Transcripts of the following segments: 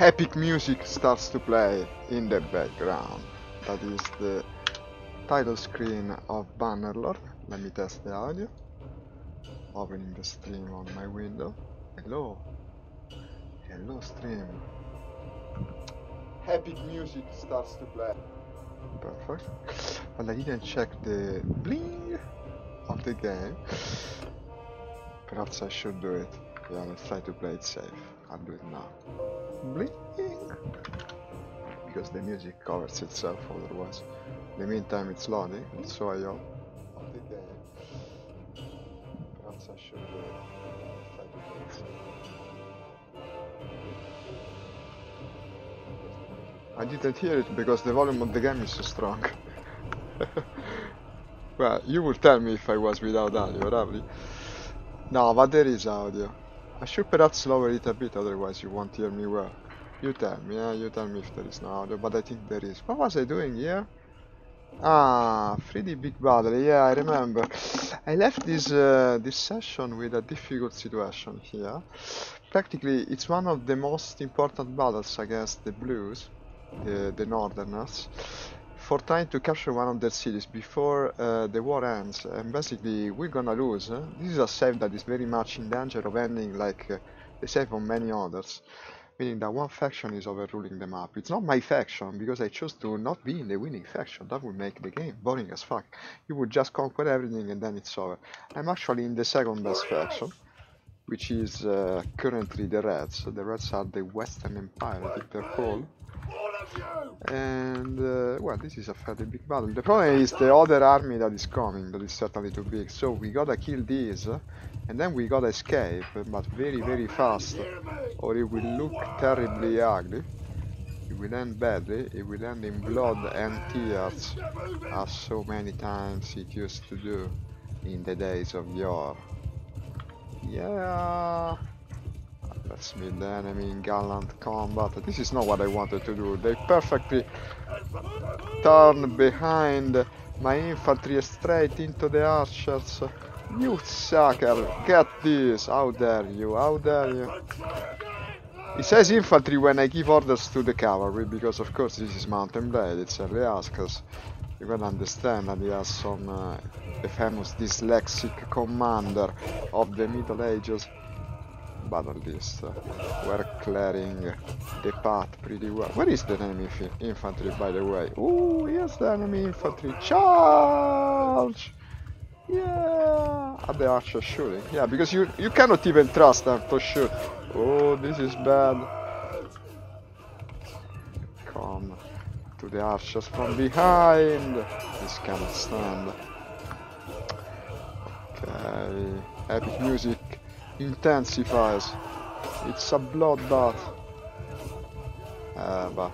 epic music starts to play in the background. That is the title screen of Bannerlord. Let me test the audio. Opening the stream on my window. Hello. Hello stream. Epic music starts to play. Perfect. Well, I didn't check the bling of the game. Perhaps I should do it. Yeah, let's try to play it safe. I'll do it now. Bling! Because the music covers itself otherwise. In the meantime, it's loading, so I hope. Perhaps I should it. Try. I didn't hear it because the volume of the game is so strong. well, you will tell me if I was without audio, lovely. No, but there is audio. I should perhaps lower it a bit, otherwise you won't hear me well. You tell me, yeah, you tell me if there is no audio, but I think there is. What was I doing here? Ah, 3D Big Battle, yeah, I remember. I left this uh, this session with a difficult situation here. Practically, it's one of the most important battles against the Blues, the, the Northerners, for trying to capture one of their cities before uh, the war ends. And basically, we're gonna lose. This is a save that is very much in danger of ending like uh, the save of many others. Meaning that one faction is overruling the map. It's not my faction, because I chose to not be in the winning faction. That would make the game boring as fuck. You would just conquer everything and then it's over. I'm actually in the second best faction, which is uh, currently the Reds. The Reds are the Western Empire, I think they're called. And, uh, well, this is a fairly big battle. The problem is the other army that is coming, that is certainly too big. So we gotta kill these, and then we gotta escape, but very, very fast, or it will look terribly ugly. It will end badly, it will end in blood and tears, as so many times it used to do in the days of yore. Yeah. Let's meet the enemy in gallant combat. This is not what I wanted to do. They perfectly turn behind my infantry straight into the archers. You sucker! Get this! How dare you? How dare you? It says infantry when I give orders to the cavalry, because of course this is Mount & Blade, it's early access. You can understand that he has some, uh, the famous dyslexic commander of the Middle Ages battle list. Uh, we're clearing the path pretty well. Where is the enemy infantry, by the way? Oh, here's the enemy infantry. Charge! Yeah! Are the archers shooting? Yeah, because you you cannot even trust them to shoot. Oh, this is bad. The archers from behind. This cannot stand. Okay. Epic music intensifies. It's a bloodbath. Uh, but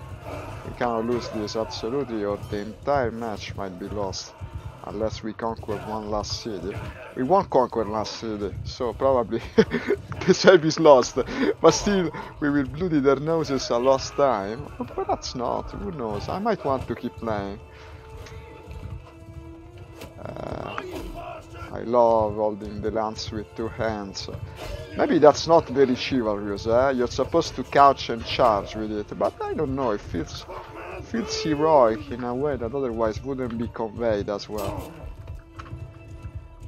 we cannot lose this absolutely or the entire match might be lost. Unless we conquer one last city. We won't conquer last city, so probably the save is lost. But still, we will bloody their noses a last time. But that's not, who knows. I might want to keep playing. Uh, I love holding the lance with two hands. Maybe that's not very chivalrous, eh? You're supposed to couch and charge with it, but I don't know, it feels, feels heroic in a way that otherwise wouldn't be conveyed as well.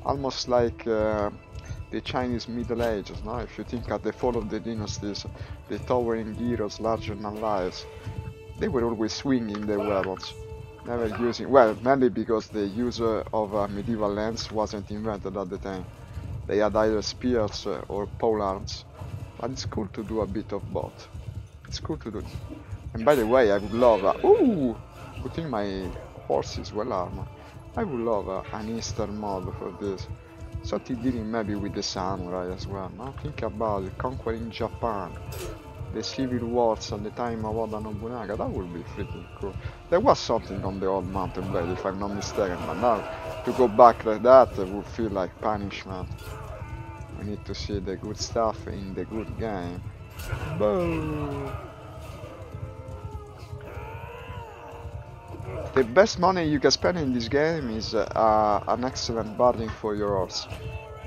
Almost like uh, the Chinese Middle Ages, no? If you think at the fall of the dynasties, the towering heroes larger than lives, they were always swinging their weapons never using well mainly because the use uh, of a medieval lance wasn't invented at the time they had either spears uh, or pole arms but it's cool to do a bit of both it's cool to do and by the way i would love a, ooh putting my horse is well armored i would love a, an eastern mod for this something dealing maybe with the samurai as well now think about conquering japan the civil wars at the time of Oda Nobunaga, that would be freaking cool. There was something on the old Mount & Blade, if I'm not mistaken, but now to go back like that uh, would feel like punishment. We need to see the good stuff in the good game. Boom! The best money you can spend in this game is uh, an excellent barding for your horse.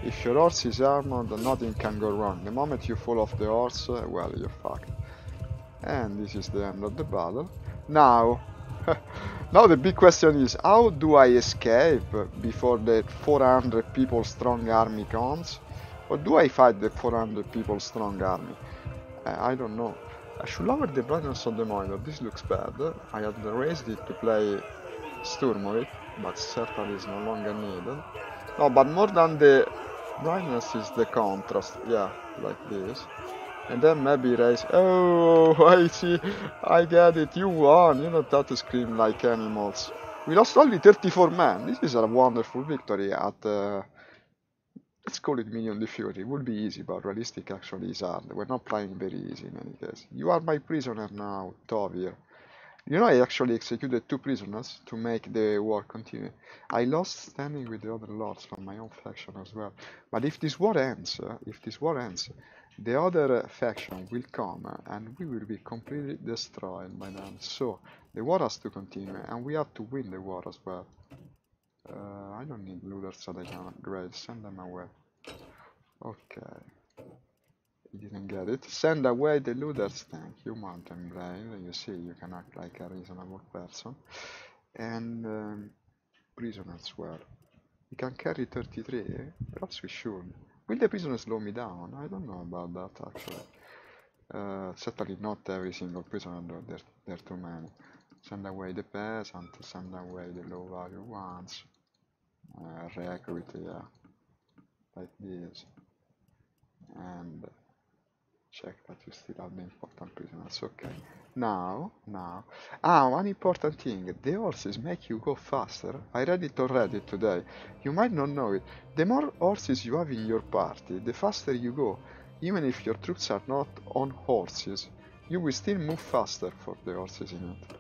If your horse is armored, nothing can go wrong. The moment you fall off the horse, uh, well, you're fucked. And this is the end of the battle. Now, now the big question is, how do I escape before the 400 people strong army comes? Or do I fight the 400 people strong army? Uh, I don't know. I should lower the brightness of the monitor, this looks bad. I had raised it to play Sturmovik, but certainly is no longer needed. No, but more than the brightness is the contrast, yeah, like this. And then maybe raise, oh, I see, I get it, you won, you don't have to scream like animals. We lost only 34 men, this is a wonderful victory at, uh, let's call it medium difficulty, it would be easy, but realistic actually is hard. We're not playing very easy in any case. You are my prisoner now, Tovir. You know, I actually executed two prisoners to make the war continue. I lost standing with the other lords from my own faction as well. But if this war ends, uh, if this war ends, the other uh, faction will come uh, and we will be completely destroyed by them. So the war has to continue and we have to win the war as well. Uh, I don't need looters so they can upgrade, send them away. Okay He didn't get it. Send away the looters thank you mountain brain. You see, you can act like a reasonable person. And um, prisoners well. We can carry 33, perhaps we should. Will the prisoners slow me down? I don't know about that actually. Uh, certainly not every single prisoner, though, there, there are too many. Send away the peasant, send away the low value ones. Uh, yeah. Like this. And check that you still have the important prisoners okay. Now now. Ah one important thing. The horses make you go faster. I read it already today. You might not know it. The more horses you have in your party the faster you go. Even if your troops are not on horses you will still move faster for the horses in it.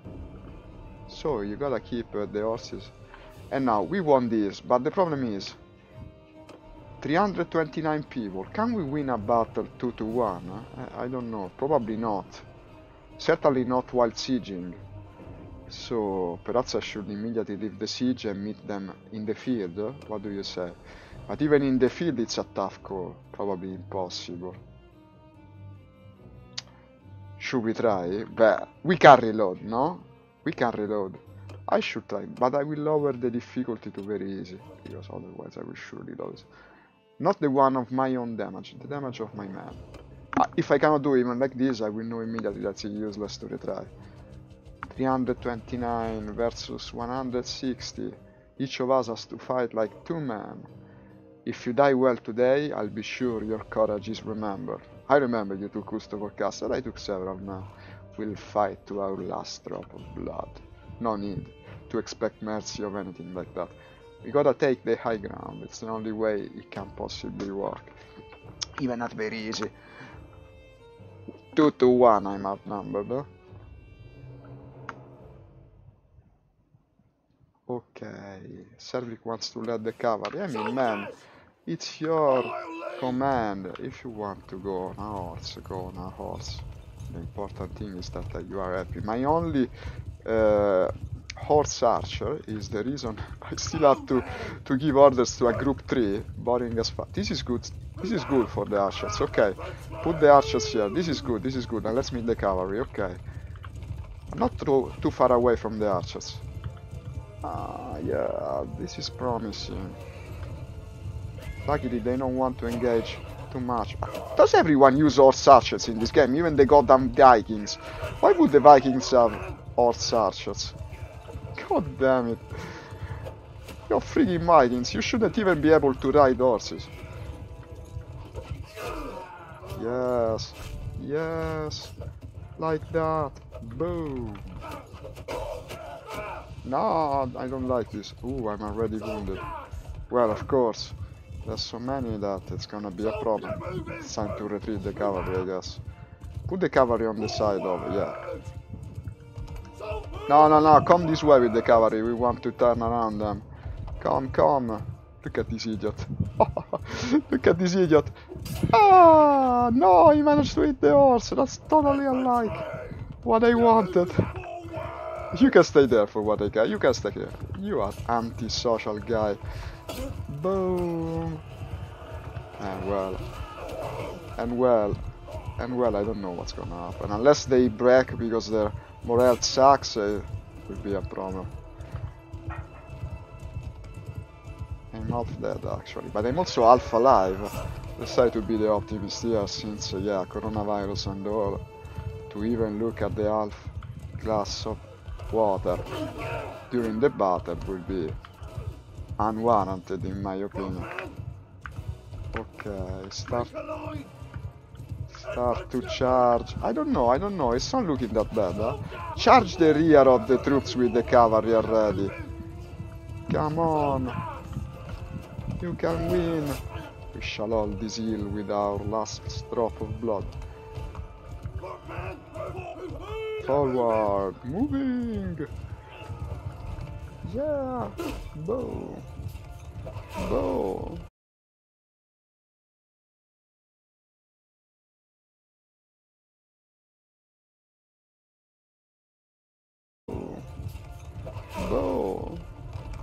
So you gotta keep uh, the horses and now we won this but the problem is 329 people. Can we win a battle 2 to 1? Uh, I don't know. Probably not. Certainly not while sieging. So perhaps I should immediately leave the siege and meet them in the field. What do you say? But even in the field it's a tough call. Probably impossible. Should we try? But we can reload, no? We can reload. I should try, but I will lower the difficulty to very easy, because otherwise I will surely lose. Not the one of my own damage, the damage of my man. Uh, if I cannot do even like this, I will know immediately that it's useless to retry. 329 versus 160. Each of us has to fight like two men. If you die well today, I'll be sure your courage is remembered. I remember you took Gusto Castle, I took several now. We'll fight to our last drop of blood. No need to expect mercy of anything like that. We gotta take the high ground, it's the only way it can possibly work. Even not very easy. 2 to 1 I'm outnumbered. Okay, Servik wants to let the cavalry. I mean, man, it's your command. If you want to go on a horse, go on a horse. The important thing is that uh, you are happy. My only uh, horse archer is the reason I still have to to give orders to a group 3 boring as fuck. This is good. This is good for the archers. Okay. Put the archers here. This is good. This is good. Now let's meet the cavalry. Okay. I'm not too, too far away from the archers. Ah yeah. This is promising. Luckily they don't want to engage too much. Does everyone use horse archers in this game? Even the goddamn vikings. Why would the vikings have horse archers God damn it. You're freaking Vikings, you shouldn't even be able to ride horses. Yes, yes, like that, boom. No, I don't like this. Ooh, I'm already wounded. Well, of course, there's so many that it's gonna be a problem. It's time to retreat the cavalry, I guess. Put the cavalry on the side of, yeah. No, no, no, come this way with the cavalry. We want to turn around them. Come, come. Look at this idiot. Look at this idiot. Ah, no, he managed to hit the horse. That's totally unlike what I wanted. You can stay there for what I care. You can stay here. You are anti-social guy. Boom. And well. And well. And well, I don't know what's gonna happen. Unless they break because their morale sucks, will be a problem. I'm half dead actually, but I'm also half alive. Decide to be the optimist here since, uh, yeah, coronavirus and all. To even look at the half glass of water during the battle will be unwarranted in my opinion. Okay, start start to charge. I don't know, I don't know, it's not looking that bad, huh? Charge the rear of the troops with the cavalry already. Come on. You can win. We shall all this hill with our last drop of blood. Forward, moving. Yeah, bow, bow. Bow.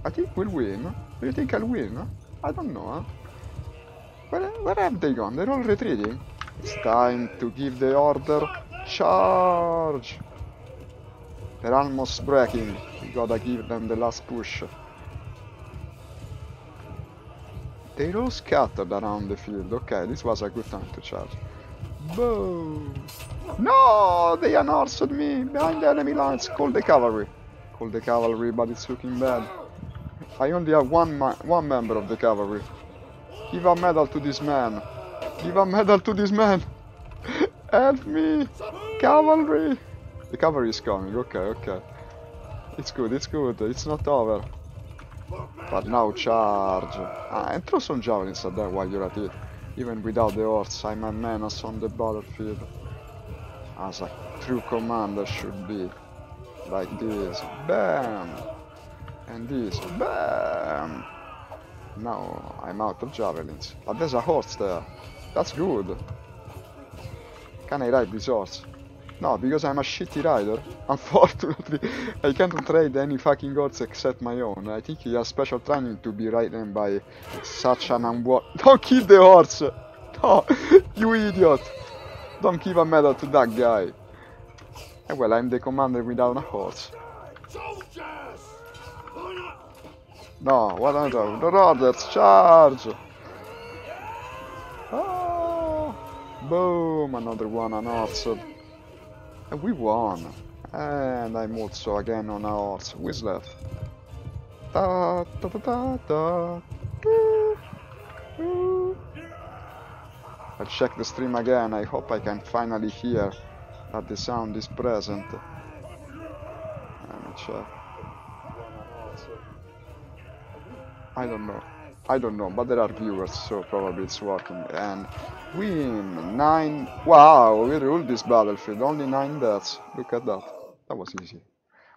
I think we'll win. Do you think I'll win? I don't know. Huh? Where, where have they gone? They're all retreating. It's time to give the order. Charge! They're almost breaking. We gotta give them the last push. They're all scattered around the field. Okay, this was a good time to charge. Boom! No! They unhorsed me! Behind the enemy lines! Call the cavalry! Call the cavalry, but it's looking bad. I only have one one member of the cavalry. Give a medal to this man. Give a medal to this man. Help me! Cavalry! The cavalry is coming, okay, okay. It's good, it's good, it's not over. But now charge. Ah, and throw some javelins at them while you're at it. Even without the horse, I'm a menace on the battlefield. As a true commander should be. Like this. Bam! And this. Bam! Now I'm out of javelins. But there's a horse there. That's good. Can I ride this horse? No, because I'm a shitty rider. Unfortunately, I can't trade any fucking horse except my own. I think he has special training to be ridden by such an unwa- Don't kill the horse! No, you idiot! Don't give a medal to that guy. Eh, well, I'm the commander without a horse. No, what I doing? The orders, charge! Oh, boom, another one unanswered. And we won. And I'm also again on a horse. Who's left? Da da da da da. I'll check the stream again. I hope I can finally hear that the sound is present. Let check. I don't know. I don't know, but there are viewers, so probably it's working. And win! Nine... Wow, we ruled this battlefield. Only nine deaths. Look at that. That was easy.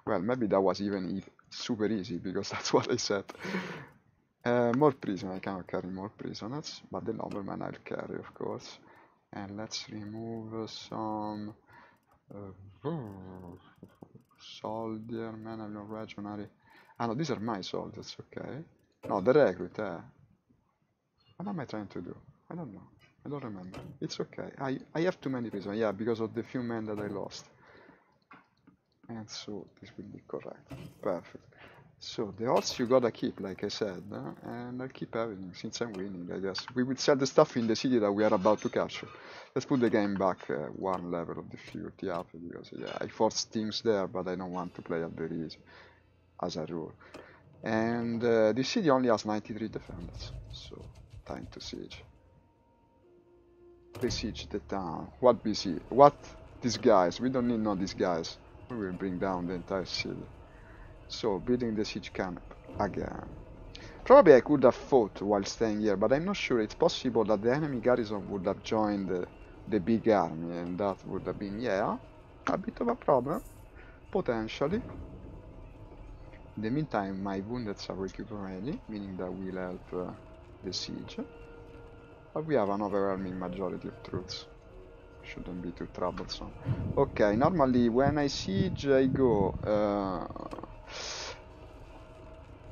Well, maybe that was even e super easy, because that's what I said. Uh, more prison, I cannot carry more prisoners, but the nobleman I'll carry, of course. And let's remove some... Uh, soldier, man, legionary. Ah no, these are my soldiers, okay. No, the recruit, eh. What am I trying to do? I don't know. I don't remember. It's okay. I, I have too many reasons. Yeah, because of the few men that I lost. And so this will be correct. Perfect. So the horse you gotta keep, like I said, uh, and I'll keep everything since I'm winning, I guess. We will sell the stuff in the city that we are about to capture. Let's put the game back uh, one level of difficulty up, because yeah, I forced things there, but I don't want to play at the easy, as a rule. And uh, this city only has 93 defenders, so time to siege. Besiege the town. What BC? What? These guys. We don't need no these guys. We will bring down the entire city. So, building the siege camp again. Probably I could have fought while staying here, but I'm not sure. It's possible that the enemy garrison would have joined the, the big army, and that would have been, yeah, a bit of a problem. Potentially. In the meantime, my woundeds are recuperating, meaning that will help uh, the siege. But we have an overwhelming majority of troops. Shouldn't be too troublesome. Okay, normally when I siege I go... Uh,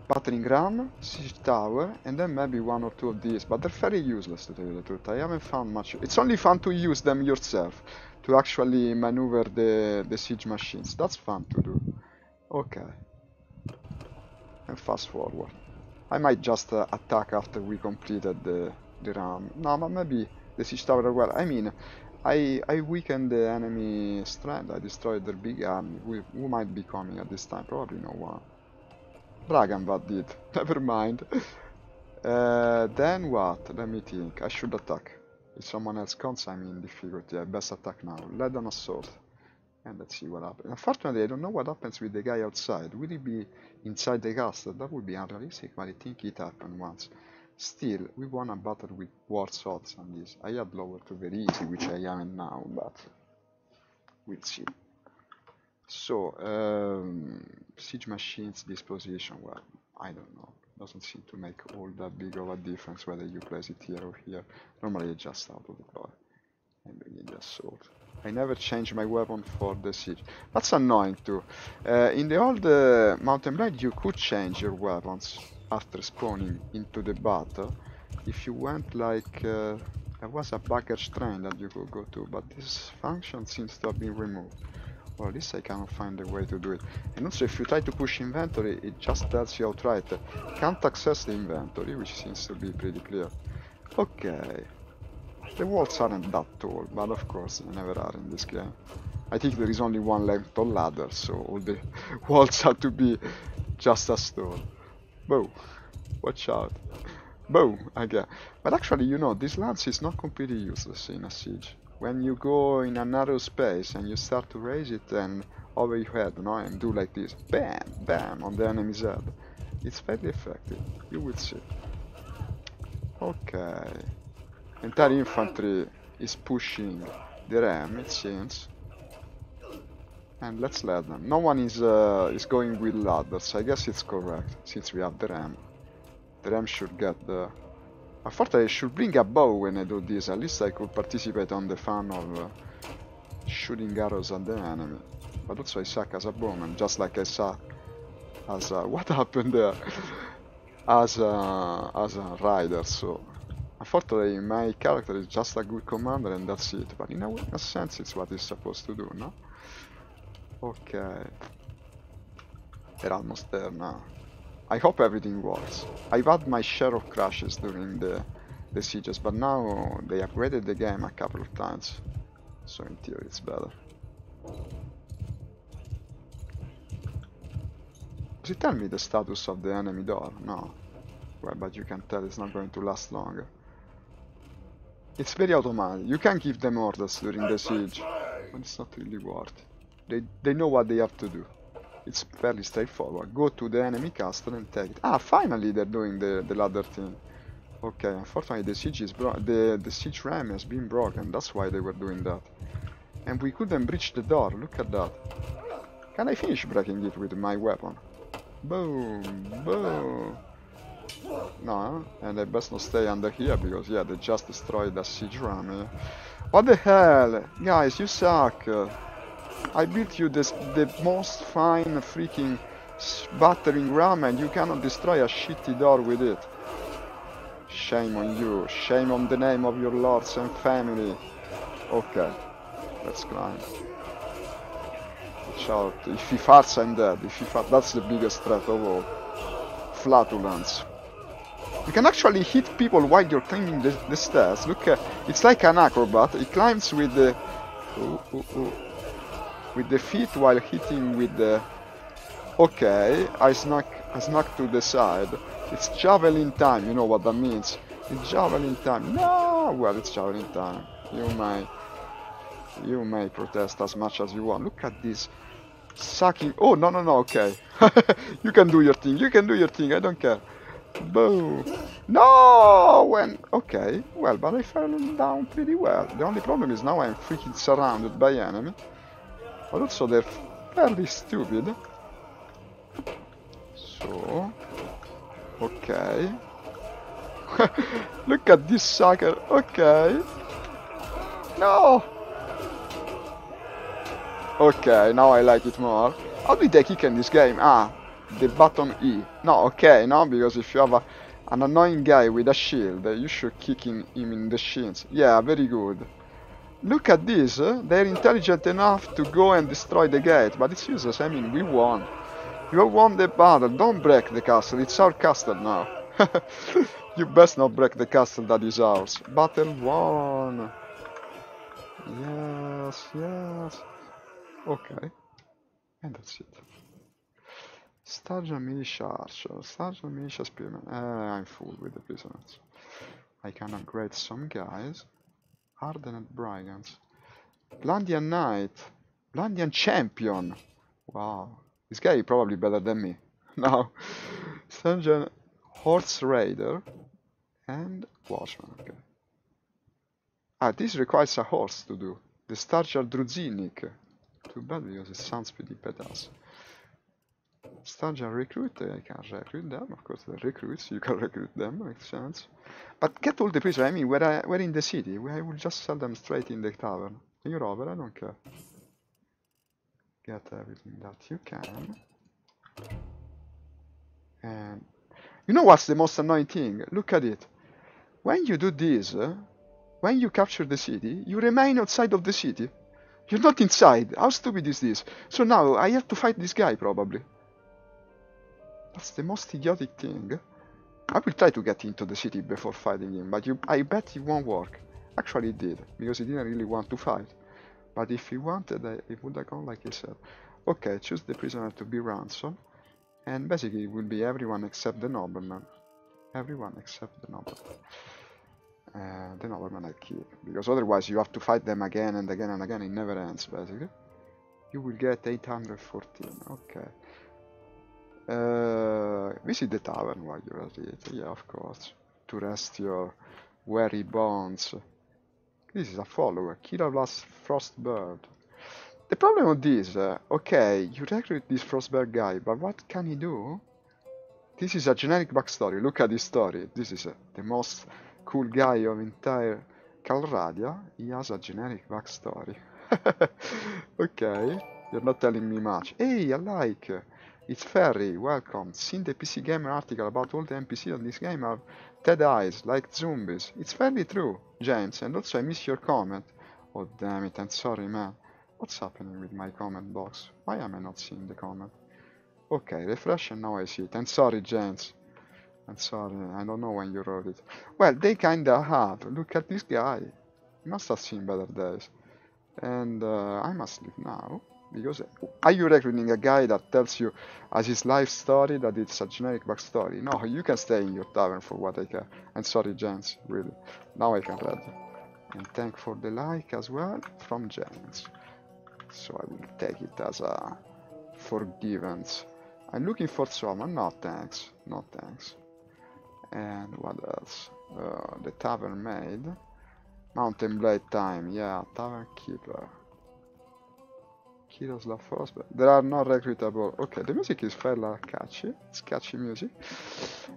battering ram, siege tower, and then maybe one or two of these, but they're very useless to tell you the truth. I haven't found much. It's only fun to use them yourself, to actually maneuver the, the siege machines. That's fun to do. Okay. And fast forward. I might just uh, attack after we completed the, the ram. No, but maybe the siege tower well. I mean, I, I weakened the enemy strength, I destroyed their big army. We, who might be coming at this time? Probably no one. Raganvad did. Never mind. Uh, then what? Let me think. I should attack. If someone else comes, I'm in difficulty. I best attack now. Lead on assault. And let's see what happens. Unfortunately, I don't know what happens with the guy outside. Will he be inside the castle? That would be unrealistic, but I think it happened once. Still, we won a battle with war swords on this. I had lower to very easy, which I haven't now, but we'll see. So, um, siege machines disposition, well, I don't know. Doesn't seem to make all that big of a difference whether you place it here or here. Normally I just out of the car and begin the assault. I never change my weapon for the siege. That's annoying too. Uh, in the old uh, Mount & Blade you could change your weapons after spawning into the battle. If you went like... Uh, there was a baggage train that you could go to, but this function seems to have been removed. Well, at least I cannot find a way to do it. And also, if you try to push inventory, it just tells you outright, can't access the inventory, which seems to be pretty clear. Okay. The walls aren't that tall, but of course, they never are in this game. I think there is only one length of ladder, so all the walls have to be just as tall. Boom. Watch out. Boom, again. But actually, you know, this lance is not completely useless in a siege. When you go in a narrow space and you start to raise it and over your head, no, and do like this, bam, bam, on the enemy's head. It's very effective, you will see. Okay. Entire infantry is pushing the ram, it seems. And let's let them. No one is uh, is going with ladders. I guess it's correct, since we have the ram. The ram should get the... Thought I should bring a bow when I do this. At least I could participate on the fun of uh, shooting arrows at the enemy. But also I suck as a bowman, just like I suck as a... What happened there? as a, as a rider, so... Unfortunately, my character is just a good commander and that's it. But in a, in a sense, it's what he's supposed to do, no? Okay. They're almost there now. I hope everything works. I've had my share of crashes during the, the sieges, but now they upgraded the game a couple of times. So in theory it's better. Does it tell me the status of the enemy door? No. Well, but you can tell it's not going to last long. It's very automatic. You can give them orders during the siege, but it's not really worth it. They, they know what they have to do. It's fairly straightforward. Go to the enemy castle and take it. Ah, finally they're doing the, the ladder thing. Okay, unfortunately the siege is the, the siege ram has been broken. That's why they were doing that. And we couldn't breach the door. Look at that. Can I finish breaking it with my weapon? Boom, boom. No, and I best not stay under here because yeah, they just destroyed the siege ram. Yeah. What the hell? Guys, you suck. I built you this the most fine freaking battering ram and you cannot destroy a shitty door with it. Shame on you. Shame on the name of your lords and family. Okay. Let's climb. Watch out. If he farts, I'm dead. If he farts, that's the biggest threat of all. Flatulence. You can actually hit people while you're climbing the, the stairs. Look, uh, it's like an acrobat. He climbs with the... Ooh, ooh, ooh with the feet while hitting with the... Okay, I snuck, I snuck to the side. It's javelin time, you know what that means. It's javelin time. No! Well, it's javelin time. You may... You may protest as much as you want. Look at this sucking... Oh, no, no, no, okay. you can do your thing, you can do your thing, I don't care. Boom! No! When... Okay, well, but I fell down pretty well. The only problem is now I'm freaking surrounded by enemy. But also they're fairly stupid. So... Okay. Look at this sucker. Okay. No! Okay, now I like it more. How did they kick in this game? Ah, the button E. No, okay, no, because if you have a, an annoying guy with a shield, you should kick him, him in the shins. Yeah, very good. Look at this, they're intelligent enough to go and destroy the gate, but it's useless, I mean, we won. You won the battle, don't break the castle, it's our castle now. you best not break the castle that is ours. Battle won! Yes, yes. Okay. And that's it. Sturgian Militia Archer, Sturgian Militia Spearman. Uh, I'm full with the prisoners. I can upgrade some guys. Hardened Brigands. Vlandian Knight. Vlandian Champion. Wow. This guy is probably better than me. now. Sturgian Horse Raider. And Watchman. Okay. Ah, this requires a horse to do. The Sturgian Druzhnik. Too bad because it sounds pretty badass. Sturgian recruit, I can recruit them, of course the recruits, you can recruit them, makes sense. But get all the prisoners, I mean, we're, uh, we're in the city, I will just sell them straight in the tavern. You're over, I don't care. Get everything that you can. And you know what's the most annoying thing? Look at it. When you do this, uh, when you capture the city, you remain outside of the city. You're not inside. How stupid is this? So now I have to fight this guy probably. That's the most idiotic thing. I will try to get into the city before fighting him, but you, I bet it won't work. Actually it did, because he didn't really want to fight. But if he wanted, it would have gone like he said. Okay, choose the prisoner to be ransomed. And basically it will be everyone except the nobleman. Everyone except the nobleman. Uh, the nobleman I keep. Because otherwise you have to fight them again and again and again, it never ends basically. You will get 814, okay. Uh, visit the tavern while you're at it, yeah, of course. To rest your weary bones. This is a follower, Killer Blast Frostbird. The problem with this, uh, okay, you recruit this Frostbird guy, but what can he do? This is a generic backstory, look at this story. This is uh, the most cool guy of entire Calradia. He has a generic backstory. okay, you're not telling me much. Hey, I like. It's Ferry, welcome. Seen the PC Gamer article about all the NPCs on this game have dead eyes, like zombies. It's fairly true, James, and also I miss your comment. Oh damn it, I'm sorry man. What's happening with my comment box? Why am I not seeing the comment? Okay, refresh and now I see it. And sorry, James. I'm sorry, I don't know when you wrote it. Well, they kinda have. Look at this guy. He must have seen better days. And uh, I must leave now. Because are you recruiting a guy that tells you as his life story that it's a generic backstory? No, you can stay in your tavern for what I care. And sorry, James, really. Now I can read. And thank for the like as well from James. So I will take it as a forgiveness. I'm looking for someone. No thanks. No thanks. And what else? Uh, the tavern maid. Mount & Blade time. Yeah, tavern keeper. Kilos La Force, but there are no recruitable. Okay, the music is fairly catchy. It's catchy music.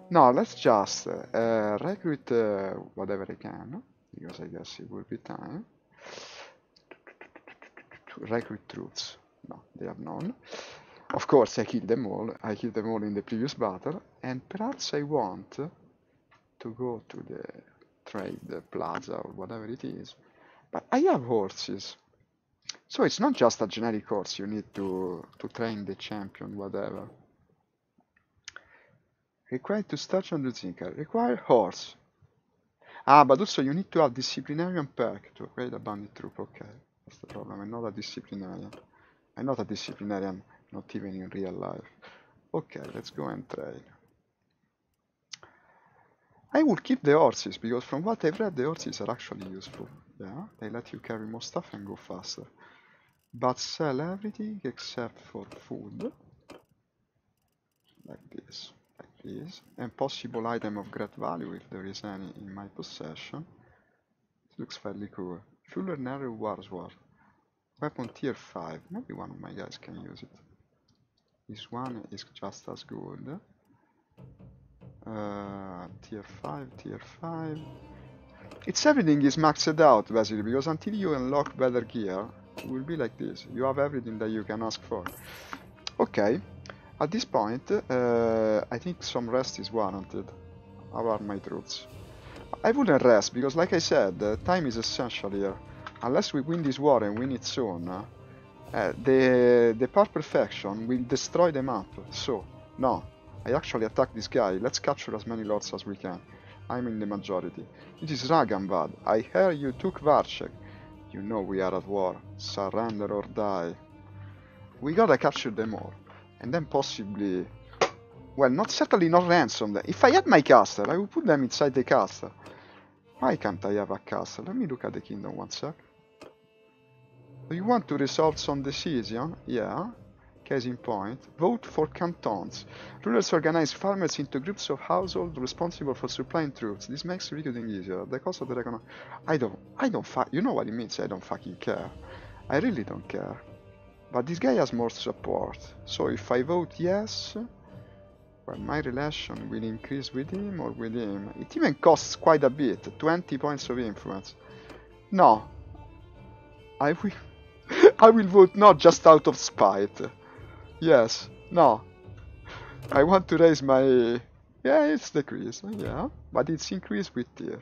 No, let's just uh, recruit uh, whatever I can, because I guess it will be time. Recruit troops. No, they have none. Of course, I killed them all. I killed them all in the previous battle, and perhaps I want to go to the trade plaza or whatever it is. But I have horses. So it's not just a generic horse, you need to, to train the champion, whatever. Required to start on the Zinker. Require horse. Ah, but also you need to have disciplinarian perk to upgrade a bandit troop. Okay, that's the problem. I'm not a disciplinarian. I'm not a disciplinarian, not even in real life. Okay, let's go and train. I will keep the horses, because from what I've read, the horses are actually useful. Yeah, they let you carry more stuff and go faster. But sell everything except for food. Like this, like this. And possible item of great value if there is any in my possession. It looks fairly cool. Fuller Narrow Wars War. Weapon tier 5. Maybe one of my guys can use it. This one is just as good. Uh, tier 5, tier 5. It's everything is maxed out basically because until you unlock better gear will be like this. You have everything that you can ask for. Okay. At this point, uh, I think some rest is warranted. How are my troops? I wouldn't rest, because like I said, uh, time is essential here. Unless we win this war and win it soon, uh, the, the part perfection will destroy the map. So, no, I actually attack this guy. Let's capture as many lords as we can. I'm in the majority. It is Raganvad. I hear you took Varcheg. You know we are at war. Surrender or die. We gotta capture them all. And then possibly... Well, not certainly not ransom them. If I had my castle, I would put them inside the castle. Why can't I have a castle? Let me look at the kingdom one sec. Do you want to resolve some decision? Yeah. Case in point. Vote for cantons. Rulers organize farmers into groups of households responsible for supplying troops. This makes recruiting easier. The cost of the. I don't... I don't. You know what it means? I don't fucking care. I really don't care. But this guy has more support. So if I vote yes... Well, my relation will increase with him or with him. It even costs quite a bit. 20 points of influence. No. I will... I will vote not just out of spite. Yes. No. I want to raise my... Yeah, it's decreased. Yeah. But it's increased with tier.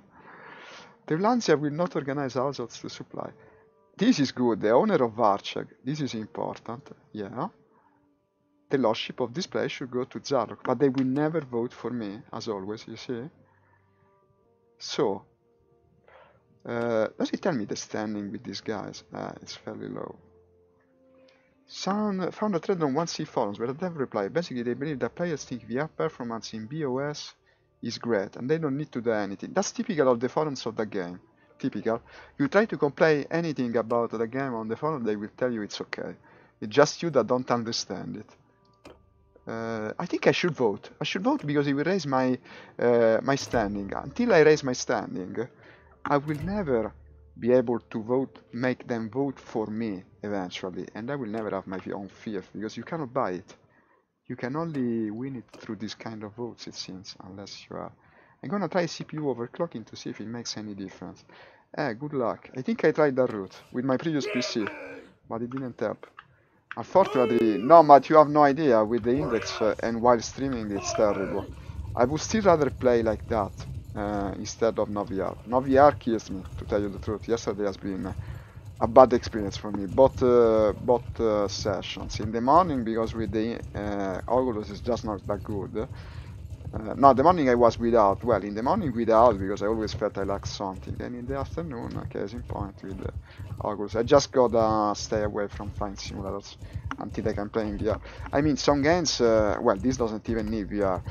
The Lancia will not organize households to supply. This is good. The owner of Varcheg. This is important. Yeah. The lordship of this place should go to Zarlock. But they will never vote for me, as always, you see. So, uh, does it tell me the standing with these guys? Uh, it's fairly low. Sound found a thread on 1C forums where the dev replied, basically they believe that players think VR performance in BOS is great and they don't need to do anything. That's typical of the forums of the game. Typical. You try to complain anything about the game on the forum, they will tell you it's okay. It's just you that don't understand it. Uh, I think I should vote. I should vote because it will raise my uh, my standing. Until I raise my standing, I will never be able to vote, make them vote for me eventually, and I will never have my own fief because you cannot buy it. You can only win it through this kind of votes, it seems, unless you are. I'm gonna try CPU overclocking to see if it makes any difference. Eh, good luck. I think I tried that route with my previous PC, but it didn't help. Unfortunately, no, but you have no idea, with the index uh, and while streaming it's terrible. I would still rather play like that uh, instead of NoVR. NoVR kills me, to tell you the truth. Yesterday has been a bad experience for me, both uh, both uh, sessions. In the morning, because with the uh, Oculus is just not that good. Uh, no, the morning I was without. Well, in the morning without because I always felt I lacked something, and in the afternoon, case in point with the Oculus. I just gotta stay away from flying simulators until I can play in VR. I mean, some games, uh, well, this doesn't even need VR.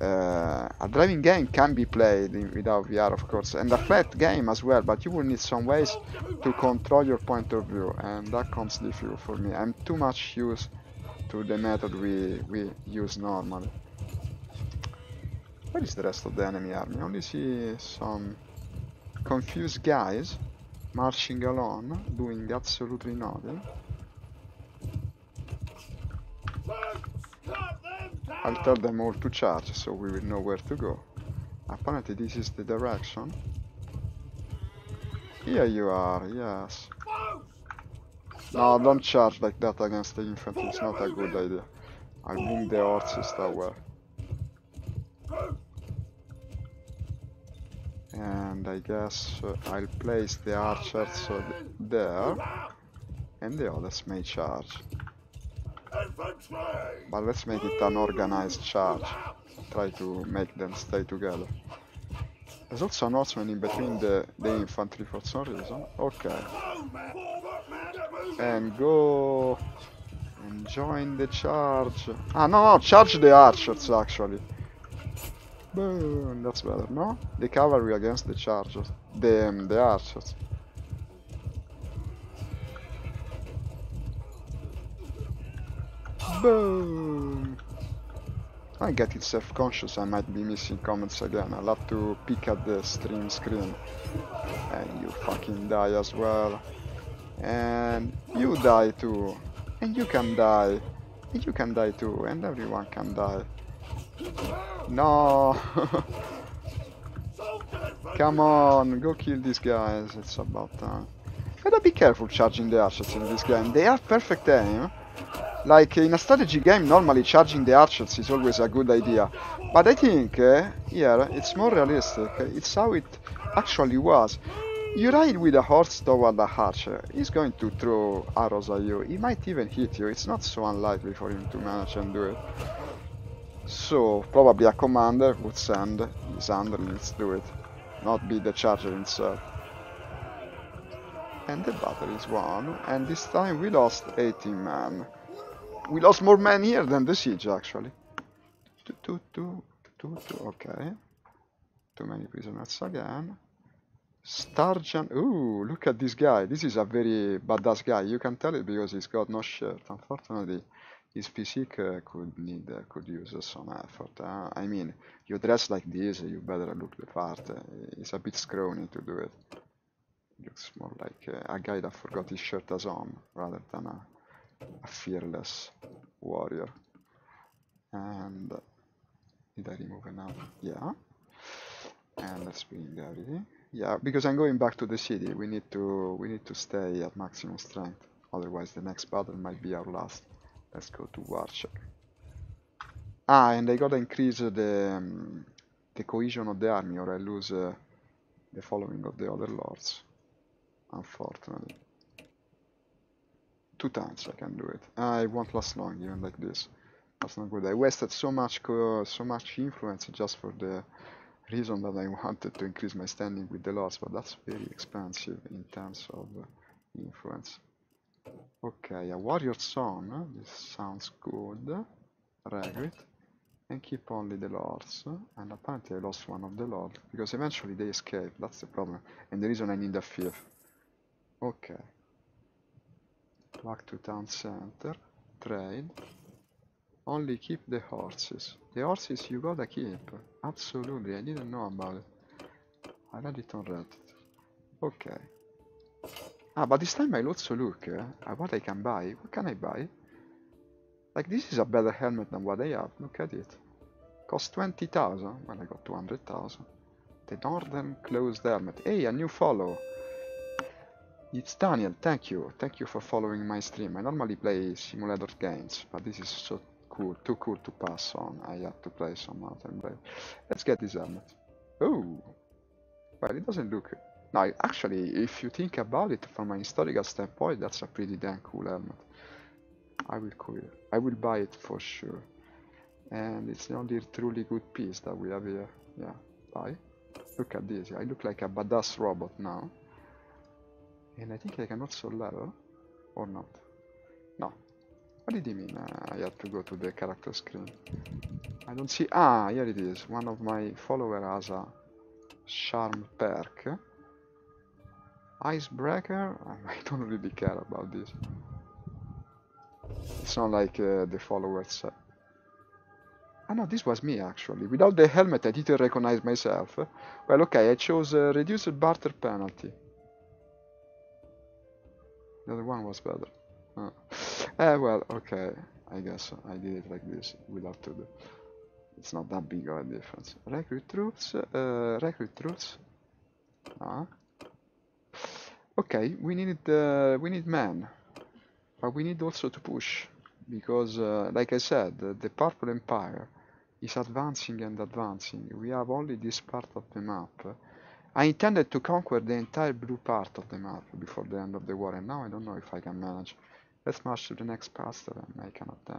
Uh, a driving game can be played in, without VR, of course, and a flat game as well, but you will need some ways to control your point of view, and that comes difficult for me. I'm too much used to the method we, we use normally. Where is the rest of the enemy army? Only see some confused guys marching along, doing absolutely nothing. I'll tell them all to charge, so we will know where to go. Apparently this is the direction. Here you are, yes. No, don't charge like that against the infantry, it's not a good idea. I'll bring the horses that way. And I guess uh, I'll place the archers there, and the others may charge. But let's make it an organized charge. Try to make them stay together. There's also an horseman in between the, the infantry for some reason. Okay. And go and join the charge. Ah no, no, charge the archers actually. That's better, no? The cavalry against the chargers. The, um, the archers. Boom! I get it self-conscious, I might be missing comments again. I'll have to peek at the stream screen. And you fucking die as well. And you die too. And you can die. And you can die too. And everyone can die. No! Come on, go kill these guys. It's about time. Gotta be careful charging the archers in this game. They have perfect aim. Like in a strategy game, normally charging the archers is always a good idea. But I think uh, here it's more realistic. It's how it actually was. You ride with a horse toward the archer. He's going to throw arrows at you. He might even hit you. It's not so unlikely for him to manage and do it. So probably a commander would send his underlings to do it, not be the charger himself. And the battle is won, and this time we lost 18 men. We lost more men here than the siege actually. Two, two, two, two, two, okay. Too many prisoners again. Sturgian, ooh, look at this guy. This is a very badass guy. You can tell it because he's got no shirt. Unfortunately, his physique could need, uh, could use some effort. I mean, you dress like this, you better look the part. it's a bit scrawny to do it. Looks more like uh, a guy that forgot his shirt as on, rather than a, a fearless warrior. And did I remove another? Yeah. And let's bring everything. Yeah, because I'm going back to the city. We need to we need to stay at maximum strength. Otherwise, the next battle might be our last. Let's go to Varcheg. Ah, and I gotta increase the um, the cohesion of the army, or I lose uh, the following of the other lords. Unfortunately, two times I can do it. It won't last long, even like this. That's not good. I wasted so much so much influence just for the reason that I wanted to increase my standing with the lords, but that's very expensive in terms of uh, influence. Okay, a warrior son, this sounds good. Regret. And keep only the lords. And apparently I lost one of the lords, because eventually they escape, that's the problem. And the reason I need a fifth. Okay. Back to town center. Trade. Only keep the horses. The horses you gotta keep. Absolutely, I didn't know about it. I read it on Reddit. Okay. Ah, but this time I'll also look uh, at what I can buy. What can I buy? Like, this is a better helmet than what I have. Look at it. Cost 20,000. Well, I got 200,000. The Northern Closed Helmet. Hey, a new follow. It's Daniel, thank you. Thank you for following my stream. I normally play simulator games, but this is so cool, too cool to pass on. I have to play some Blade. Let's get this helmet. Oh! Well, it doesn't look no, actually, if you think about it from an historical standpoint, that's a pretty damn cool helmet. I will cool I will buy it for sure. And it's the only truly good piece that we have here. Yeah, buy. Look at this, I look like a badass robot now. And I think I can also level, or not. No. What did he mean? Uh, I have to go to the character screen. I don't see... Ah, here it is. One of my followers has a charm perk. Icebreaker? I don't really care about this. It's not like uh, the followers. Ah no, this was me actually. Without the helmet I didn't recognize myself. Well, okay, I chose uh, reduced barter penalty. The other one was better. Oh. Well, okay. I guess I did it like this without to do. It's not that big of a difference. Recruit troops. Uh, recruit troops. Ah. Okay, we need uh, we need men, but we need also to push because, uh, like I said, the, Purple Empire is advancing and advancing. We have only this part of the map. I intended to conquer the entire blue part of the map before the end of the war, and now I don't know if I can manage. Let's march to the next pasture and an attempt.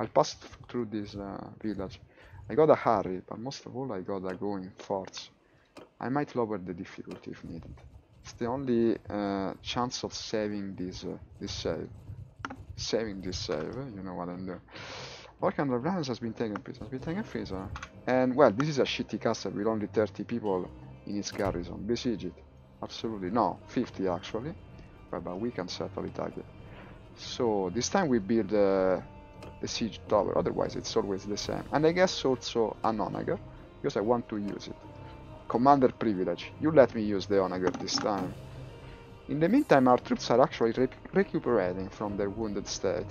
I'll pass through this uh, village. I gotta hurry, but most of all I gotta go in forts. I might lower the difficulty if needed. It's the only uh, chance of saving this uh, this save. Saving this save, you know what I'm doing. Volcan of Rams has been taken prisoner. Has been taken prisoner. And well, this is a shitty castle with only 30 people in its garrison. Besiege it. Absolutely. No, 50 actually. Well, but we can it again. So this time we build uh, the siege tower. Otherwise, it's always the same. And I guess also an onager because I want to use it. Commander privilege. You let me use the Onager this time. In the meantime, our troops are actually re recuperating from their wounded state.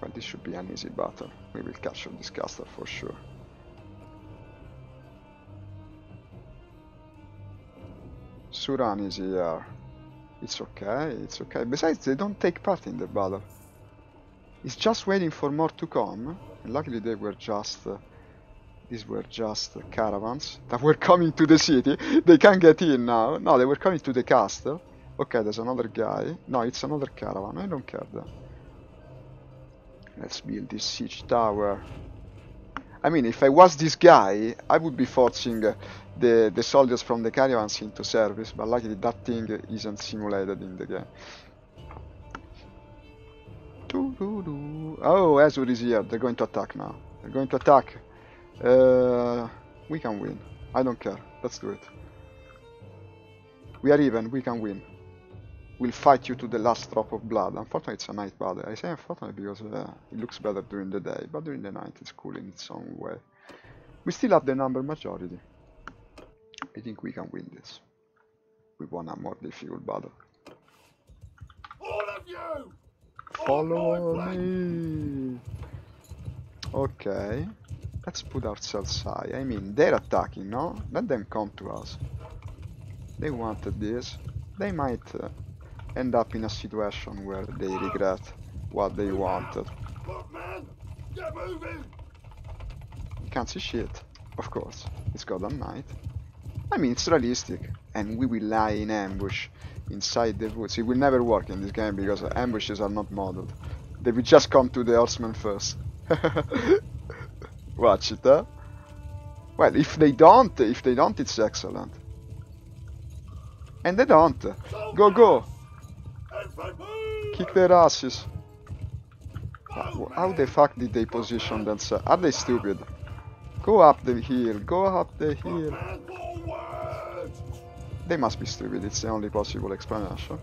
But this should be an easy battle. We will capture this castle for sure. Suran is here. It's okay, it's okay. Besides, they don't take part in the battle. It's just waiting for more to come. And luckily they were just... Uh, these were just caravans that were coming to the city. They can't get in now. No, they were coming to the castle. Okay, there's another guy. No, it's another caravan. I don't care then. Let's build this siege tower. I mean, if I was this guy, I would be forcing uh, the, the soldiers from the caravans into service, but luckily that thing isn't simulated in the game. Oh, Azur is here. They're going to attack now. They're going to attack. Uh, we can win. I don't care. Let's do it. We are even. We can win. We'll fight you to the last drop of blood. Unfortunately, it's a night battle. I say unfortunately because uh, it looks better during the day, but during the night it's cool in its own way. We still have the number majority. I think we can win this. We want a more difficult battle. All of you! Follow me! Okay. Let's put ourselves high. I mean, they're attacking, no? Let them come to us. They wanted this. They might uh, end up in a situation where they regret what they wanted. Look, man! Get moving! Can't see shit, of course. It's Gotham Knight. I mean, it's realistic, and we will lie in ambush inside the woods. It will never work in this game because ambushes are not modeled. They will just come to the horseman first. Watch it, huh? Eh? Well, if they don't, if they don't, it's excellent. And they don't. Go, go! Kick their asses. How the fuck did they position themselves? Are they stupid? Go up the hill, go up the hill. They must be stupid, it's the only possible explanation.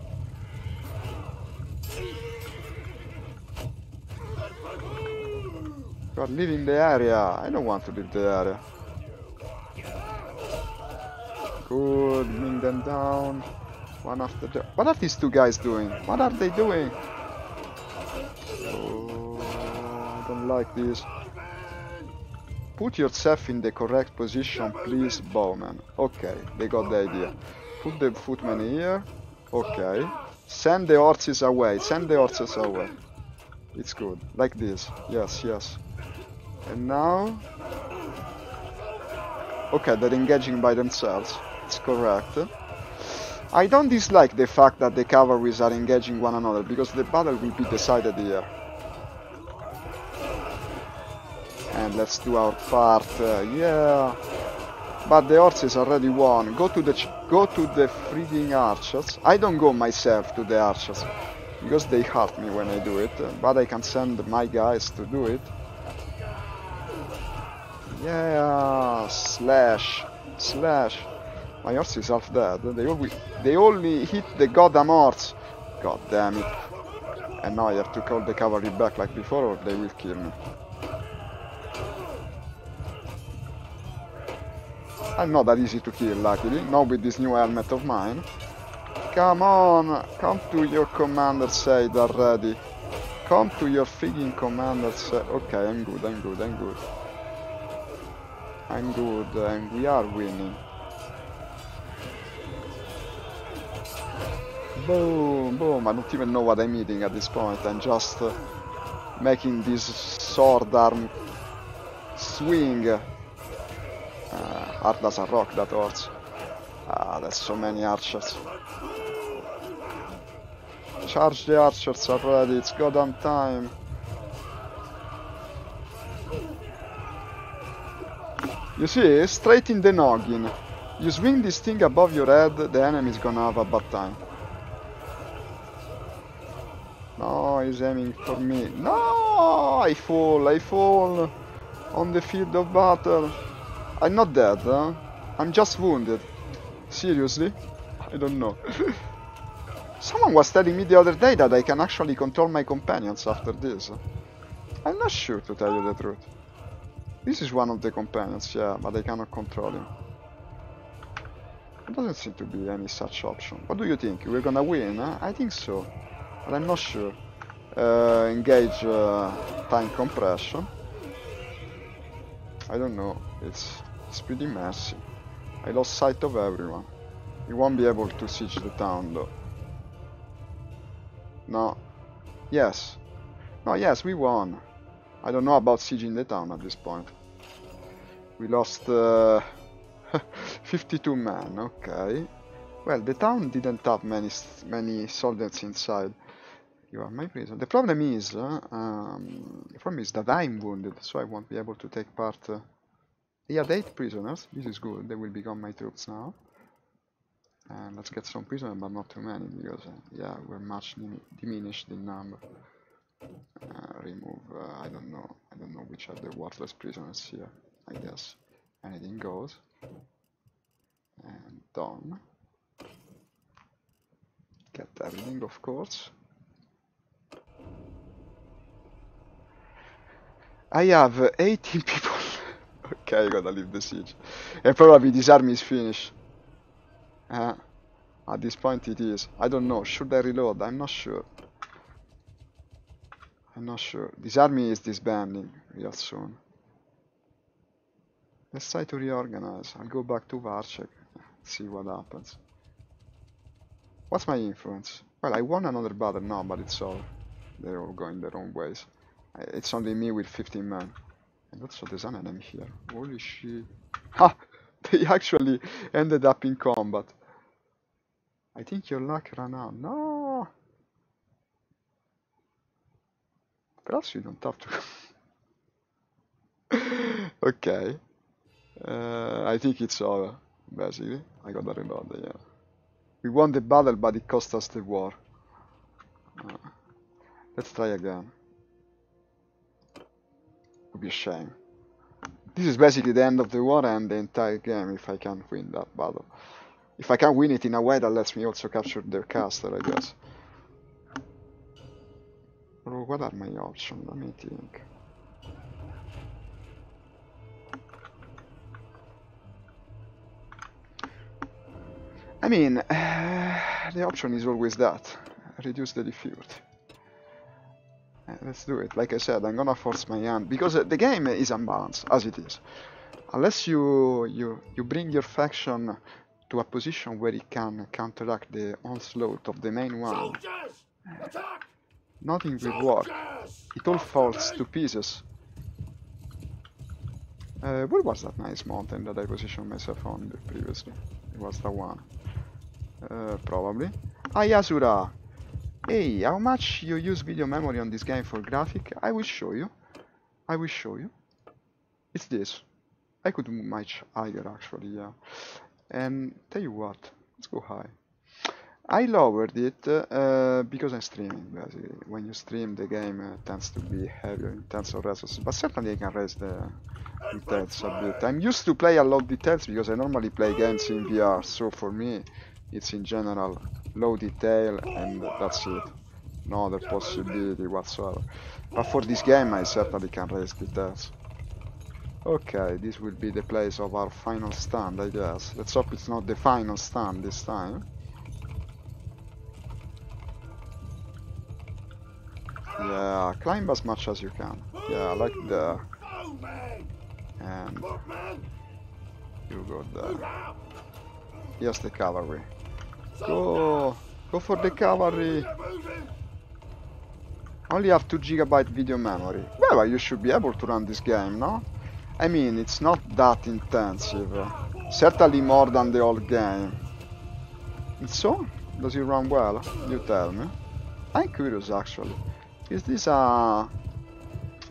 You are leaving the area. I don't want to leave the area. Good, bring them down. One after the... What are these two guys doing? What are they doing? Oh, I don't like this. Put yourself in the correct position, please, bowman. Okay, they got the idea. Put the footman here. Okay. Send the horses away. Send the horses away. It's good. Like this. Yes, yes. And now... Okay, they're engaging by themselves. It's correct. I don't dislike the fact that the cavalries are engaging one another, because the battle will be decided here. And let's do our part, uh, yeah. But the horses already won. Go to the go to the freaking archers. I don't go myself to the archers because they hurt me when I do it. But I can send my guys to do it. Yeah, slash, slash. My horse is half dead. They only they only hit the goddamn horse. God damn it. And now I have to call the cavalry back like before or they will kill me. I'm not that easy to kill, luckily, not with this new helmet of mine. Come on, come to your commander side already. Come to your freaking commander side. Okay, I'm good, I'm good, I'm good. I'm good, and we are winning. Boom, boom, I don't even know what I'm eating at this point, I'm just uh, making this sword arm swing. Uh, hard as a rock, that horse. Ah, there's so many archers. Charge the archers already, it's goddamn time. You see, straight in the noggin. You swing this thing above your head, the enemy is gonna have a bad time. No, he's aiming for me. No, I fall, I fall on the field of battle. I'm not dead, huh? I'm just wounded. Seriously? I don't know. Someone was telling me the other day that I can actually control my companions after this. I'm not sure to tell you the truth. This is one of the companions, yeah, but I cannot control him. There doesn't seem to be any such option. What do you think? We're gonna win? Huh? I think so, but I'm not sure. Uh, engage uh, time compression. I don't know. It's it's pretty messy. I lost sight of everyone. We won't be able to siege the town though. No. Yes. No, yes, we won. I don't know about sieging the town at this point. We lost uh, 52 men, okay. Well, the town didn't have many many soldiers inside. You are my prisoner. The problem is, uh, um, the problem is that I'm wounded, so I won't be able to take part. Uh, he eight prisoners. This is good. They will become my troops now. And let's get some prisoners, but not too many, because uh, yeah, we're much diminished in number. Uh, remove. Uh, I don't know. I don't know which are the worthless prisoners here. I guess anything goes. And done. Get everything, of course. I have uh, 18 people. okay, I gotta leave the siege. And probably this army is finished. Uh, at this point it is. I don't know. Should I reload? I'm not sure. I'm not sure. This army is disbanding real soon. Let's try to reorganize. I'll go back to Varcheg. See what happens. What's my influence? Well, I won another battle now, but it's all... They're all going their own ways. It's only me with 15 men. And also there's an enemy here. Holy shit. Ha! They actually ended up in combat. I think your luck ran out. No! Perhaps you don't have to... okay. Uh, I think it's over, basically. I got a reload, yeah. We won the battle, but it cost us the war. Uh, let's try again would be a shame. This is basically the end of the war and the entire game if I can't win that battle. If I can win it in a way that lets me also capture their castle, I guess. What are my options? Let me think. I mean, uh, the option is always that. Reduce the difficulty. Uh, let's do it. Like I said, I'm gonna force my hand because uh, the game is unbalanced as it is. Unless you you you bring your faction to a position where it can counteract the onslaught of the main one, Soldiers! Nothing will work. It all falls to pieces. Uh, where was that nice mountain that I positioned myself on previously? It was the one. Uh, probably. Ah, Yasura! Hey, how much you use video memory on this game for graphic? I will show you. I will show you. It's this. I could move much higher actually, yeah. And tell you what, let's go high. I lowered it uh, because I'm streaming basically. When you stream the game uh, tends to be heavier in terms of resources, but certainly I can raise the details a bit. I'm used to play a lot of details because I normally play games in VR, so for me it's in general low detail and that's it. No other possibility whatsoever. But for this game I certainly can raise details. Okay, this will be the place of our final stand I guess. Let's hope it's not the final stand this time. Yeah, climb as much as you can. Yeah, like man! And you go there. Here's the cavalry. Go! Go for the cavalry! Only have 2 gigabyte video memory. Well, you should be able to run this game, no? I mean, it's not that intensive. Certainly more than the old game. And so, does it run well? You tell me. I'm curious actually. Is this a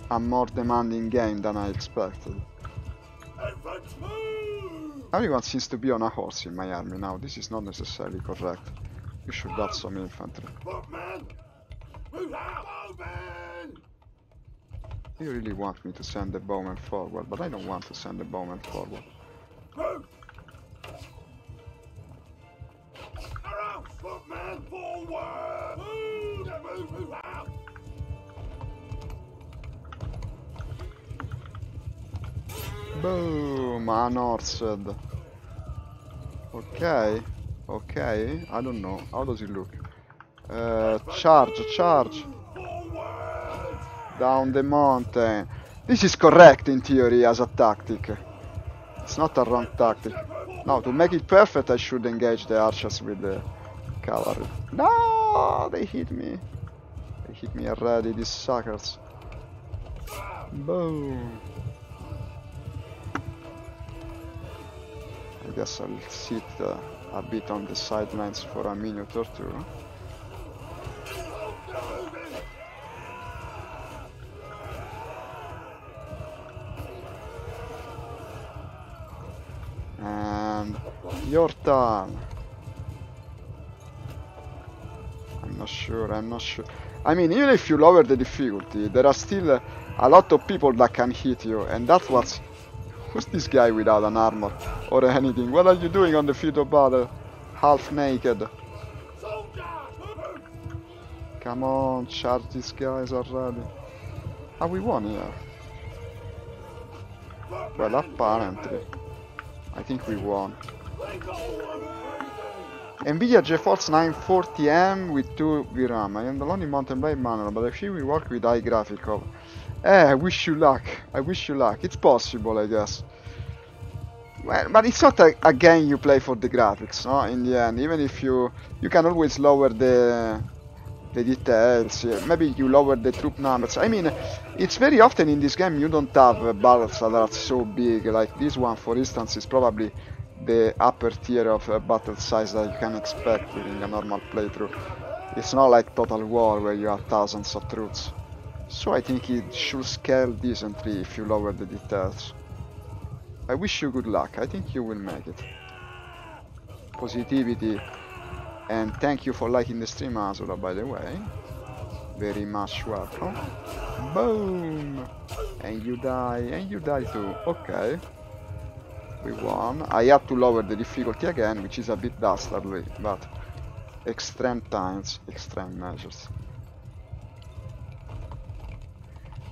a more demanding game than I expected? Everyone seems to be on a horse in my army now. This is not necessarily correct. You should have some infantry. You really want me to send the bowman forward, but I don't want to send the bowman forward. Forward! Boom, unhorsed. Okay, okay, I don't know. How does it look? Uh, charge, charge. Down the mountain. This is correct in theory as a tactic. It's not a wrong tactic. Now, to make it perfect, I should engage the archers with the cavalry. No, they hit me. They hit me already, these suckers. Boom. I guess I'll sit uh, a bit on the sidelines for a minute or two. And your turn. I'm not sure, I'm not sure. I mean, even if you lower the difficulty, there are still a lot of people that can hit you, and that's what's... Who's this guy without an armor or anything? What are you doing on the field of battle? Half naked. Come on, charge these guys already. Are we won here? Well, apparently. I think we won. Nvidia GeForce 940M with 2 VRAM. I am the only mountain bike manual, but I feel we work with high graphic of. Eh, I wish you luck. I wish you luck. It's possible, I guess. Well, but it's not a, a game you play for the graphics, no? In the end, even if you you can always lower the the details. Maybe you lower the troop numbers. I mean, it's very often in this game you don't have battles that are so big. Like this one, for instance, is probably the upper tier of uh, battle size that you can expect in a normal playthrough. It's not like Total War where you have thousands of troops. So I think it should scale decently if you lower the details. I wish you good luck. I think you will make it. Positivity. And thank you for liking the stream, Azula, by the way. Very much welcome. Boom! And you die, and you die too. Okay. We won. I had to lower the difficulty again, which is a bit dastardly, but extreme times, extreme measures.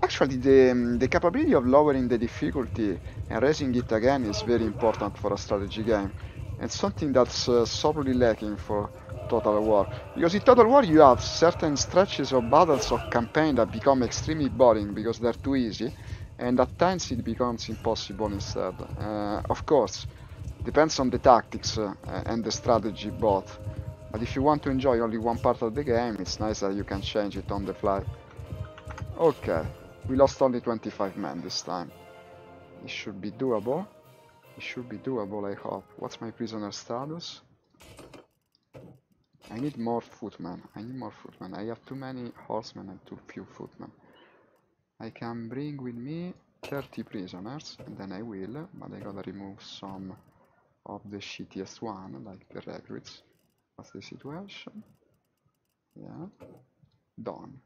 Actually, the, um, the capability of lowering the difficulty and raising it again is very important for a strategy game. And something that's uh, sorely lacking for Total War. Because in Total War you have certain stretches of battles or campaign that become extremely boring because they're too easy. And at times it becomes impossible instead. Uh, of course, depends on the tactics uh, and the strategy both. But if you want to enjoy only one part of the game, it's nice that you can change it on the fly. Okay, we lost only 25 men this time. It should be doable. It should be doable, I hope. What's my prisoner status? I need more footmen. I need more footmen. I have too many horsemen and too few footmen. I can bring with me 30 prisoners, and then I will, but I gotta remove some of the shittiest one, like the recruits. What's the situation? Yeah. Done.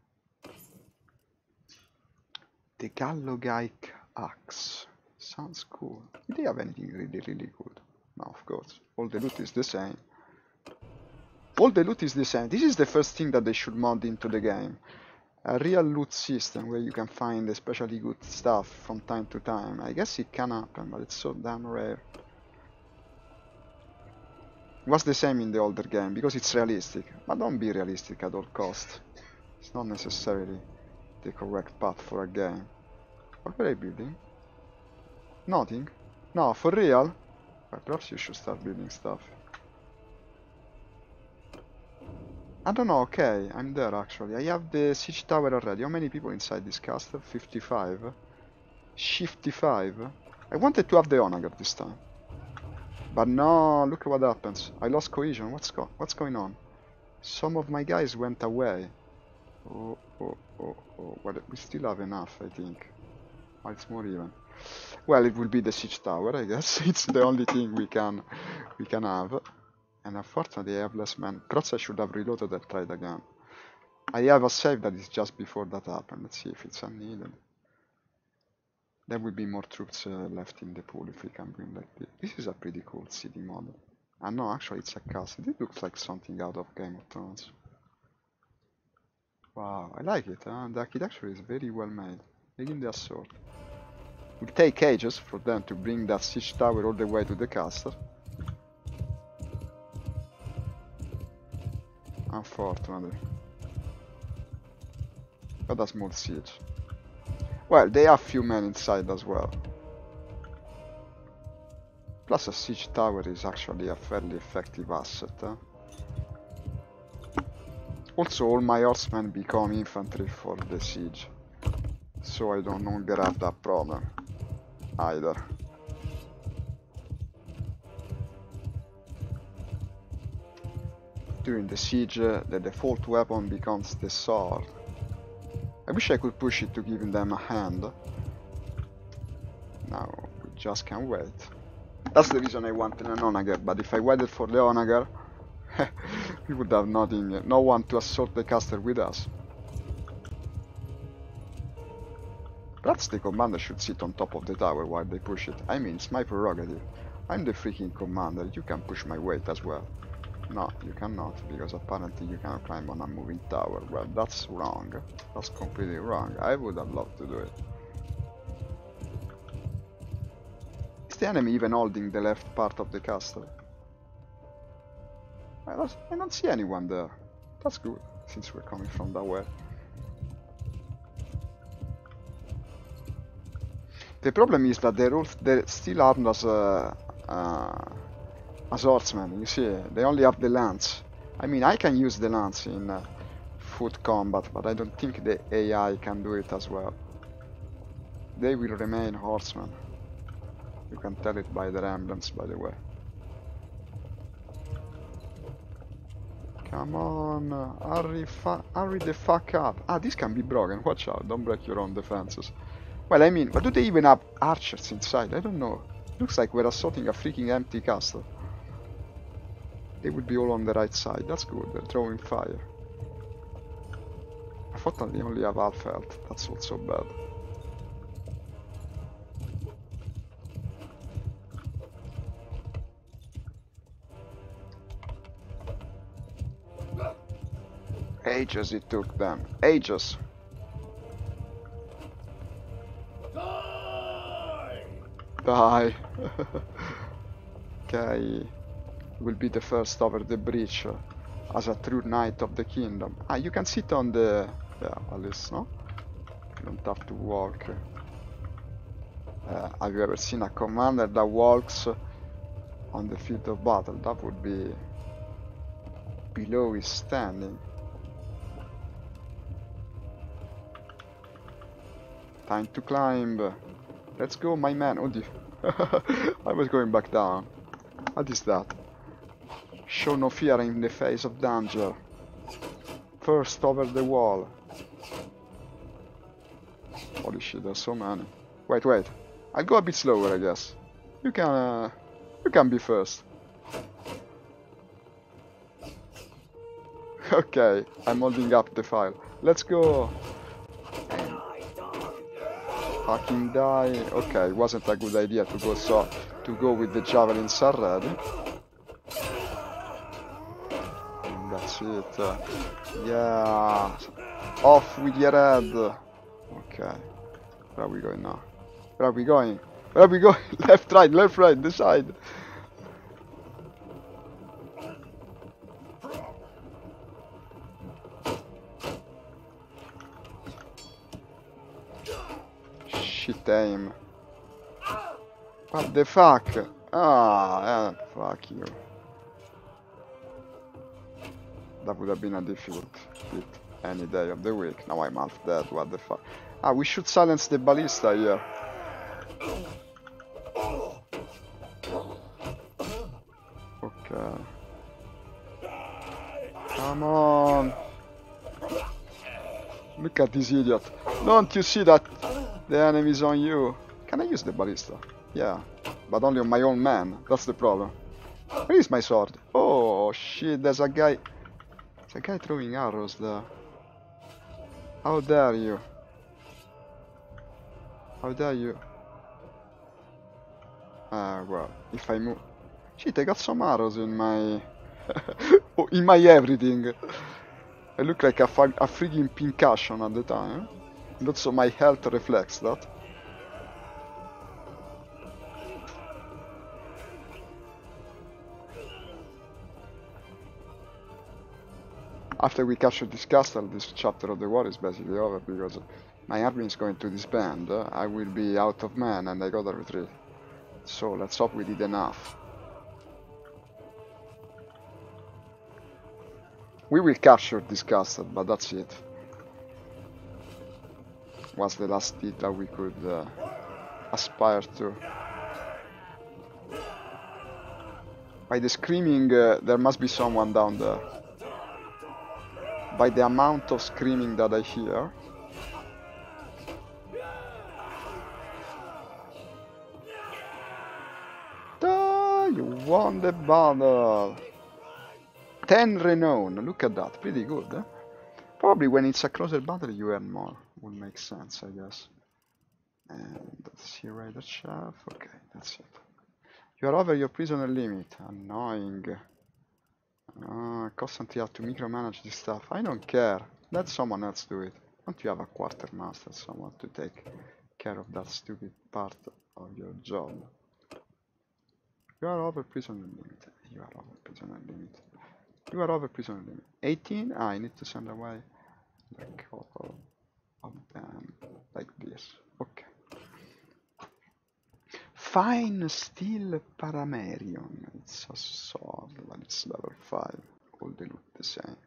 The Gallogaik axe. Sounds cool. Do they have anything really, really good? No, of course. All the loot is the same. All the loot is the same. This is the first thing that they should mod into the game. A real loot system where you can find especially good stuff from time to time. I guess it can happen, but it's so damn rare. Was the same in the older game, because it's realistic. But don't be realistic at all cost. It's not necessarily the correct path for a game. What were I building? Nothing? No, for real? Well, perhaps you should start building stuff. I don't know, okay, I'm there actually. I have the siege tower already. How many people inside this castle? 55? 55? I wanted to have the Onager this time. But no, look what happens. I lost cohesion. What's go what's going on? Some of my guys went away. Oh, oh, oh, oh. We still have enough, I think. Oh, it's more even. Well, it will be the siege tower, I guess. it's the only thing we can we can have. And unfortunately, I have less men. Perhaps I should have reloaded and tried again. I have a save that is just before that happened. Let's see if it's unneeded. There will be more troops uh, left in the pool if we can bring like this. This is a pretty cool city model. Ah no, actually it's a castle. It looks like something out of Game of Thrones. Wow, I like it. Huh? The architecture is very well made. Even the assault. It will take ages for them to bring that siege tower all the way to the castle. Unfortunately. But a small siege. Well, they have few men inside as well. Plus a siege tower is actually a fairly effective asset. Huh? Also, all my horsemen become infantry for the siege. So I don't longer have that problem. Either. During the siege, uh, the default weapon becomes the sword. I wish I could push it to give them a hand. Now, we just can't wait. That's the reason I wanted an Onager, but if I waited for the Onager, we would have nothing, no one to assault the castle with us. Perhaps the commander should sit on top of the tower while they push it. I mean, it's my prerogative. I'm the freaking commander, you can push my weight as well. No, you cannot, because apparently you cannot climb on a moving tower. Well, that's wrong. That's completely wrong. I would have loved to do it. Is the enemy even holding the left part of the castle? I don't, I don't see anyone there. That's good, since we're coming from that way. The problem is that they're, they're still armed as uh, uh, as swordsmen, you see, they only have the lance. I mean, I can use the lance in uh, foot combat, but I don't think the AI can do it as well. They will remain horsemen. You can tell it by their emblems, by the way. Come on, hurry, hurry the fuck up. Ah, this can be broken, watch out, don't break your own defenses. Well, I mean, but do they even have archers inside? I don't know. Looks like we're assaulting a freaking empty castle. They would be all on the right side, that's good, they're throwing fire. I thought they only have half health, that's not so bad. Ages it took them, ages. Die! Die. okay will be the first over the breach uh, as a true knight of the kingdom. Ah, you can sit on the... yeah, at least, no? You don't have to walk. Uh, have you ever seen a commander that walks on the field of battle? That would be below his standing. Time to climb. Let's go, my man. Oh, dear. I was going back down. What is that? Show no fear in the face of danger. First over the wall. Holy shit, there's so many. Wait, wait. I'll go a bit slower, I guess. You can, uh, you can be first. okay, I'm holding up the file. Let's go. Fucking die. Okay, wasn't a good idea to go so to go with the javelin, already. it. Uh, yeah. Off with your head. Okay. Where are we going now? Where are we going? Where are we going? left, right, left, right, decide. Shit aim. What the fuck? Ah, eh, fuck you. That would have been a difficult hit any day of the week. Now I'm half dead, what the fuck. Ah, we should silence the ballista here. Okay. Come on. Look at this idiot. Don't you see that the enemy's on you? Can I use the ballista? Yeah, but only on my own man. That's the problem. Where is my sword? Oh shit, there's a guy there's a guy throwing arrows there. How dare you? How dare you? Ah, well, if I move... Shit, I got some arrows in my... in my everything. I look like a, a freaking pincushion at the time. And also my health reflects that. after we capture this castle, this chapter of the war is basically over because my army is going to disband. I will be out of men and I gotta retreat. So let's hope we did enough. We will capture this castle, but that's it. Was the last that we could uh, aspire to. By the screaming, uh, there must be someone down there. By the amount of screaming that I hear. You won the battle! 10 renown, look at that, pretty good. Eh? Probably when it's a closer battle you earn more, would make sense I guess. And let's see Raider Chef, okay, that's it. You are over your prisoner limit, annoying. Uh, constantly have to micromanage this stuff, I don't care, let someone else do it. Don't you have a quartermaster, someone to take care of that stupid part of your job? You are over prisoner limit, you are over prisoner limit. You are over prisoner limit. 18? Ah, I need to send away a couple of them like this. Okay. Fine Steel Paramerion. It's a sword, but it's level 5. All the loot the same.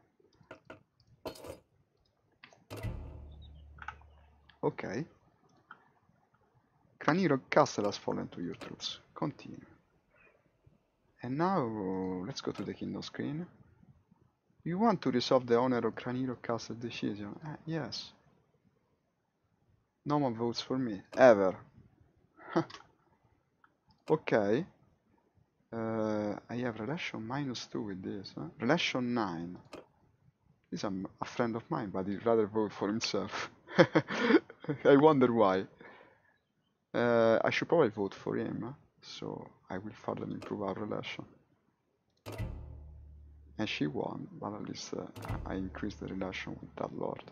Okay. Craniro Castle has fallen to your troops. Continue. And now, let's go to the kingdom screen. You want to resolve the owner of Craniro Castle decision? Uh, yes. No one votes for me, ever. okay. Uh, I have relation minus 2 with this. Huh? Relation 9. He's a, a friend of mine, but he'd rather vote for himself. I wonder why. Uh, I should probably vote for him, so I will further improve our relation and she won, but at least uh, I increased the relation with that lord.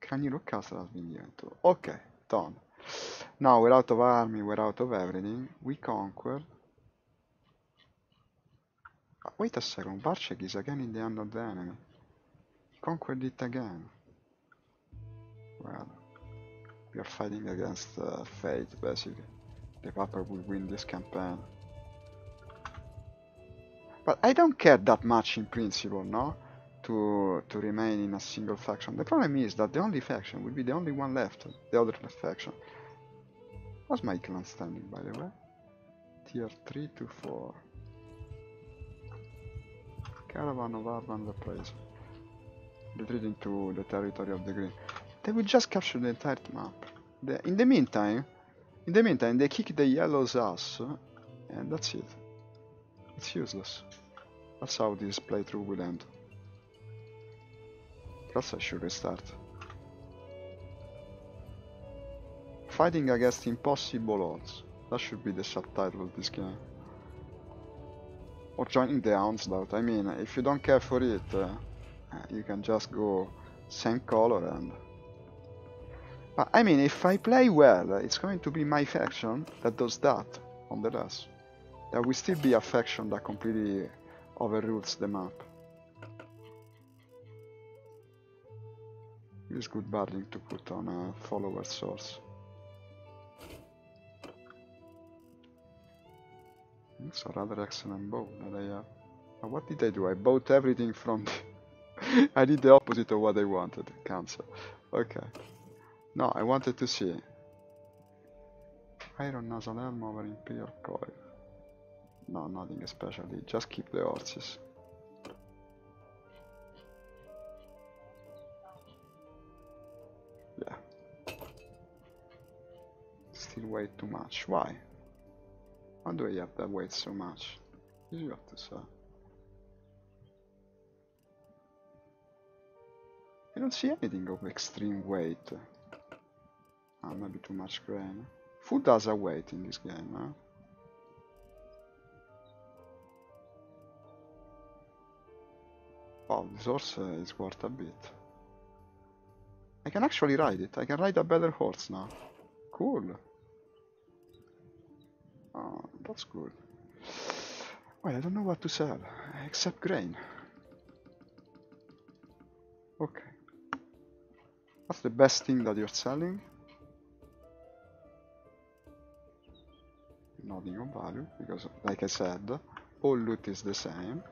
Craniro Castle has been given to. Okay, done. Now we're out of army, we're out of everything. We conquered. Uh, wait a second, Barchek is again in the hand of the enemy. Conquered it again. Well, we are fighting against uh, fate, basically. The Papa will win this campaign. But I don't care that much in principle, no? To, to remain in a single faction. The problem is that the only faction will be the only one left, the other faction. How's my clan standing, by the way? Tier 3 to 4. Caravan of Urban Reprise. Retreating to the territory of the Green. They will just capture the entire map. The, in the meantime, in the meantime, they kick the yellow's ass, and that's it. It's useless. That's how this playthrough will end. Plus I should restart. Fighting against impossible odds. That should be the subtitle of this game. Or joining the Onslaught. I mean, if you don't care for it, uh, you can just go same color and... But I mean, if I play well, it's going to be my faction that does that, on the less. There will still be a faction that completely overrules the map. It's good barding to put on a follower source. It's a rather excellent bow that I have. What did I do? I bought everything from the I did the opposite of what I wanted. Cancel. Okay. No, I wanted to see. Iron Nasal Helm over Imperial Coil. No, nothing especially, just keep the horses. Still weigh too much. Why? Why do I have that weight so much? You have to say. I don't see anything of extreme weight. Ah, maybe too much grain. Food has a weight in this game, huh? Oh, this horse uh, is worth a bit. I can actually ride it. I can ride a better horse now. Cool. Oh, that's good. Well, I don't know what to sell, except grain. Okay. What's the best thing that you're selling? Nothing of value, because like I said, all loot is the same.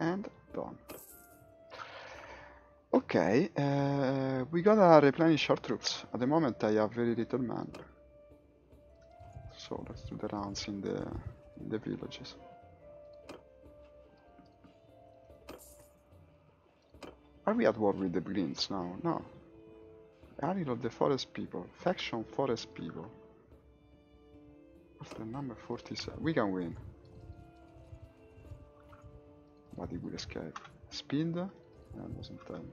And done. Okay, uh, we gotta replenish our troops. At the moment I have very little men. So let's do the rounds in the in the villages. Are we at war with the Greens now? No. Area of the forest people. Faction forest people. What's the number 47? We can win. But he will escape. Speed? Yeah, doesn't tell me.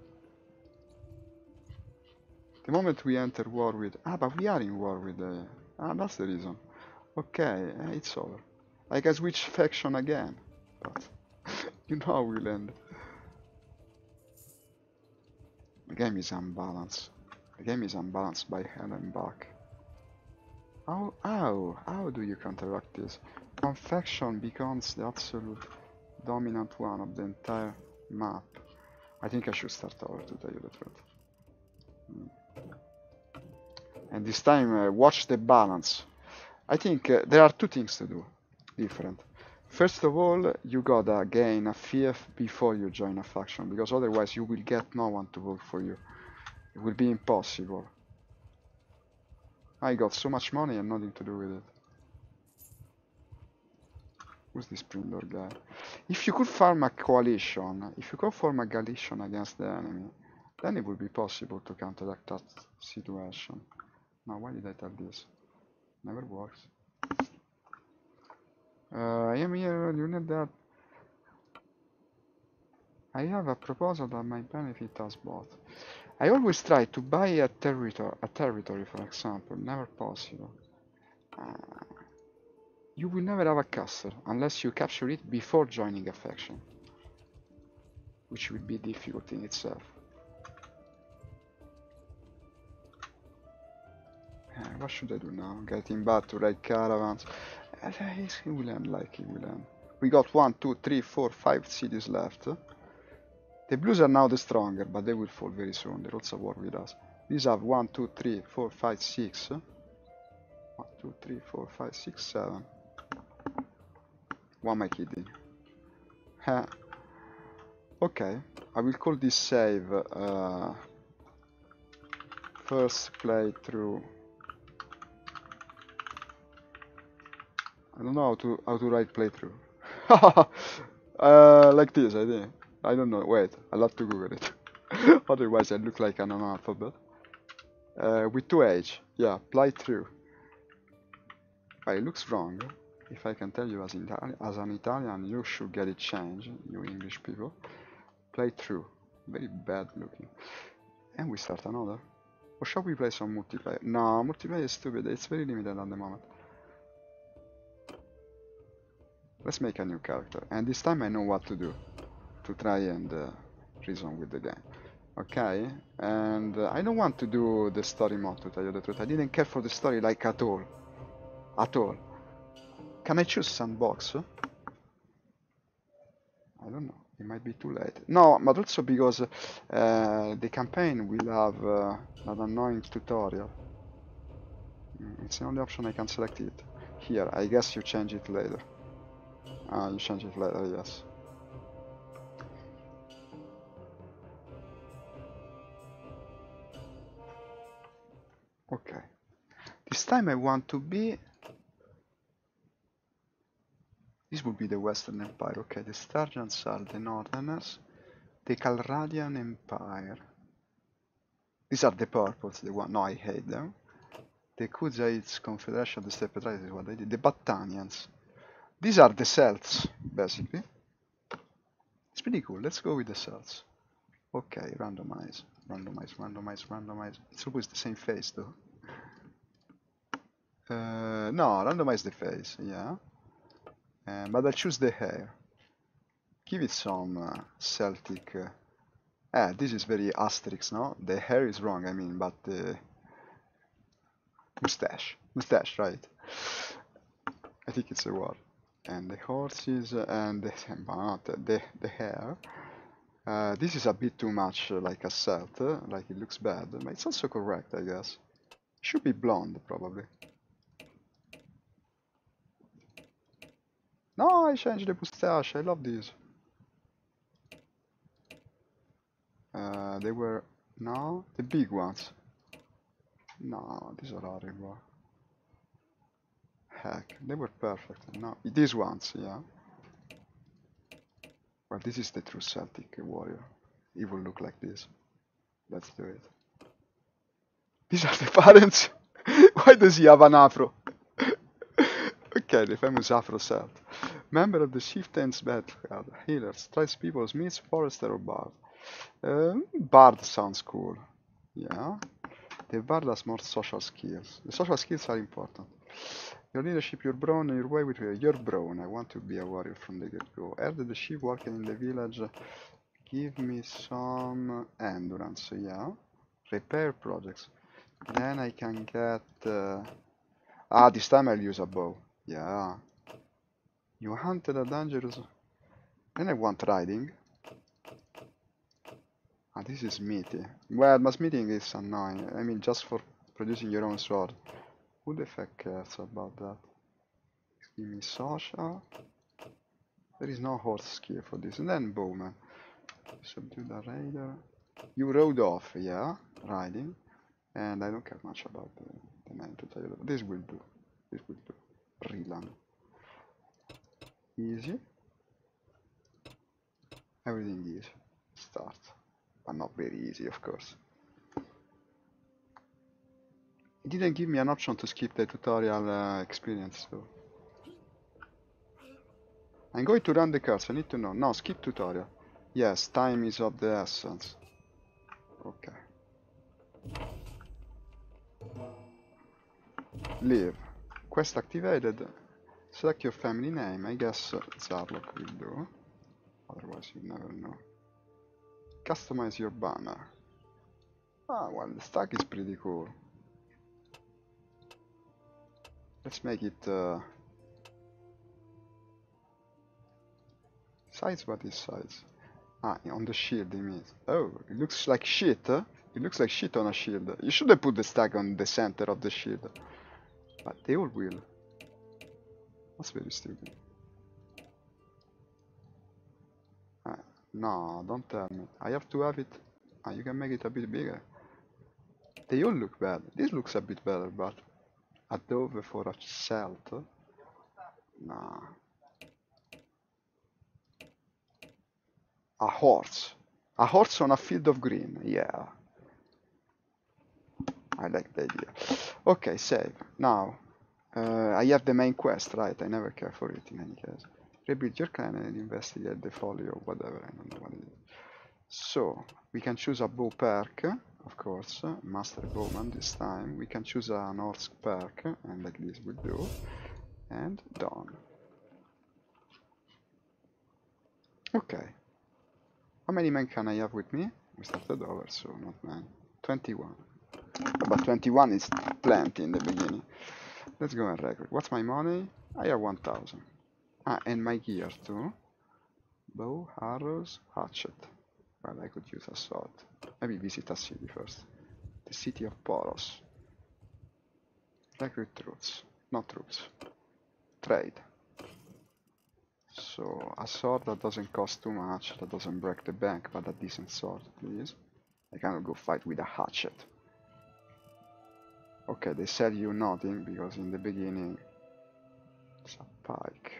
The moment we enter war with... Ah, but we are in war with the... Ah, that's the reason. Okay, eh, it's over. I can switch faction again. But you know how we'll end. The game is unbalanced. The game is unbalanced by hell and back. How, how, how do you counteract this? One faction becomes the absolute dominant one of the entire map. I think I should start over to tell you the truth. Mm. And this time, uh, watch the balance. I think uh, there are two things to do different. First of all, you gotta gain a fief before you join a faction, because otherwise you will get no one to vote for you. It will be impossible. I got so much money and nothing to do with it. Who's this Prindor guy? If you could form a coalition, if you could form a coalition against the enemy, then it would be possible to counteract that situation. Now, why did I tell this? Never works. Uh, I am here, you know that. I have a proposal that might benefit us both. I always try to buy a territory, a territory for example, never possible. Uh, you will never have a castle unless you capture it before joining a faction, which will be difficult in itself. What should I do now? Getting back to raid caravans. Uh, he will end like he will end. We got one, two, three, four, five cities left. The blues are now the stronger, but they will fall very soon. They're also war with us. These have one, two, three, four, five, six. One, two, three, four, five, six, seven. Why am I kidding? Okay, I will call this save uh, first playthrough. I don't know how to how to write playthrough. uh, like this, I think. I don't know. Wait, I'll have to Google it. Otherwise, I look like an analphabet. Uh, with two H, yeah, playthrough. Ah, it looks wrong. If I can tell you as, Itali as an Italian, you should get it changed, you English people. Playthrough. Very bad looking. And we start another. Or shall we play some multiplayer? No, multiplayer is stupid. It's very limited at the moment. Let's make a new character. And this time I know what to do. To try and uh, reason with the game. Okay? And uh, I don't want to do the story mode to tell you the truth. I didn't care for the story like at all. At all. Can I choose sandbox? I don't know. It might be too late. No, but also because uh, the campaign will have uh, an annoying tutorial. Mm, it's the only option I can select it. Here, I guess you change it later. Ah, you change it later, yes. Okay. This time I want to be this would be the Western Empire. Okay, the Sturgians are the Northerners. The Calradian Empire. These are the purples, the one. No, I hate them. The Khuzaits Confederation, the Tribes is what I did. The Battanians. These are the Celts, basically. It's pretty cool. Let's go with the Celts. Okay, randomize, randomize, randomize, randomize. It's always the same face, though. Uh, no, randomize the face, yeah. Uh, but I'll choose the hair. Give it some uh, Celtic... Uh, ah, this is very Asterix, no? The hair is wrong, I mean, but the... Mustache. Mustache, right. I think it's a word. And the horses and the, but the, the hair. Uh, this is a bit too much uh, like a Celt, uh, like it looks bad, but it's also correct, I guess. Should be blonde, probably. No, I changed the mustache. I love this. Uh, they were no the big ones. No, these are horrible. Heck, they were perfect. No, these ones, yeah. Well, this is the true Celtic warrior. He will look like this. Let's do it. These are the parents. Why does he have an afro? okay, the famous afro Celt. Member of the Chieftain's Battleguard. healers, Strikes people, smiths, forester, or bard. Um, bard sounds cool. Yeah. The bard has more social skills. The social skills are important. Your leadership, your brawn, your way with you. your brawn. I want to be a warrior from the get-go. Heard the sheep working in the village. Give me some endurance, yeah. Repair projects. Then I can get... Uh... Ah, this time I'll use a bow. Yeah. You hunted a dangerous... Then I want riding. Ah, this is meaty. Well, but meeting is annoying. I mean, just for producing your own sword. Who the fuck cares about that? Give me Sasha. There is no horse skill for this. And then Bowman. Subdue the raider. You rode off, yeah? Riding. And I don't care much about the, the name to tell you. This will do. This will do. Rilan. Easy. Everything easy. Start. But not very easy, of course. It didn't give me an option to skip the tutorial uh, experience, so... I'm going to run the cards, I need to know. No, skip tutorial. Yes, time is of the essence. Okay. Leave. Quest activated. Select your family name. I guess Zarlock will do. Otherwise you never know. Customize your banner. Ah, well, the stack is pretty cool. Let's make it uh, size. What is size? Ah, on the shield, it means. Oh, it looks like shit. Huh? It looks like shit on a shield. You should have put the stack on the center of the shield. But they all will. That's very stupid. Ah, no, don't tell me. I have to have it. Ah, you can make it a bit bigger. They all look bad. This looks a bit better, but a dove for a horse. A horse on a field of green, yeah. I like the idea. Okay, save. Now, uh, I have the main quest, right? I never care for it in any case. Rebuild your clan and investigate the folly or whatever, I don't know what it is. So, we can choose a bow perk, of course, master bowman this time. We can choose an horse perk, and like this will do. And done. Okay. How many men can I have with me? We started over, so not men. 21. But 21 is plenty in the beginning. Let's go and record. What's my money? I have 1000. Ah, and my gear too. Bow, arrows, hatchet. Well, I could use a sword. Maybe visit a city first. The city of Poros. Recruit troops. Not troops. Trade. So, a sword that doesn't cost too much, that doesn't break the bank, but a decent sword, please. I cannot go fight with a hatchet. Okay, they sell you nothing, because in the beginning... It's a pike.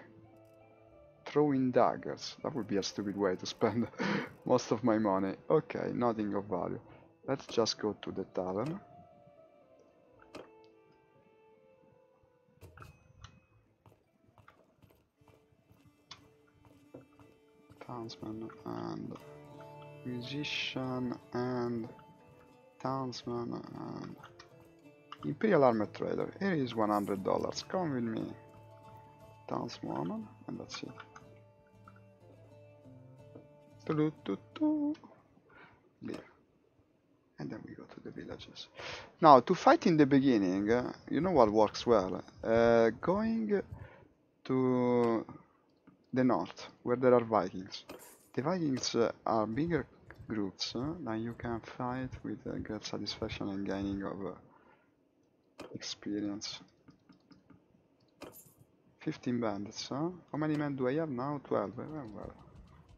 Throwing daggers. That would be a stupid way to spend most of my money. Okay, nothing of value. Let's just go to the tavern. Townsman and musician and townsman and Imperial armor trader. Here is one hundred dollars. Come with me. Townswoman and that's it. And then we go to the villages. Now, to fight in the beginning, uh, you know what works well? Uh, going to the north, where there are Vikings. The Vikings uh, are bigger groups, uh, then you can fight with uh, great satisfaction and gaining of uh, experience. 15 bandits, huh? How many men do I have now? 12. Uh, well,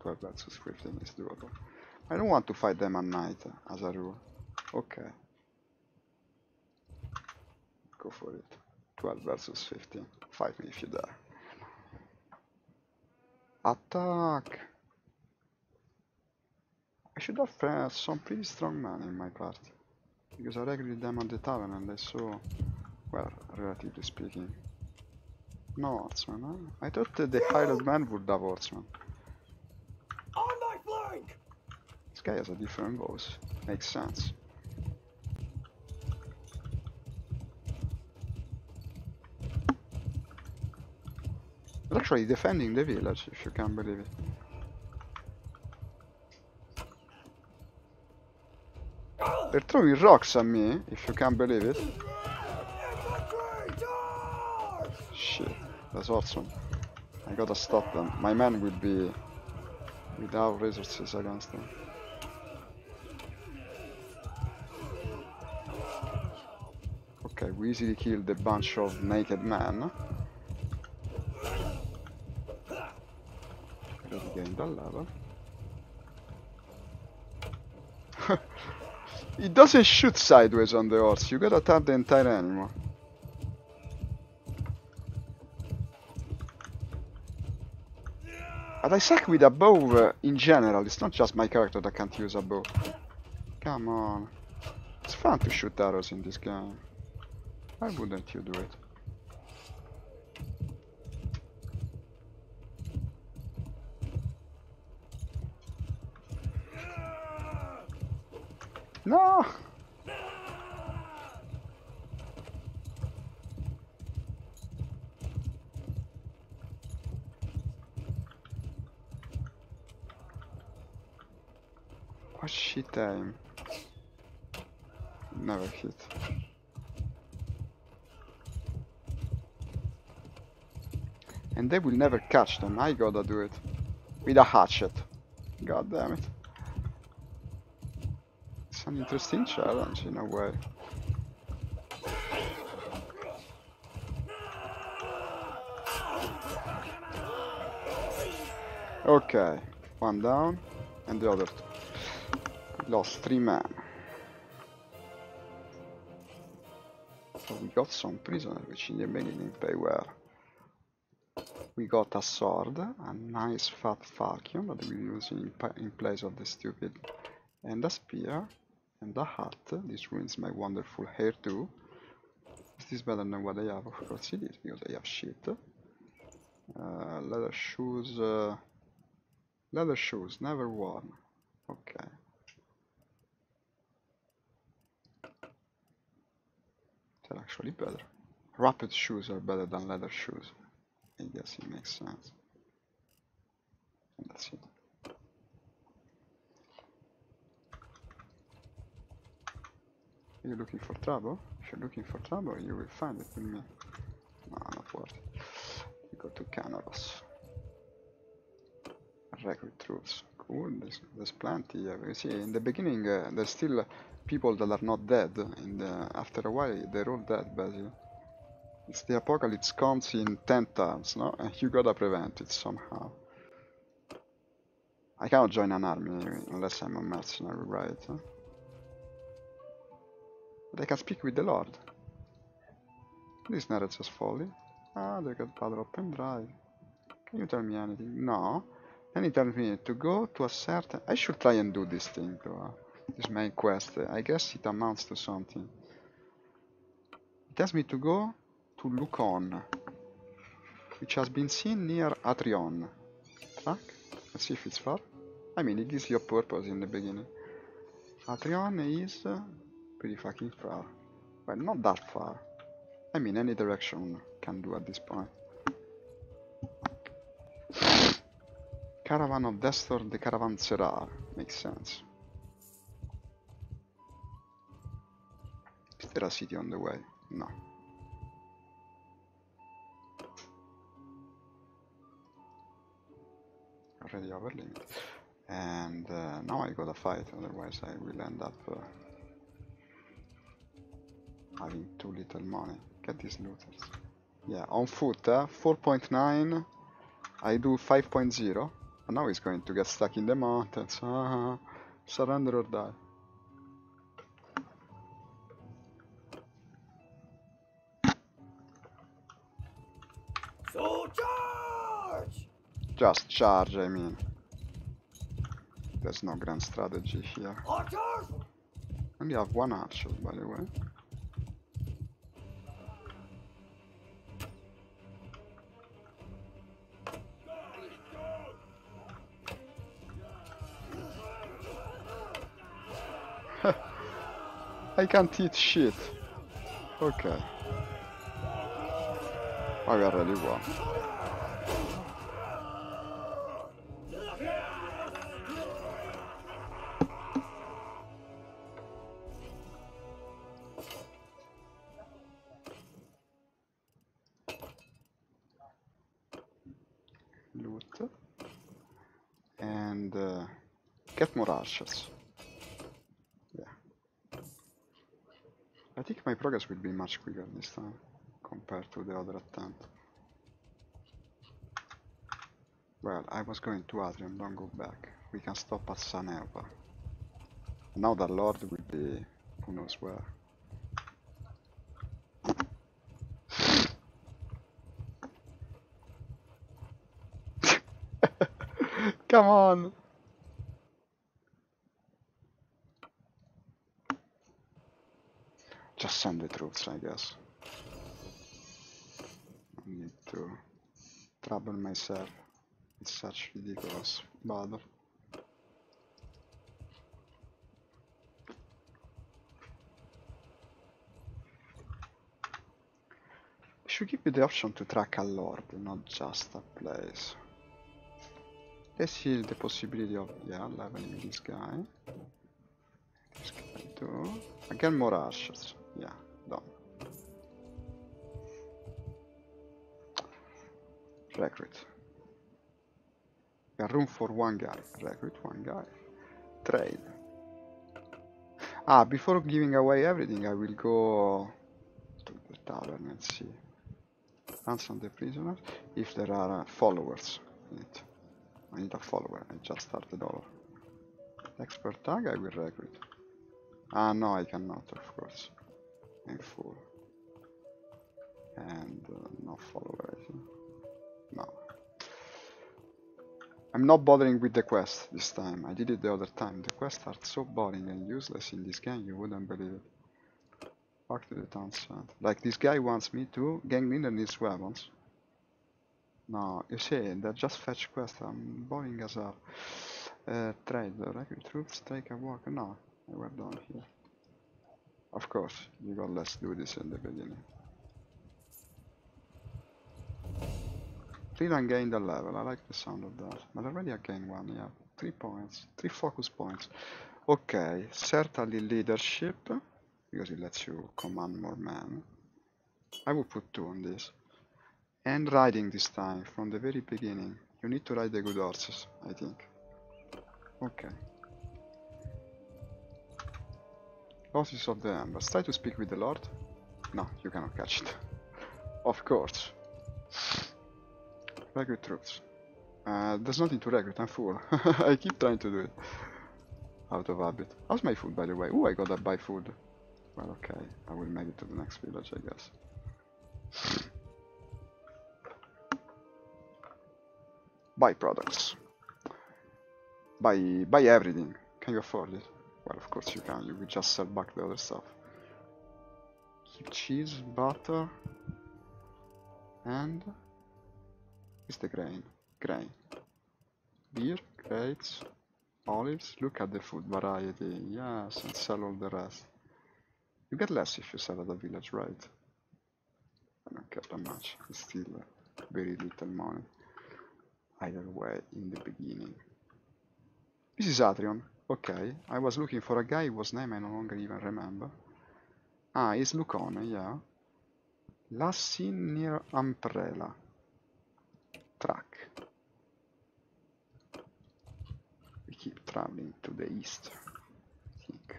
12 versus 15 is doable. I don't want to fight them at night, as a rule. Okay. Go for it. 12 versus 15. Fight me if you dare. Attack! I should have uh, some pretty strong men in my party. Because I recruited them at the tavern and I saw, well, relatively speaking, no horsemen, huh? I thought the hired man would have horsemen. On my flank! This guy has a different voice. Makes sense. Actually defending the village, if you can believe it. They're throwing rocks at me, if you can believe it. Shit, that's awesome. I gotta stop them. My men will be without resources against them. We easily killed a bunch of naked men. Already gained a level. it doesn't shoot sideways on the horse, you gotta tap the entire animal. But I suck with a bow uh, in general, it's not just my character that can't use a bow. Come on. It's fun to shoot arrows in this game. Why wouldn't you do it? No! What shit aim? Never hit. They will never catch them. I gotta do it. With a hatchet. God damn it. It's an interesting challenge in a way. Okay, one down, and the other two. Lost three men. We got some prisoners, which in the beginning pay well. We got a sword, a nice fat falcon that we use in, in place of the stupid, and a spear, and a hat. This ruins my wonderful hair too. Is this better than what I have? Of course it is, because I have shit. Uh, leather shoes, uh, leather shoes, never worn. Okay. They're actually better. Rapid shoes are better than leather shoes. I guess it makes sense. And that's it. Are you looking for trouble? If you're looking for trouble, you will find it with me. No, not worth it. We go to Canaros. Recruit troops. Cool, there's, there's plenty. You see, in the beginning, uh, there's still people that are not dead. In the, after a while, they're all dead, basically. It's the apocalypse comes in 10 times, no? And you gotta prevent it somehow. I cannot join an army unless I'm a mercenary, right? huh? But I can speak with the Lord. This Neretzes' folly. Ah, they got bad open drive. Can you tell me anything? No. Then he tells me to go to a certain... I should try and do this thing, though. This main quest. I guess it amounts to something. It tells me to go to Lucon, which has been seen near Atrion. Track? Let's see if it's far. I mean, it gives you a purpose in the beginning. Atrion is pretty fucking far. Well, not that far. I mean, any direction can do at this point. Caravan of Destor the Caravanserar. Makes sense. Is there a city on the way? No. Already over limit. And uh, now I gotta fight, otherwise I will end up uh, having too little money. Get these looters. Yeah, on foot, uh, 4.9. I do 5.0. And now he's going to get stuck in the mountains. Ah, Surrender or die. Just charge, I mean. There's no grand strategy here. Archers! Only have one archer, by the way. I can't eat shit. Okay. I already won. Loot. Yeah. I think my progress will be much quicker this time compared to the other attempt. Well, I was going to Atrion, don't go back. We can stop at Sanelva. Now the Lord will be who knows where. Come on! The troops, I guess. I need to trouble myself with such ridiculous battle. Should give you the option to track a lord, not just a place. Let's see the possibility of yeah leveling this guy. This guy too. Again more archers. Yeah, done. Recruit. We have room for one guy. Recruit one guy. Trade. Ah, before giving away everything, I will go to the tavern and see. Ransom the prisoners. If there are uh, followers in it. I need a follower. I just started over. Expert tag I will recruit. Ah, no, I cannot, of course. I'm. And uh, no follower, I think. No. I'm not bothering with the quest this time. I did it the other time. The quests are so boring and useless in this game, you wouldn't believe it. Back to the town center. Like, this guy wants me to gang Linder needs weapons. No, you see, they just fetch quests. I'm boring as a Uh, trade, uh, troops, take a walk. No, we're done here. Of course, you got let's do this in the beginning. Freeland gained a level, I like the sound of that. But already I gained one, yeah. Three points, three focus points. Okay, certainly leadership, because it lets you command more men. I will put two on this. And riding this time, from the very beginning. You need to ride the good horses, I think. Okay. Office of the Embers. Try to speak with the Lord. No, you cannot catch it. of course. Recruit troops. Uh, there's nothing to recruit, I'm full. I keep trying to do it. Out of habit. How's my food, by the way? Oh, I gotta buy food. Well, okay. I will make it to the next village, I guess. buy products. Buy, buy everything. Can you afford it? Well, of course you can. You will just sell back the other stuff. Keep cheese, butter, and is the grain. Grain. Beer, grapes, olives. Look at the food variety. Yes, and sell all the rest. You get less if you sell at the village, right? I don't care that much. It's still very little money. Either way, in the beginning. This is Atrion. Okay, I was looking for a guy whose name I no longer even remember. Ah, it's Lucone, yeah. Last seen near Umbrella. Track. We keep traveling to the east, I think.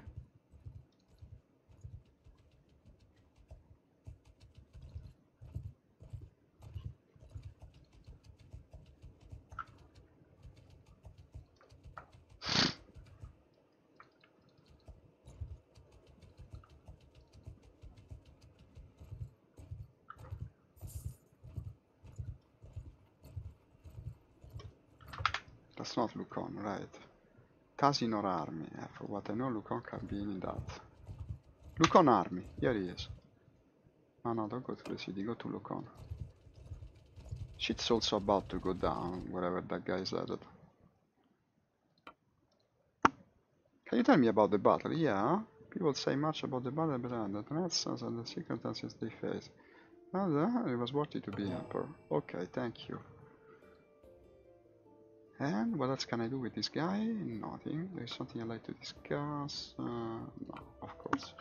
That's not Lucon, right? Casinor Army. For what I know, Lucon can be in that. Lucon Army. Here he is. No, no, don't go to the city. Go to Lucon. Shit's also about to go down, wherever that guy is headed. Can you tell me about the battle? Yeah, people say much about the battle, but uh, the threats and the circumstances they face. Uh, it was worthy to be emperor. Okay, thank you. And what else can I do with this guy? Nothing. There's something I'd like to discuss. Uh, no, of course.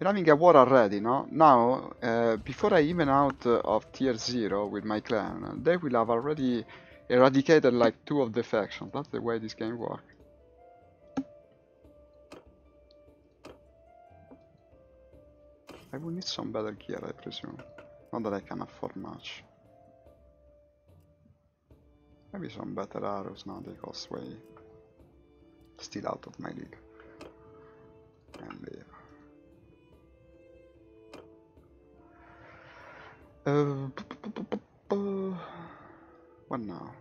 We're having a war already, no? Now, uh, before I even out uh, of tier 0 with my clan, they will have already eradicated like two of the factions. That's the way this game works. I will need some better gear, I presume. Not that I can afford much. Maybe some better arrows now, they cost way still out of my league. And leave. Uh, what now?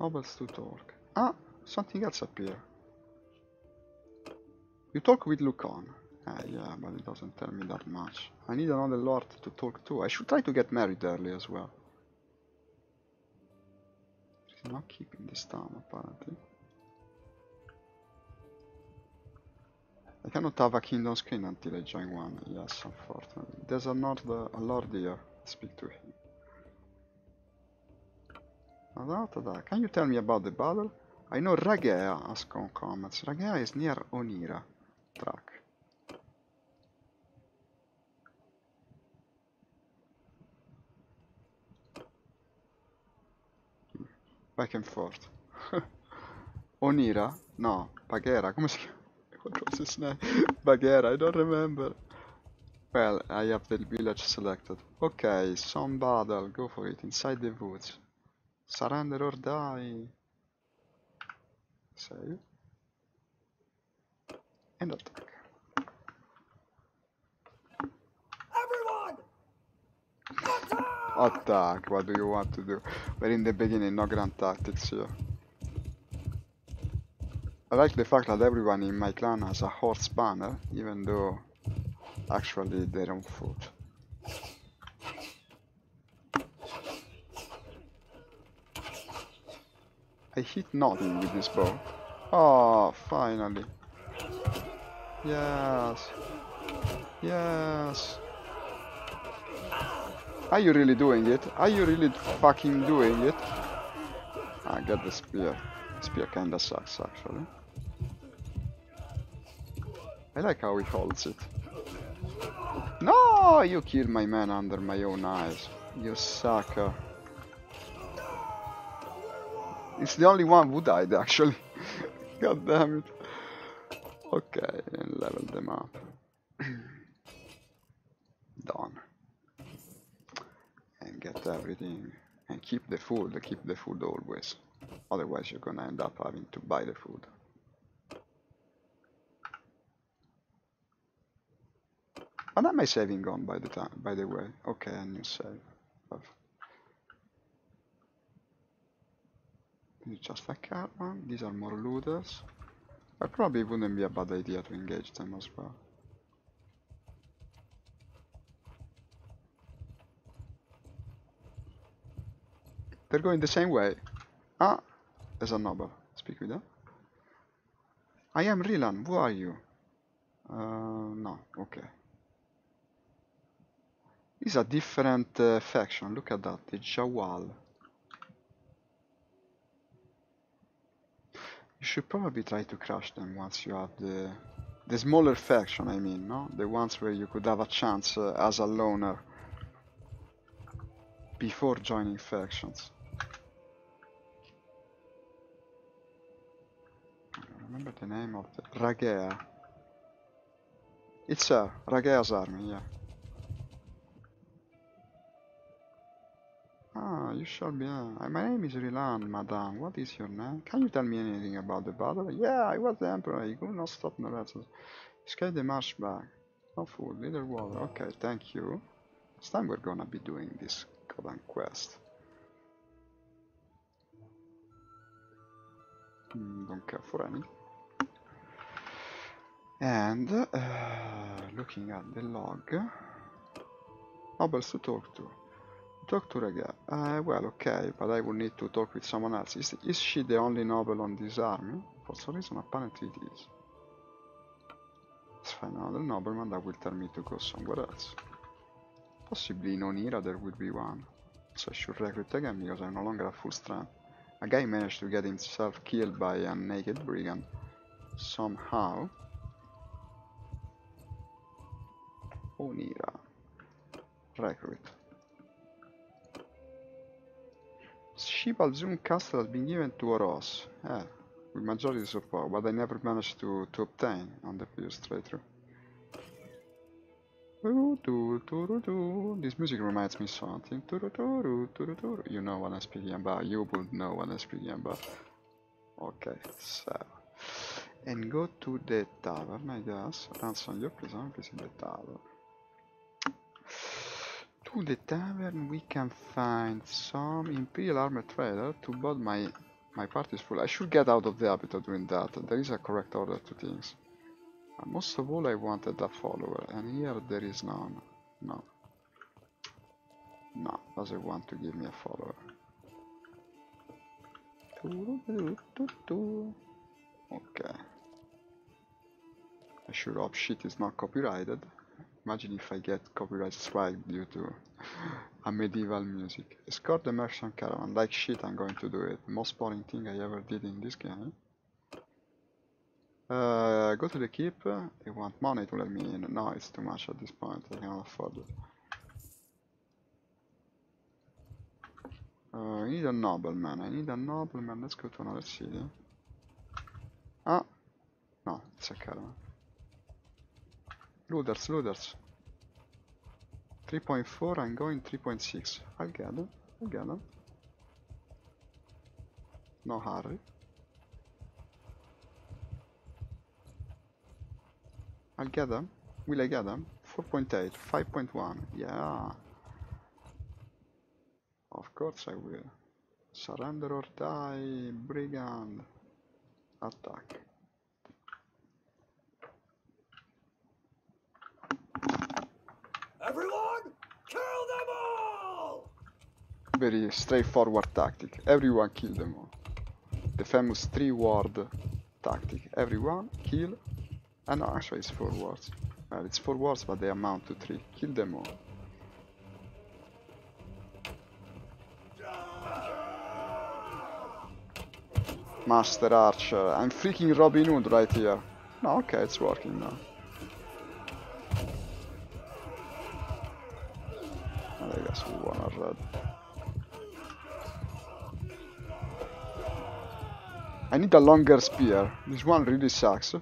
Nobles to talk. Ah, something else appear. You talk with Lucon. Ah, yeah, but it doesn't tell me that much. I need another lord to talk to. I should try to get married early as well. He's not keeping this town, apparently. I cannot have a kingdom screen until I join one. Yes, unfortunately. There's a lord, a lord here. Speak to him. Can you tell me about the battle? I know Rhagaea has come comments. Rhagaea is near Onira track. Back and forth. Onira? No, Baghera, come si chiama? What was his name? Baghera, I don't remember. Well, I have the village selected. Okay, some battle, go for it, inside the woods. Surrender or die. Save. And attack. Attack! What do you want to do? We're in the beginning, no grand tactics here. I like the fact that everyone in my clan has a horse banner, even though actually they're on foot. I hit nothing with this bow. Oh, finally. Yes. Yes. Are you really doing it? Are you really fucking doing it? I got the spear. Spear kinda sucks actually. I like how he holds it. No! You killed my man under my own eyes. You sucker. It's the only one who died actually. God damn it. Okay, and level them up. Done. Get everything. And keep the food, keep the food always. Otherwise you're gonna end up having to buy the food. What am I saving on by the time by the way? Okay, a new save. Is just a caravan. These are more looters. But probably wouldn't be a bad idea to engage them as well. They're going the same way. Ah, there's a noble. Speak with them. I am Rilan. Who are you? Uh, no. Okay. It's a different uh, faction. Look at that. The Jawwal. You should probably try to crush them once you have the the smaller faction, I mean, no? The ones where you could have a chance uh, as a loner before joining factions. Remember the name of the Rhagaea. It's uh, Rhagaea's army, yeah. Ah, you shall be. Uh, my name is Rilan, madame. What is your name? Can you tell me anything about the battle? Yeah, I was the emperor. I could not stop the Nazis. Escape the march back. No food, little water. Okay, thank you. This time we're gonna be doing this important quest. Mm, don't care for any. And uh, looking at the log, nobles to talk to. Talk to Rega. Uh, well, okay, but I will need to talk with someone else. Is, is she the only noble on this army? For some reason, apparently it is. Let's find another nobleman that will tell me to go somewhere else. Possibly in Onira there will be one. So I should recruit again because I'm no longer at full strength. A guy managed to get himself killed by a naked brigand. Somehow. Onira. Recruit. Shibalzun castle has been given to Oros. Eh, with majority support, but I never managed to, to obtain on the previous playthrough. This music reminds me something. You know what I'm speaking about. You would know what I'm speaking about. Okay, so. And go to the tavern, I guess. Ransom your prison, visit the tavern. To the tavern we can find some Imperial armor trader to build my my party is full. I should get out of the habit of doing that. There is a correct order to things. And most of all I wanted a follower, and here there is none. No. No, doesn't want to give me a follower. Okay. I sure hope shit is not copyrighted. Imagine if I get copyright strike due to a medieval music. Escort the merchant caravan. Like shit I'm going to do it. Most boring thing I ever did in this game. Uh, go to the keep. They want money to let me in. No, it's too much at this point. I cannot afford it. Uh, I need a nobleman. I need a nobleman. Let's go to another city. Ah! No, it's a caravan. Looters, looters. 3.4, I'm going 3.6. I'll get them. I'll get them. No hurry. I'll get them. Will I get them? 4.8, 5.1. Yeah. Of course I will. Surrender or die, brigand. Attack. Everyone, kill them all! Very straightforward tactic. Everyone kill them all. The famous three word tactic. Everyone kill and actually it's four words. Well it's four words but they amount to three. Kill them all. Master Archer. I'm freaking Robin Hood right here. No, okay, it's working now. I need a longer spear. This one really sucks.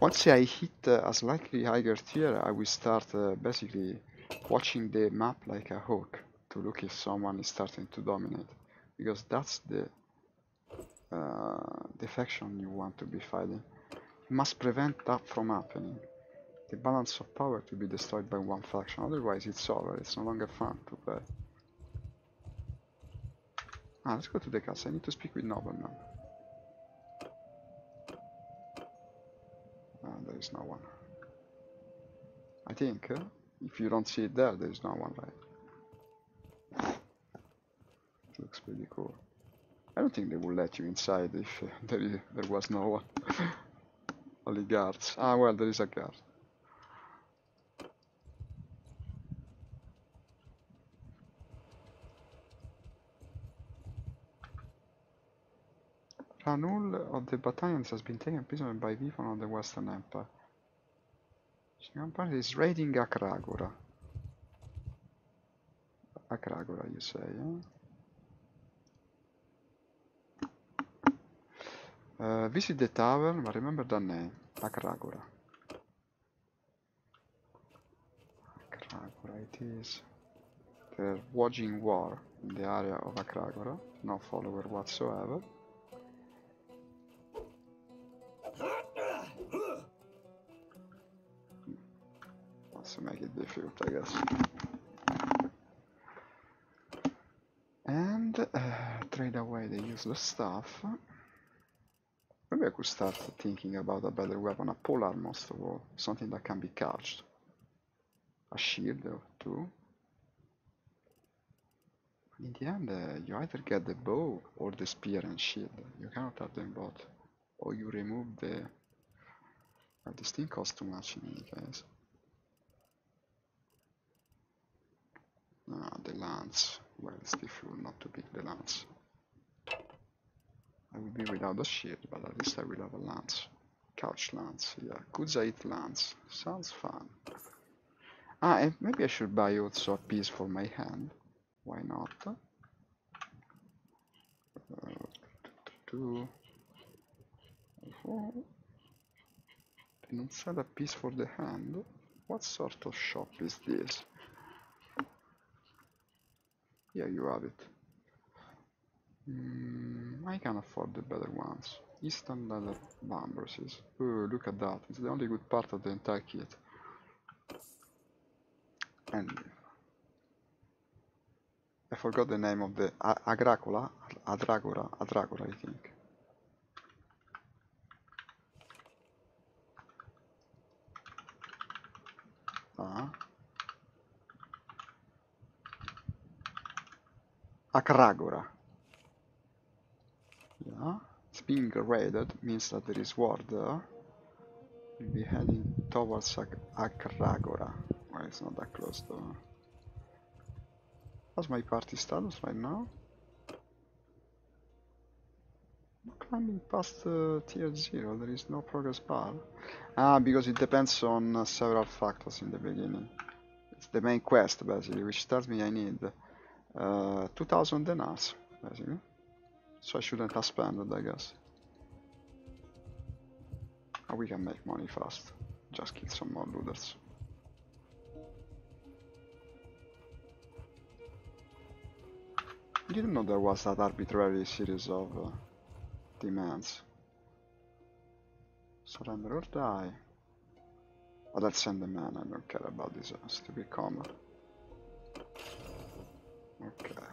Once I hit uh, a slightly higher tier, I will start uh, basically watching the map like a hawk to look if someone is starting to dominate, because that's the uh, the faction you want to be fighting. You must prevent that from happening. The balance of power to be destroyed by one faction, otherwise it's over, it's no longer fun to play. Ah, let's go to the castle, I need to speak with Nobleman. Ah, there is no one. I think, uh, if you don't see it there, there is no one, right? Looks pretty cool. I don't think they will let you inside if uh, there, there was no one. Only guards. Ah, well, there is a guard. Ranul of the battalions has been taken prisoner by Vivon of the Western Empire. Second party is raiding Akragora. Akragora, you say, huh? Uh, visit the tavern, but remember the name. Akragora. Akragora it is. They're waging war in the area of Akragora. No follower whatsoever. Wants to make it difficult, I guess. And uh, trade away the useless stuff. Could start thinking about a better weapon, a polar most of all, something that can be charged. A shield or two. In the end, uh, you either get the bow or the spear and shield. You cannot have them both. Or you remove the... Uh, this thing costs too much in any case. Ah, the lance. Well, it's difficult not to pick the lance. I will be without a shield, but at least I will have a lance. Couch lance, yeah. Khuzait lance. Sounds fun. Ah, and maybe I should buy also a piece for my hand. Why not? Uh, two, don't sell a piece for the hand. What sort of shop is this? Here you have it. Mm, I can afford the better ones. Eastern leather bumbresses. Oh, look at that. It's the only good part of the entire kit. And I forgot the name of the Agracola, Adragora, Adragora, I think. Ah. Akragora. It's being raided means that there is war. We'll be heading towards Ak Akragora. Well, it's not that close though. What's my party status right now? Climbing past uh, tier 0, there is no progress bar. Ah, because it depends on uh, several factors in the beginning. It's the main quest basically, which tells me I need uh, 2000 denars, basically. So I shouldn't have spent it, I guess. Oh, we can make money fast. Just kill some more looters. Didn't know there was that arbitrary series of uh, demands. Surrender or die. But let's send the man, I don't care about this stupid comma. Okay.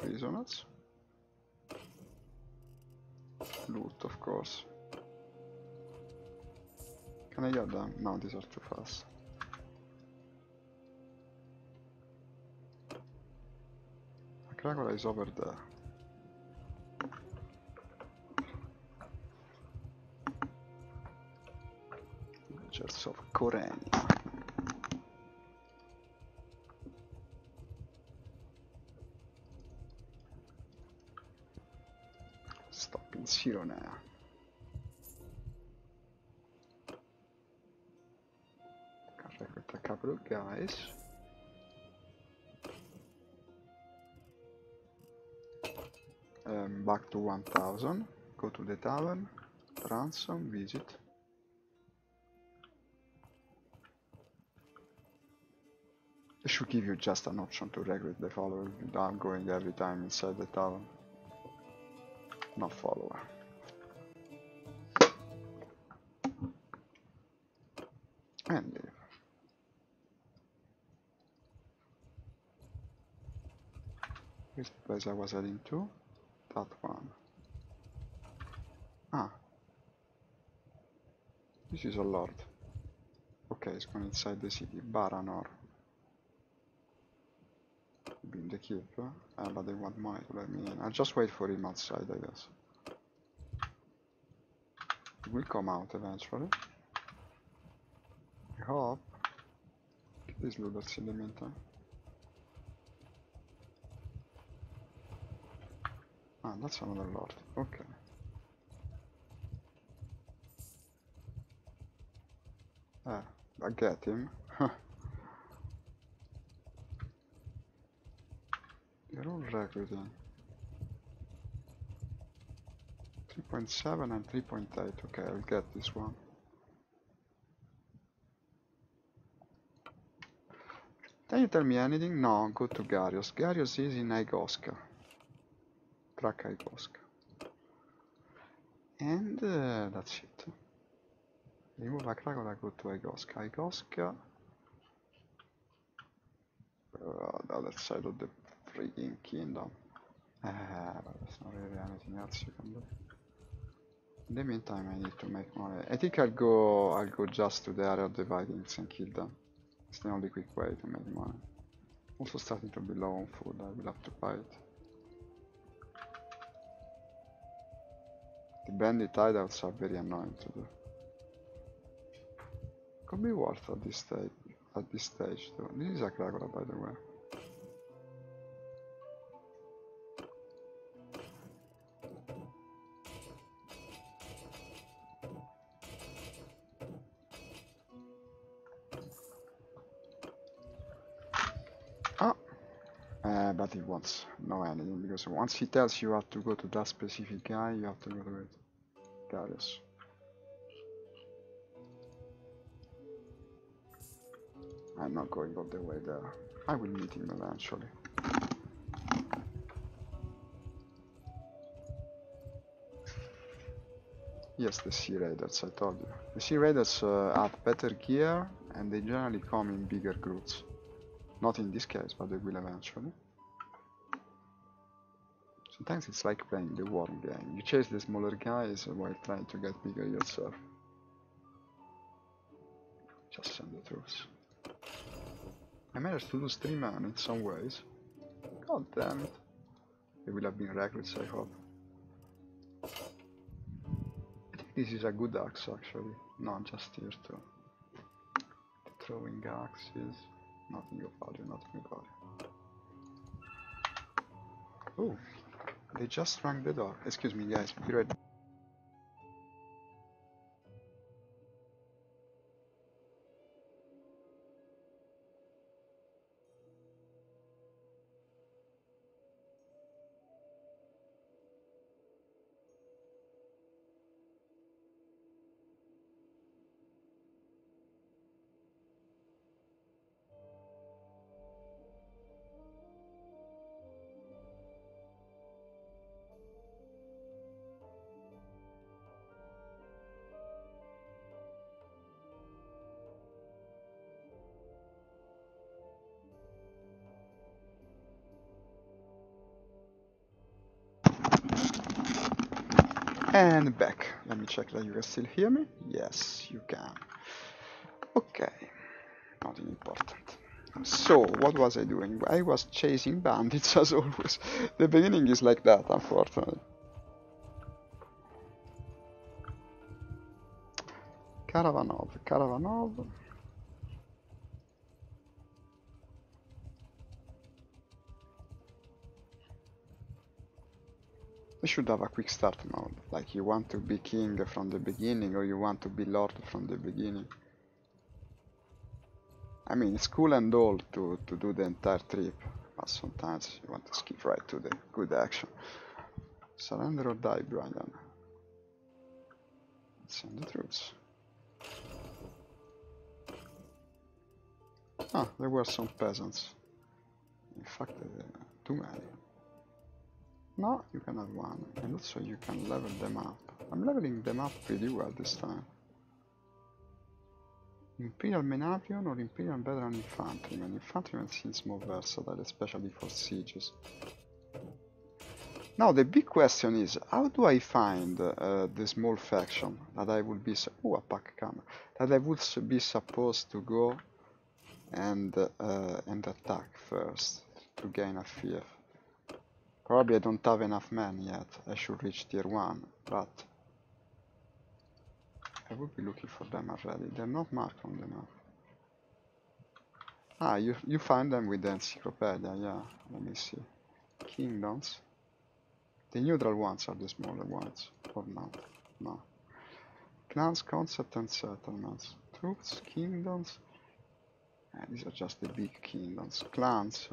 Prisoners. Loot, of course. Can I get them? No, these are too fast. Krakow is over there. Of Korenia. A couple of guys. um, back to 1000 go to the tavern. Ransom visit. It should give you just an option to recruit the follower without going every time inside the tavern not follower and Here's place I was heading to that one. Ah. This is a lord. Okay, it's going inside the city. Baranor. Being the keep, uh, but they want money let me in. I'll just wait for him outside, I guess. He will come out eventually. I hope. Get these looters in the meantime. Ah, that's another lord. Okay. Ah, I get him. They're 3.7 and 3.8. Okay, I'll get this one. Can you tell me anything? No, go to Garios. Garios is in Igoska. Track Igoska. And uh, that's it. Remove Akragora, go to Igoska. Igoska. Uh, the other side of the freaking kingdom. Uh, there's not really anything else you can do. In the meantime, I need to make money. I think I'll go. I'll go just to the area of the Vikings and kill them. It's the only quick way to make money. Also starting to be low on food. I will have to buy it. The bandit hideouts are very annoying to do. Could be worth at this stage. At this stage, though. This is a Kragola, by the way. Wants no anything because once he tells you have to go to that specific guy, you have to go to it. Garios. I'm not going all the way there. I will meet him eventually. Yes, the Sea Raiders, I told you. The Sea Raiders uh, have better gear and they generally come in bigger groups. Not in this case, but they will eventually. Sometimes it's like playing the war game. You chase the smaller guys while trying to get bigger yourself. Just send the. I managed to lose 3 men in some ways. God damn it. They will have been recruits, I hope. I think this is a good axe actually. No, just here too. The Throwing axes. Nothing of value, nothing of value. Oh, they just rang the door. Excuse me guys, be right back. And back. Let me check that you can still hear me. Yes, you can. Okay, nothing important. So, what was I doing? I was chasing bandits as always. The beginning is like that, unfortunately. Karavanov, Karavanov. We should have a quick start mode, like you want to be king from the beginning or you want to be lord from the beginning. I mean, it's cool and all to, to do the entire trip, but sometimes you want to skip right to the good action. Surrender or die, Brian. Send the troops. Ah, there were some peasants. In fact, uh, too many. No, you can have one, and also you can level them up. I'm leveling them up pretty well this time. Imperial Menapion or Imperial Veteran Infantryman. Infantryman seems more versatile, especially for sieges. Now the big question is, how do I find uh, the small faction that I would be... Oh, a pack camera. That I would be supposed to go and, uh, and attack first to gain a fief. Probably I don't have enough men yet. I should reach tier 1, but I would be looking for them already. They're not marked on the map. Ah, you, you find them with the encyclopedia, yeah. Let me see. Kingdoms. The neutral ones are the smaller ones, or not? No. Clans, concept and settlements. Troops, kingdoms. Ah, these are just the big kingdoms. Clans.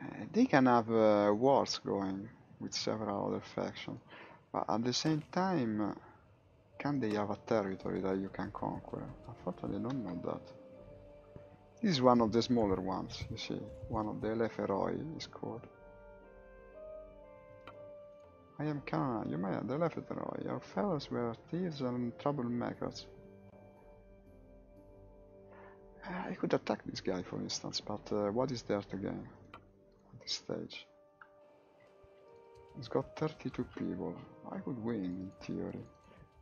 Uh, they can have uh, wars going with several other factions, but at the same time, uh, can they have a territory that you can conquer? Unfortunately, I don't know that. This is one of the smaller ones, you see. One of the Leferoi is called. I am Kana, you may have the Leferoi. Your fellows were thieves and troublemakers. Uh, I could attack this guy, for instance, but uh, what is there to gain stage? It's got 32 people. I could win, in theory.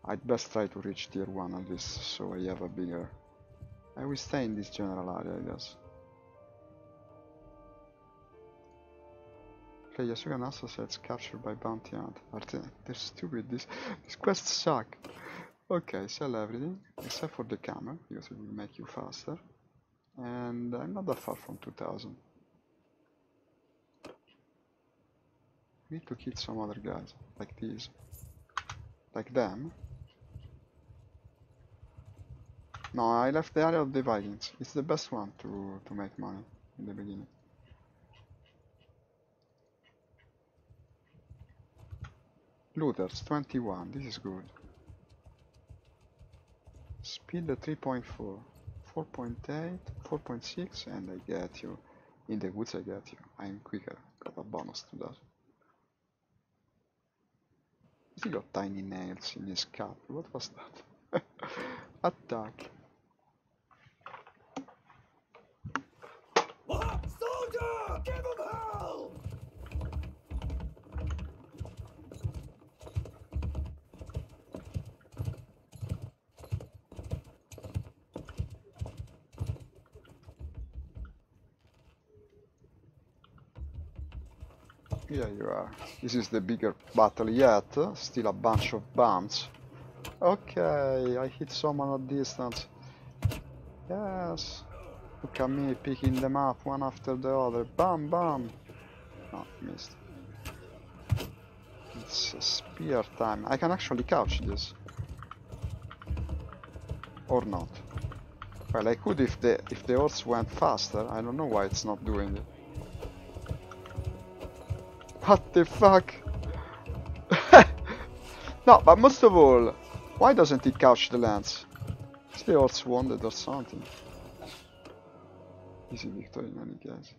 I'd best try to reach tier 1 at least, so I have a bigger... I will stay in this general area, I guess. Okay, Yasugan associates captured by bounty hunt. Are they, they're stupid, this, these quests suck. Okay, sell everything, except for the camera, because it will make you faster. And I'm not that far from 2000. Need to kill some other guys, like these. Like them. No, I left the area of the Vikings. It's the best one to, to make money in the beginning. Looters, 21, this is good. Speed 3.4, 4.8, 4.6 and I get you. In the woods I get you. I'm quicker, got a bonus to that. He got tiny nails in his cap. What was that? Attack. Soldier! Give him Yeah, you are. This is the bigger battle yet. Still a bunch of bombs. Okay, I hit someone at distance. Yes. Look at me picking them up one after the other. Bam, bam. No, missed. It's spear time. I can actually couch this. Or not. Well, I could if the if the horse went faster. I don't know why it's not doing it. What the fuck? no, but most of all, why doesn't he couch the lance? Is the horse wounded or something? Easy victory in any case.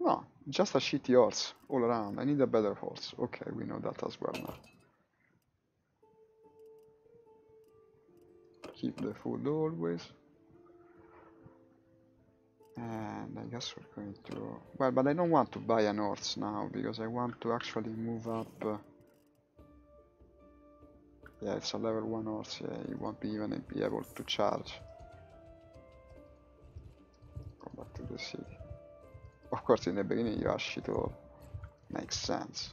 No, just a shitty horse all around. I need a better horse. Okay, we know that as well now. Keep the food always. And I guess we're going to... Well, but I don't want to buy an horse now, because I want to actually move up... Uh... Yeah, it's a level 1 horse, yeah, you won't be even be able to charge. Go back to the city. Of course, in the beginning you rush it all. Makes sense.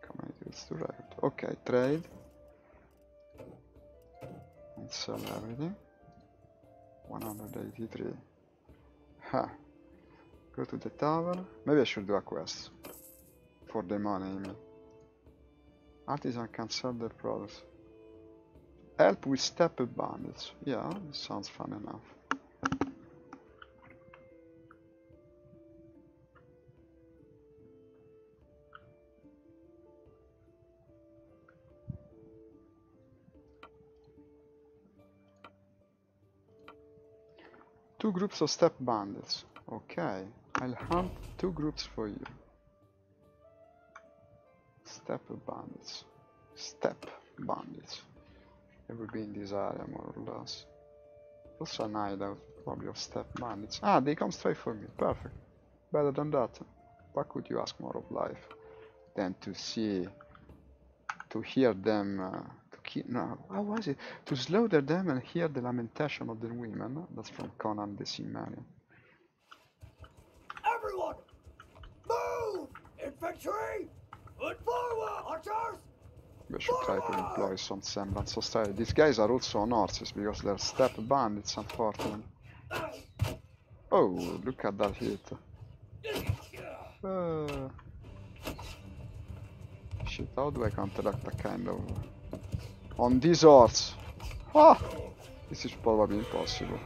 Community is direct. Okay, trade. Sell everything. 183. Huh. Go to the tower. Maybe I should do a quest. For the money, I mean. Artisan can sell their products. Help with steppe bandits. Yeah, sounds fun enough. Two groups of steppe bandits. Okay, I'll hunt two groups for you. Steppe bandits. Steppe bandits. They will be in this area more or less. Also an hideout, probably of steppe bandits. Ah, they come straight for me. Perfect. Better than that. What could you ask more of life than to see, to hear them, uh, to no, how was it? To slaughter them and hear the lamentation of the women. That's from Conan the Cimmerian. Everyone! Move! Infantry! Foot forward! Archers! We should try to employ some semblance of style. These guys are also on horses because they're steppe bandits, unfortunately. Oh, look at that hit. Uh, shit, how do I counteract that kind of on these horse, Ah, this is probably impossible.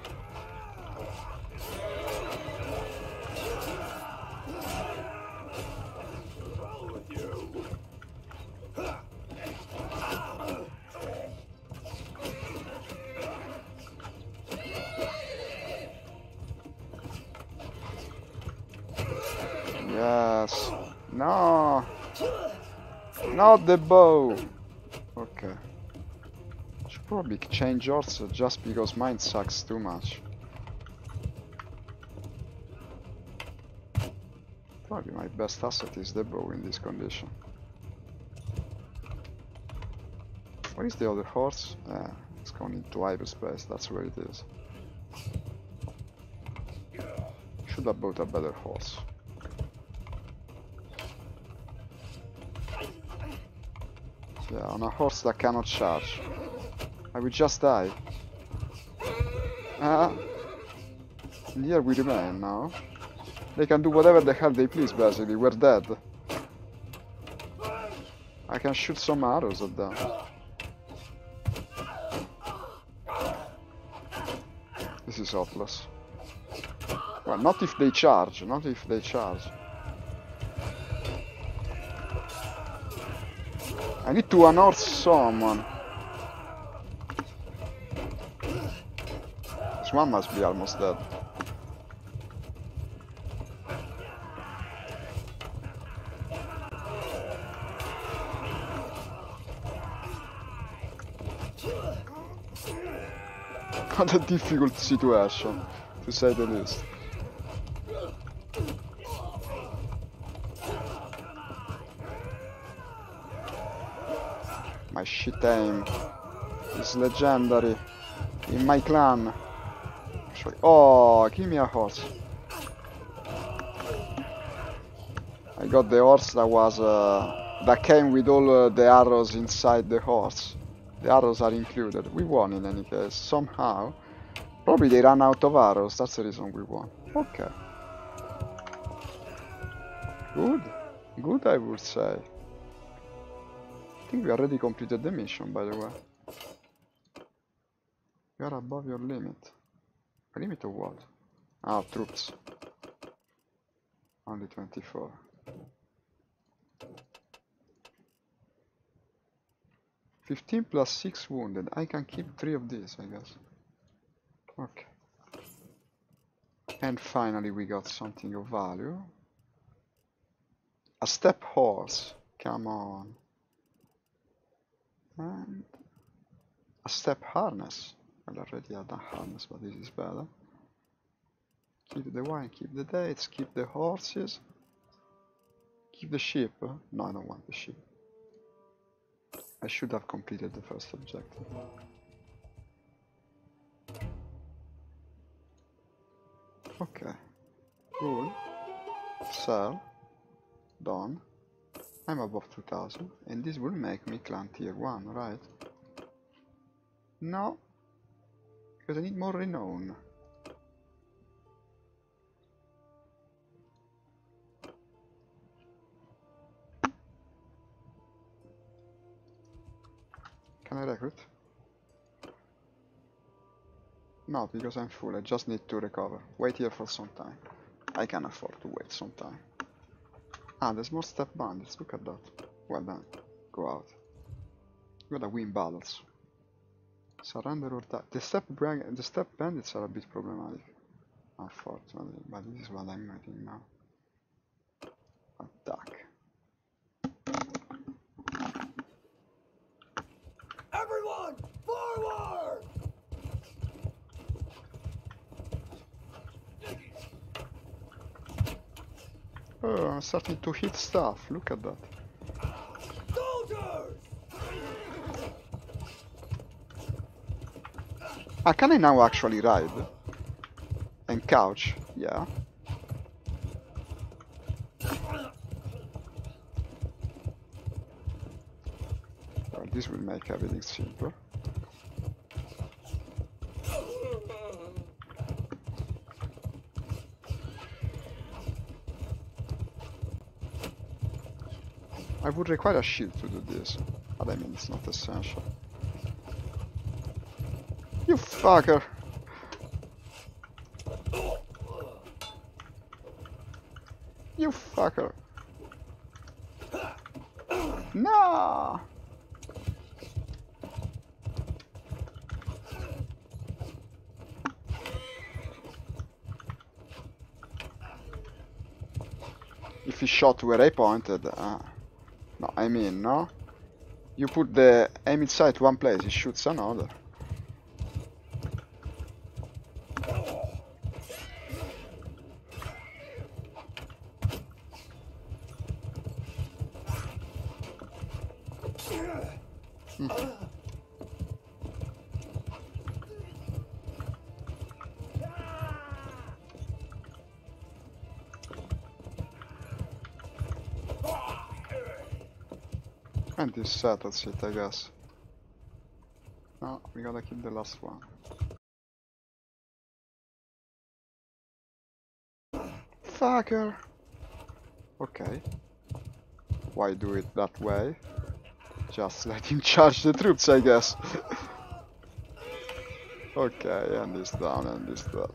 Yes. No. Not the bow. Change horse just because mine sucks too much. Probably my best asset is the bow in this condition. Where is the other horse? Ah, it's gone into hyperspace, that's where it is. Should have bought a better horse. Yeah, on a horse that cannot charge. I will just die. Ah. And here we remain now. They can do whatever the hell they please, basically. We're dead. I can shoot some arrows at them. This is hopeless. Well, not if they charge, not if they charge. I need to unearth someone. One must be almost dead. What a difficult situation, to say the least. My shit aim is legendary in my clan. Actually, oh, give me a horse. I got the horse that was uh, that came with all uh, the arrows inside the horse. The arrows are included. We won in any case somehow. Probably they ran out of arrows. That's the reason we won. Okay. Good. Good, I would say. I think we already completed the mission, by the way. You are above your limit. Of what? Ah, troops. Only 24. Fifteen plus six wounded. I can keep three of these, I guess. Okay. And finally we got something of value. A steppe horse. Come on. And a steppe harness. Well, I already had a harness, but this is better. Keep the wine, keep the dates, keep the horses. Keep the sheep. No, I don't want the sheep. I should have completed the first objective. Okay. Good. Sell. Done. I'm above 2000 and this will make me clan tier 1, right? No. Because I need more renown. Can I recruit? No, because I'm full. I just need to recover. Wait here for some time. I can afford to wait some time. Ah, there's more steppe bandits. Look at that. Well done. Go out. You gotta win battles. Surrender or die. The step brag the steppe bandits are a bit problematic. Unfortunately, but this is what I'm waiting now. Attack. Everyone, forward! Oh, I'm starting to hit stuff. Look at that. Soldiers! Ah, can I now actually ride? And couch? Yeah. Well, this will make everything simpler. I would require a shield to do this, but I mean it's not essential. You fucker! You fucker! No! If he shot where I pointed, uh, no, I mean, no? You put the aim inside one place, he shoots another. This settles it, I guess. No, we gotta kill the last one. Fucker! Okay. Why do it that way? Just let him charge the troops, I guess. okay, and this down and this dead.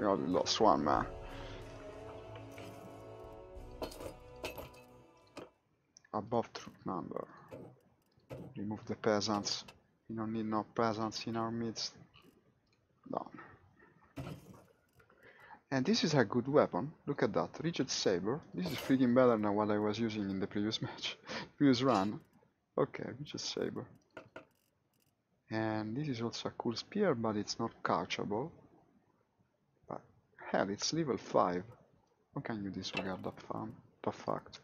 We only lost one man. The peasants. We don't need no peasants in our midst. Done. And this is a good weapon. Look at that. Rigid Saber. This is freaking better than what I was using in the previous match. previous run. Okay, Rigid Saber. And this is also a cool spear, but it's not catchable. But hell, it's level 5. How can you disregard that, fun, that fact?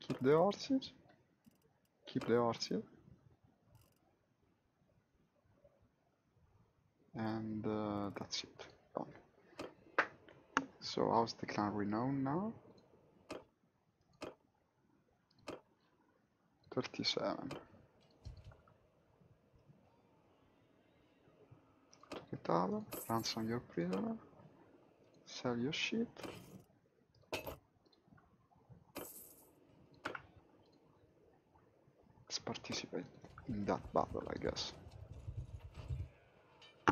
Keep the horses. Keep the horses. And uh, that's it. Done. So how's the clan renowned now? 37. To the tower, ransom your prisoner, sell your shit. Participate in that battle, I guess.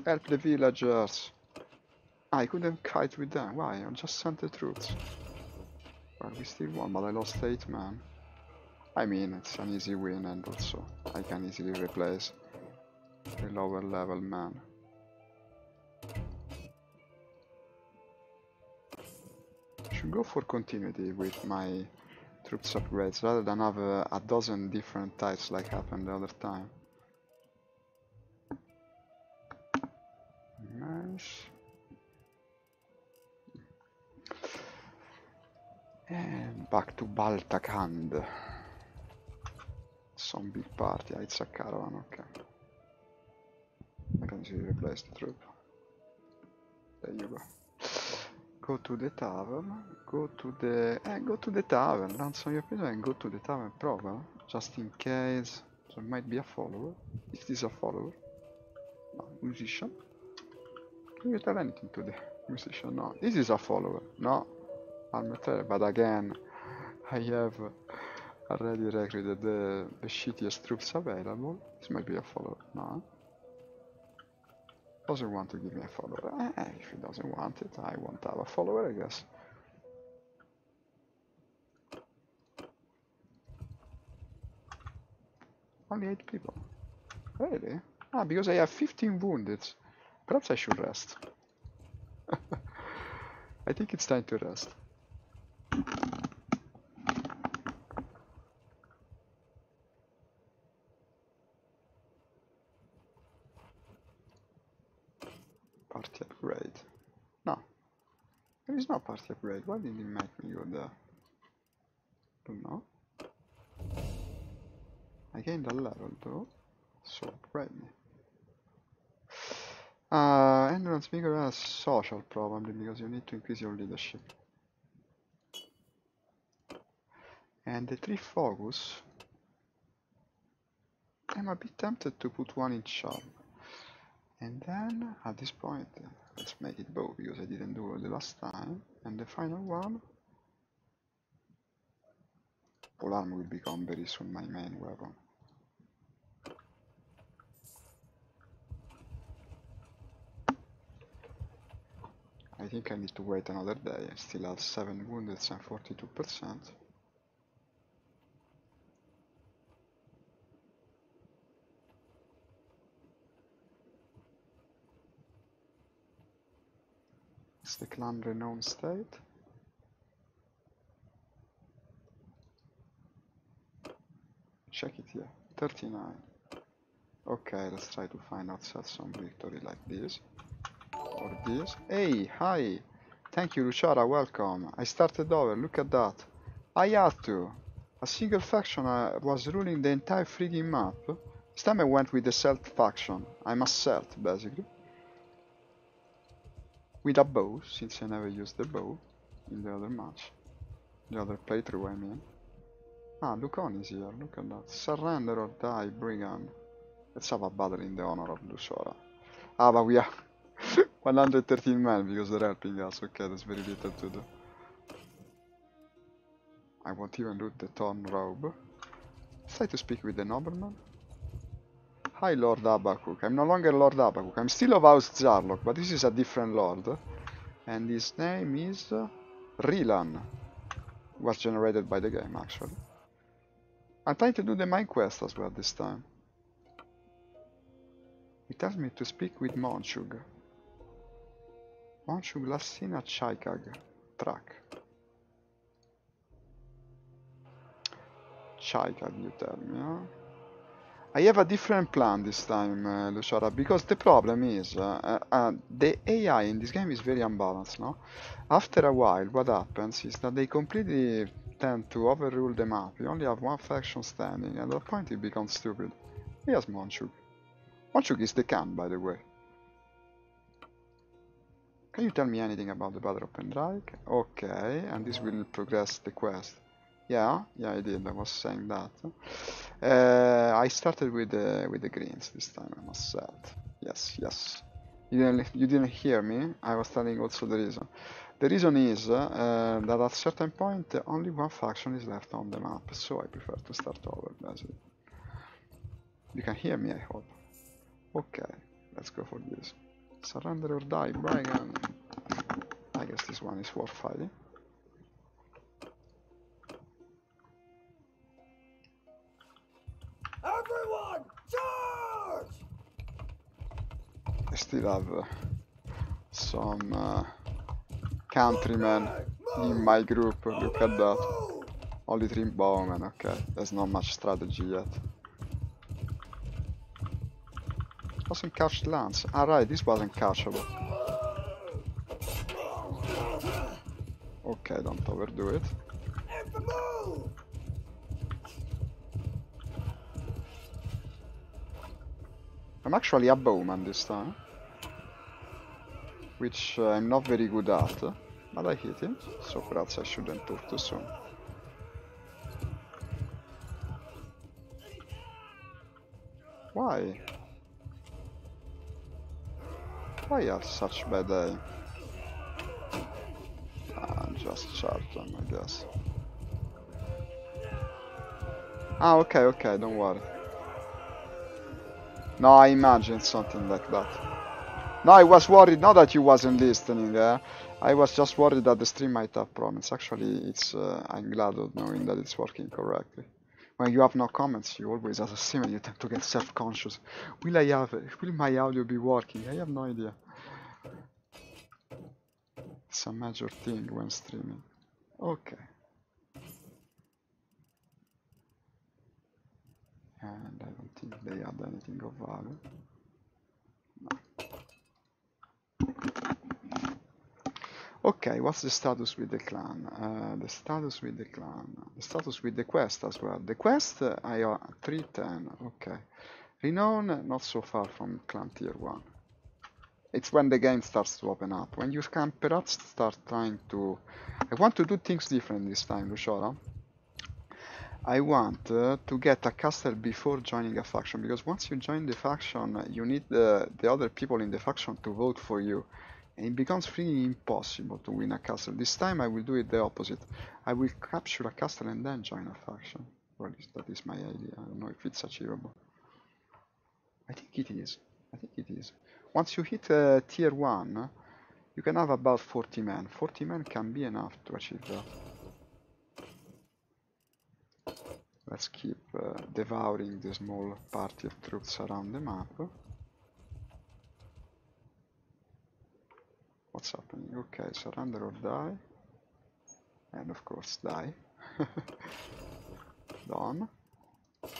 Help the villagers! I couldn't kite with them, why? I just sent the troops. Well, we still won, but I lost 8 man. I mean, it's an easy win and also I can easily replace the lower level man. Should go for continuity with my troops upgrades rather than have a, a dozen different types like happened the other time. Nice. And back to Baltakhand. Some big party, it's a caravan, okay. I can easily replace the troop. There you go. Go to the tavern, go to the... Eh, go to the tavern, ransom your prisoner and go to the tavern proper, just in case there might be a follower. Is this a follower? No, musician? Can you tell anything to the musician? No, this is a follower. No, armateur, but again, I have already recruited the, the shittiest troops available. This might be a follower. No doesn't want to give me a follower. Eh, if he doesn't want it, I won't have a follower, I guess. Only 8 people. Really? Ah, because I have 15 wounded. Perhaps I should rest. I think it's time to rest. Party upgrade. No. There is no party upgrade. Why did he make me go there? Don't know. I gained a level though, so upgrade me. Uh, Endurance Vigor has social probably because you need to increase your leadership. And the tree focus, I'm a bit tempted to put one in charm. And then at this point, let's make it bow because I didn't do it the last time. And the final one, polearm will become very soon my main weapon. I think I need to wait another day, I still have 7 wounded and 42%. The clan renowned state. Check it here. 39. Okay, let's try to find ourselves some victory like this. Or this. Hey, hi! Thank you, Luciara, welcome. I started over, look at that. I had to. A single faction uh, was ruling the entire freaking map. This time I went with the Celt faction. I'm a Celt, basically. With a bow, since I never used the bow in the other match. The other playthrough, I mean. Ah, Lucon is here, look at that. Surrender or die, brigand. Let's have a battle in the honor of Luciora. Ah, but we are 113 men because they're helping us. Okay, that's very little to do. I won't even loot the torn robe. Let's try to speak with the nobleman. Hi, Lord Abakuk. I'm no longer Lord Abakuk. I'm still of House Zarlock, but this is a different lord. And his name is uh, Rilan. Was generated by the game, actually. I'm trying to do the main quest as well this time. He tells me to speak with Monchug. Monchug last seen at Chaikag track. Chaikag, you tell me, huh? I have a different plan this time, uh, Luciara, because the problem is uh, uh, the AI in this game is very unbalanced, no? After a while, what happens is that they completely tend to overrule the map. You only have one faction standing, and at that point it becomes stupid. Yes, Monchug. Monchug is the can, by the way. Can you tell me anything about the Battle of Pendraic? Okay, and this will progress the quest. Yeah, yeah, I did. I was saying that. Uh, I started with the with the greens this time. I must say. Yes, yes. You didn't you didn't hear me. I was telling also the reason. The reason is uh, that at a certain point uh, only one faction is left on the map, so I prefer to start over. Basically. You can hear me, I hope. Okay, let's go for this. Surrender or die, Brian. I guess this one is worth fighting. Still have uh, some uh, countrymen in my group. Look at that. Only three bowmen, okay. There's not much strategy yet. Wasn't catch lance. Alright, this wasn't catchable. Okay, don't overdo it. And the move! I'm actually a bowman this time. Which uh, I'm not very good at. But I hit him, so perhaps I shouldn't talk too soon. Why? Why have such bad aim? Ah, just charge them, I guess. Ah, okay, okay, don't worry. No, I imagined something like that. No, I was worried, not that you wasn't listening, eh? I was just worried that the stream might have problems. Actually, it's uh, I'm glad of knowing that it's working correctly. When you have no comments, you always, as a streamer, you tend to get self-conscious. Will I have, will my audio be working? I have no idea. It's a major thing when streaming. Okay. And I don't think they had anything of value. Okay, what's the status with the clan? Uh, the status with the clan. The status with the quest as well. The quest, uh, I are 310. Okay. Renown, not so far from clan tier 1. It's when the game starts to open up. When you can perhaps start trying to... I want to do things different this time, Luciora. I want uh, to get a castle before joining a faction because once you join the faction you need the, the other people in the faction to vote for you and it becomes really impossible to win a castle. This time I will do it the opposite. I will capture a castle and then join a faction. Or at least that is my idea. I don't know if it's achievable. I think it is. I think it is. Once you hit uh, tier 1 you can have about 40 men. 40 men can be enough to achieve that. Let's keep uh, devouring the small party of troops around the map. What's happening? Okay, surrender or die. And of course die. Done.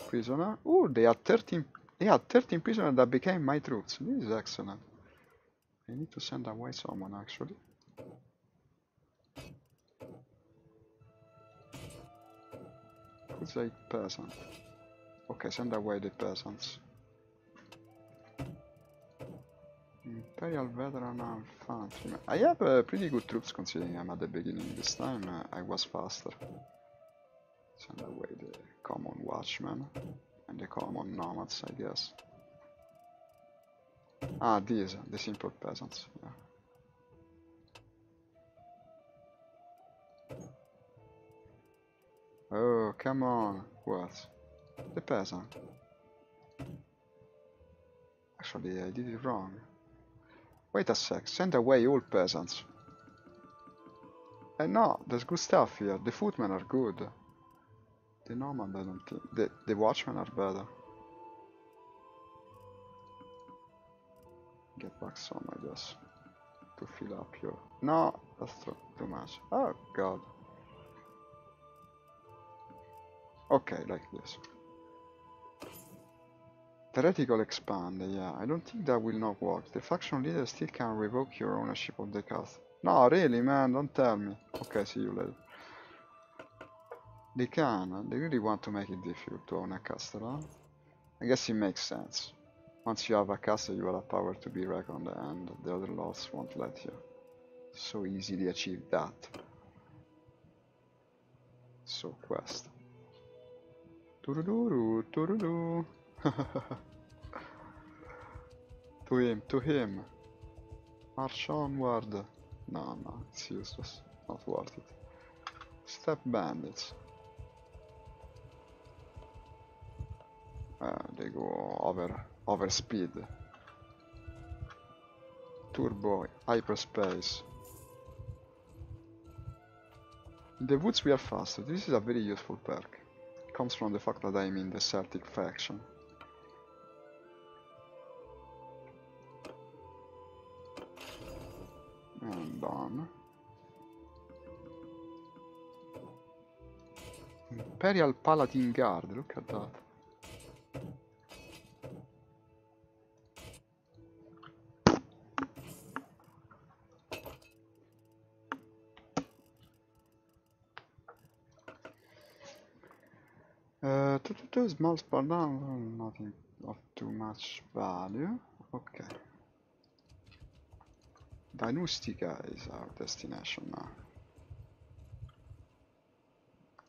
Prisoner. Oh, they had 13 they had 13 prisoners that became my troops. This is excellent. I need to send away someone actually. Who's a peasant? Okay, send away the peasants. Imperial veteran infantry. I have uh, pretty good troops considering I'm at the beginning. This time uh, I was faster. Send away the common watchman and the common nomads, I guess. Ah, these, the simple peasants. Yeah. Oh, come on. What? The peasant. Actually, I did it wrong. Wait a sec, send away all peasants. Eh no, there's good stuff here. The footmen are good. The nomad, I don't think. The, the watchmen are better. Get back some, I guess. To fill up your... No, that's too much. Oh, God. Okay, like this. Theoretical expand, yeah. I don't think that will not work. The faction leader still can revoke your ownership of the castle. No, really, man, don't tell me. Okay, see you later. They can, they really want to make it difficult to own a castle, huh? I guess it makes sense. Once you have a castle, you have power to be reckoned, and the other lords won't let you so easily achieve that. So, quest. Turururu, tururu. to him, to him. March onward. No, no, it's useless. Not worth it. Steppe bandits. Uh, they go over over speed. Turbo, hyperspace. In the woods we are faster. This is a very useful perk comes from the fact that I'm in the Celtic faction. And done. Imperial Paladin Guard, look at that. Two, two, two small spot down, uh, nothing of too much value. Okay. Danustica is our destination now.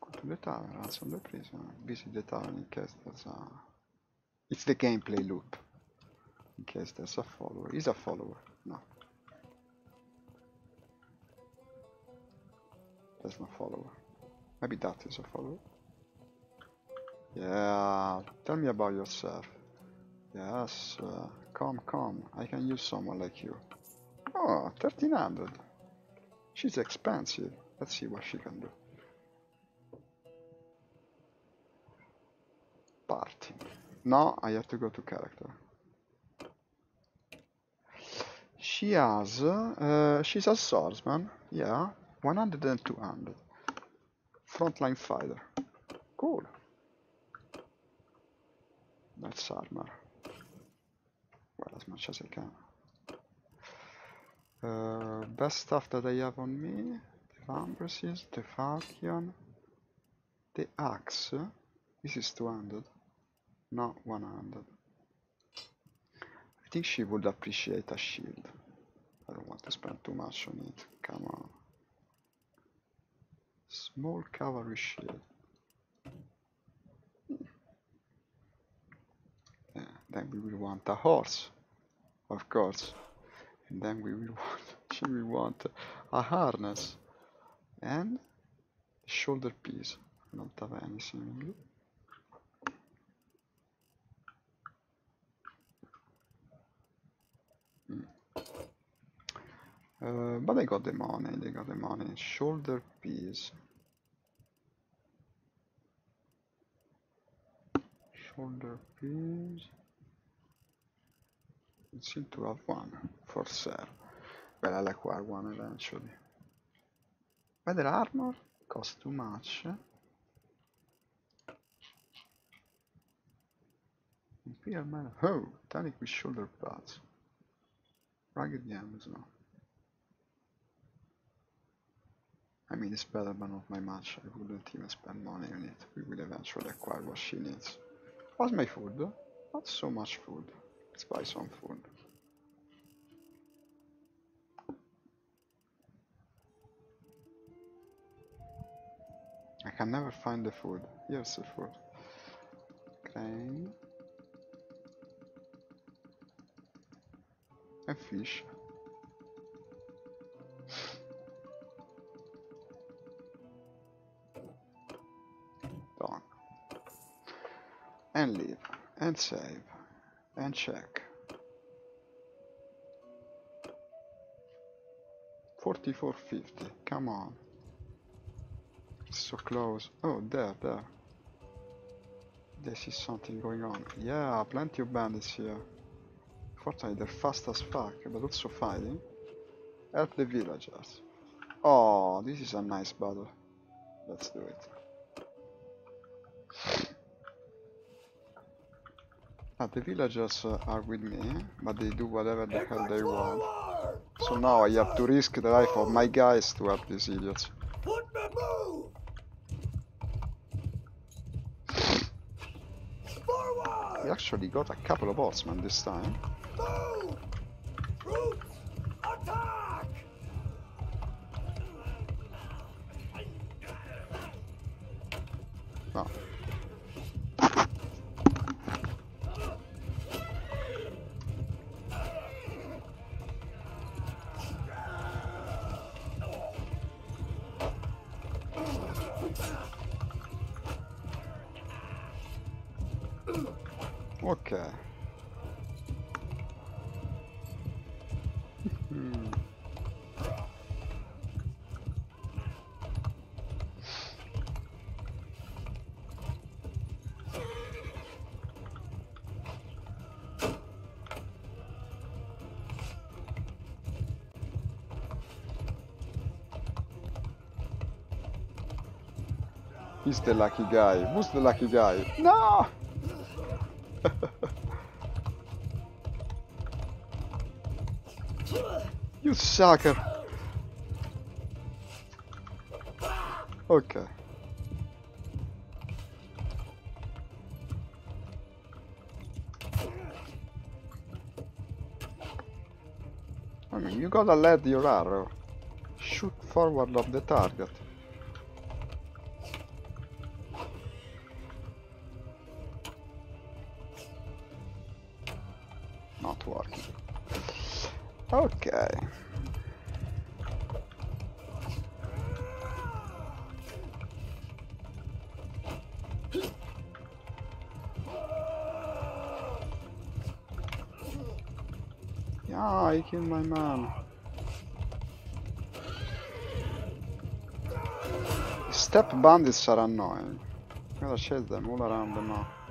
Go to the tavern, ransom the prisoner, visit the tavern in case there's a... It's the gameplay loop. In case there's a follower. Is a follower? No. There's no follower. Maybe that is a follower. Yeah, tell me about yourself. Yes, uh, come, come, I can use someone like you. Oh, 1300. She's expensive. Let's see what she can do. Party. No, I have to go to character. She has, uh, she's a swordsman, yeah, 100 and 200. Frontline fighter. Cool. That's armor. Well, as much as I can. Uh, best stuff that I have on me. The Vambraces, the Falchion, the Axe. This is 200, not 100. I think she would appreciate a shield. I don't want to spend too much on it. Come on. Small cavalry shield. Yeah, then we will want a horse, of course. And then we will want, she will want a harness and shoulder piece. I don't have any seemingly. Mm. Uh, but I got the money, they got the money. Shoulder piece. Shoulder piece. It seems to have one for sale. Well, I'll acquire one eventually. Weather armor costs too much. Imperial man. Oh, tonic with shoulder pads. Rugged games no. I mean, it's better, but not my much. I wouldn't even spend money on it. We will eventually acquire what she needs. What's my food? Not so much food. Buy some food. I can never find the food. Here's the food. Crane. And fish. Done. And leave. And save. And check. 4450. Come on. So close. Oh, there, there. This is something going on. Yeah, plenty of bandits here. Fortunately, they're fast as fuck, but also fighting. Help the villagers. Oh, this is a nice battle. Let's do it. Ah, the villagers uh, are with me, but they do whatever the hell they want. So now I have to risk the life of my guys to help these idiots. Footmen move! Forward! We actually got a couple of horsemen this time. The lucky guy. Who's the lucky guy? No! you sucker! Okay. I mean, you gotta let your arrow shoot forward of the target. Not working. Okay. Yeah, I killed my man. Steppe bandits are annoying. Gotta chase them all around the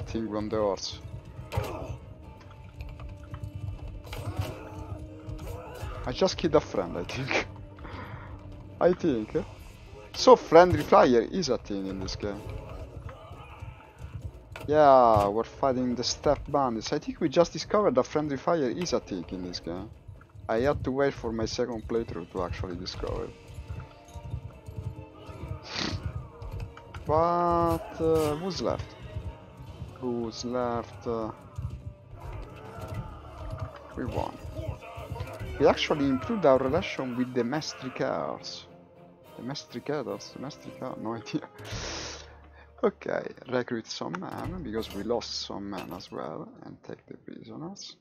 thing on the horse? I just killed a friend, I think. I think. So friendly fire is a thing in this game. Yeah, we're fighting the steppe bandits. I think we just discovered that friendly fire is a thing in this game. I had to wait for my second playthrough to actually discover it. But uh, who's left? Who's left? Uh, we won. We actually improved our relation with the Mestricators. The Mestricators? Mestrica? No idea. okay, recruit some men, because we lost some men as well, and take the prisoners.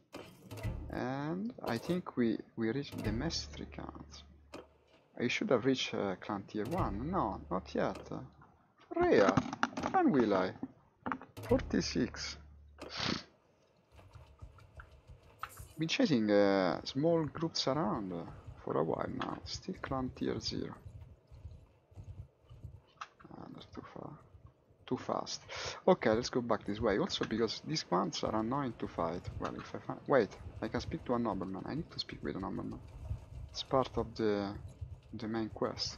And I think we, we reached the Mestricans. I should have reached uh, clan tier 1. No, not yet. Real? When will I? 46. Been chasing uh, small groups around for a while now. Still clan tier 0. Ah, they're too far. Too fast. Okay, let's go back this way. Also because these ones are annoying to fight. Well, if I find... Wait, I can speak to a nobleman. I need to speak with a nobleman. It's part of the, the main quest.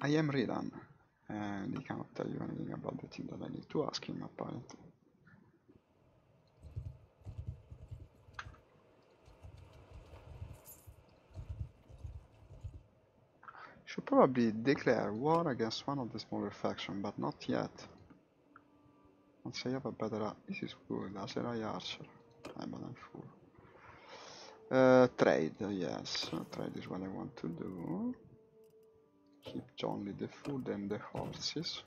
I am Ridan, and he cannot tell you anything about the thing that I need to ask him apparently. Should probably declare war against one of the smaller factions, but not yet. Once I have a better... This is good, Aserai Archer. I'm but I'm full. Uh, trade, yes. Trade is what I want to do. Keep only the food and the horses.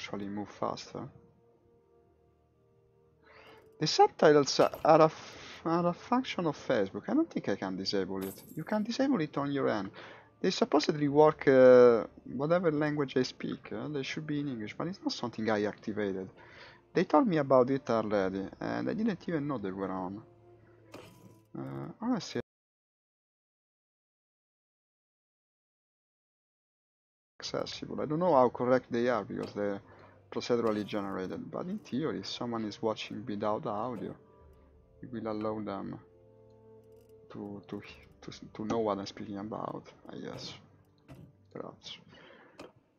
Actually move faster. The subtitles are a, are a function of Facebook. I don't think I can disable it. You can disable it on your end. They supposedly work uh, whatever language I speak. Uh, they should be in English, but it's not something I activated. They told me about it already, and I didn't even know they were on. Uh, honestly, accessible. I don't know how correct they are because they're procedurally generated, but in theory, if someone is watching without audio, it will allow them to to to, to know what I'm speaking about. I guess, perhaps.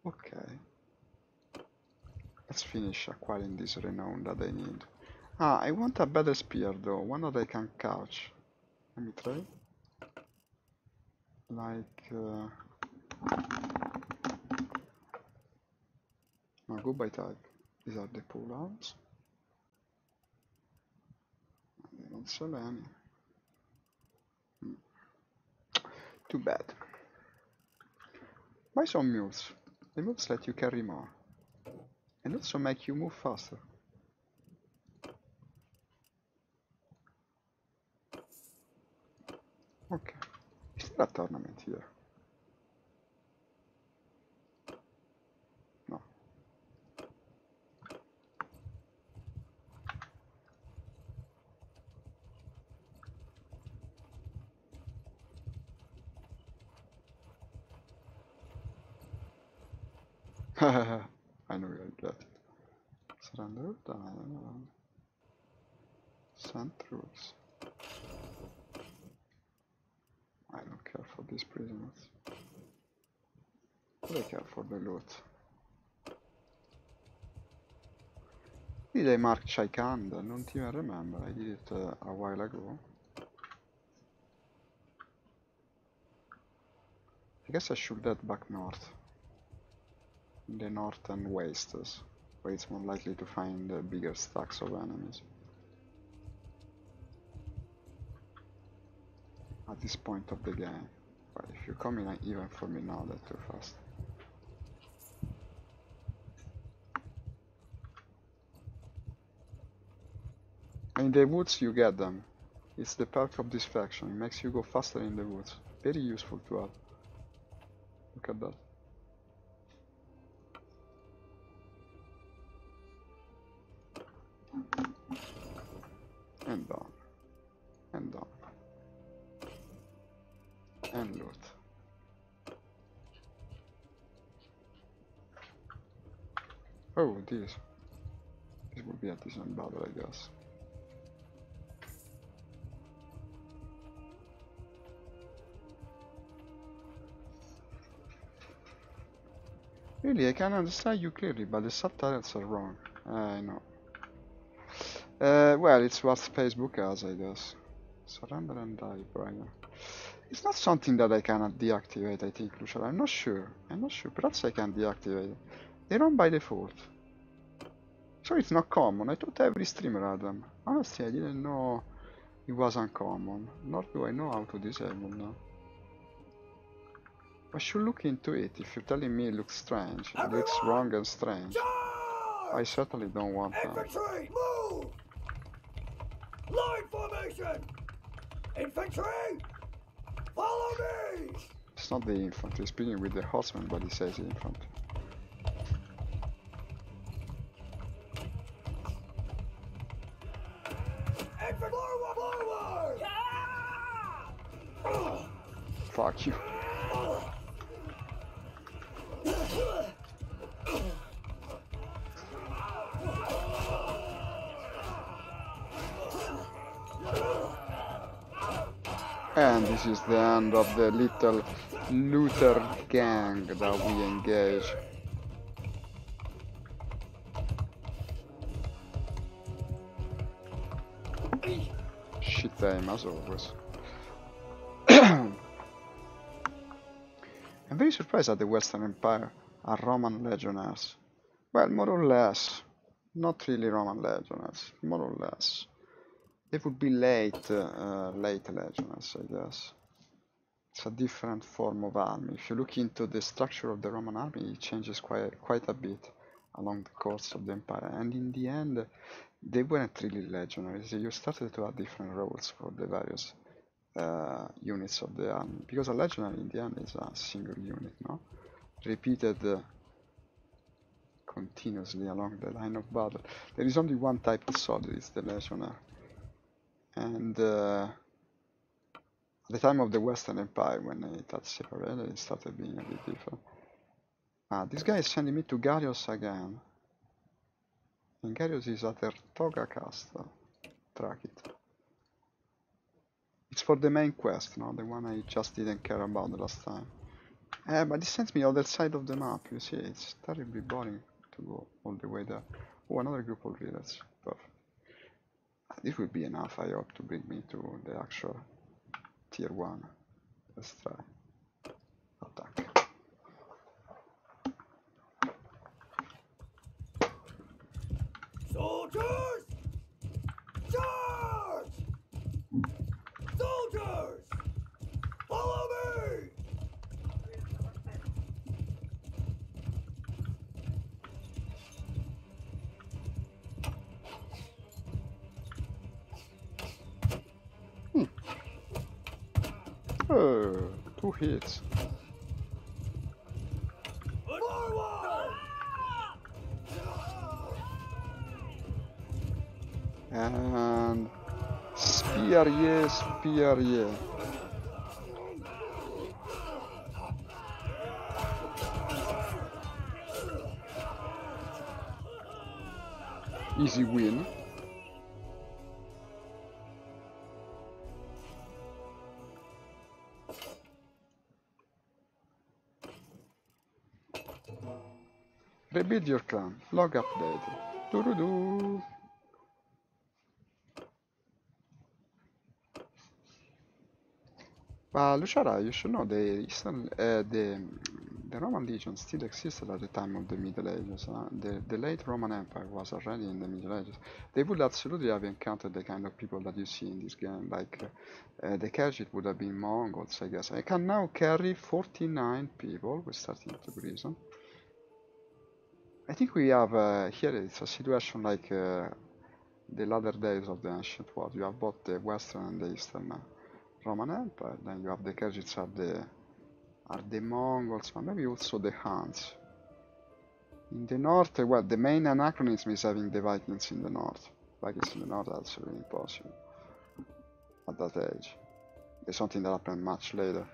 Okay. Let's finish acquiring this renown that I need. Ah, I want a better spear though, one that I can couch. Let me try. Like. Uh, now go by type. These are the pull arms. They don't sell any. Hmm. Too bad. Buy some mules. The mules let you carry more. And also make you move faster. Okay. Is there a tournament here? No. I know you're it. Surrender? Down. Send troops. I don't care for these prisoners. I care for the loot. Did I mark Chaikand? I don't even remember. I did it uh, a while ago. I guess I should head back north. In the northern wastes, where it's more likely to find bigger stacks of enemies. At this point of the game. But if you're coming uh, even for me now, that's too fast. In the woods you get them. It's the perk of this faction. It makes you go faster in the woods. Very useful to have. Look at that. And down. And down. And loot. Oh, this. This would be a decent battle, I guess. Really, I can understand you clearly, but the subtitles are wrong. I know. Uh, well, it's what Facebook has, I guess. Surrender and die, Brian. It's not something that I cannot deactivate, I think, Lucian. I'm not sure. I'm not sure. Perhaps I can deactivate it. They run by default. So it's not common. I thought every streamer had them. Honestly, I didn't know it was uncommon. Nor do I know how to disable them. I should look into it. If you're telling me it looks strange, it looks wrong and strange. I certainly don't want that. Line formation! Infantry, follow me! It's not the infantry, speaking with the horseman, but he says infantry. Infantry, forward, forward! Fuck you. And this is the end of the little looter gang that we engage. Shit time as always. I'm very surprised that the Western Empire are Roman legionnaires. Well, more or less. Not really Roman legionnaires, more or less. They would be late, uh, late legionnaires, I guess. It's a different form of army. If you look into the structure of the Roman army, it changes quite quite a bit along the course of the empire. And in the end, they weren't really legionaries. You started to have different roles for the various uh, units of the army. Because a legionary in the end is a single unit, no? Repeated uh, continuously along the line of battle. There is only one type of soldier, it's the legionnaire. And uh, at the time of the Western Empire, when it had separated, it started being a bit different. Ah, this guy is sending me to Garios again. And Garios is at Ertoga Castle. Track it. It's for the main quest, no? The one I just didn't care about the last time. Uh, but it sends me other side of the map, you see, it's terribly boring to go all the way there. Oh, another group of readers. This will be enough, I hope, to bring me to the actual tier 1. Let's try. Attack. Soldiers! Charge! Soldiers! Follow me! Two hits. And spear, yes, spear, yeah. Easy win. Rebuild your clan. Log update. Doo-doo-doo. But Luciara, you should know the Eastern, uh, the the Roman Legion still existed at the time of the Middle Ages. huh? The the late Roman Empire was already in the Middle Ages. They would absolutely have encountered the kind of people that you see in this game, like uh, uh, the Khuzait would have been Mongols, I guess. I can now carry 49 people. We're starting to reason. I think we have uh, here. It's a situation like uh, the latter days of the ancient world. You have both the Western and the Eastern. Uh, Roman Empire, then you have the Khuzaits are the are the Mongols, but maybe also the Huns. In the north, well, the main anachronism is having the Vikings in the north. Vikings in the north are absolutely impossible at that age. It's something that happened much later.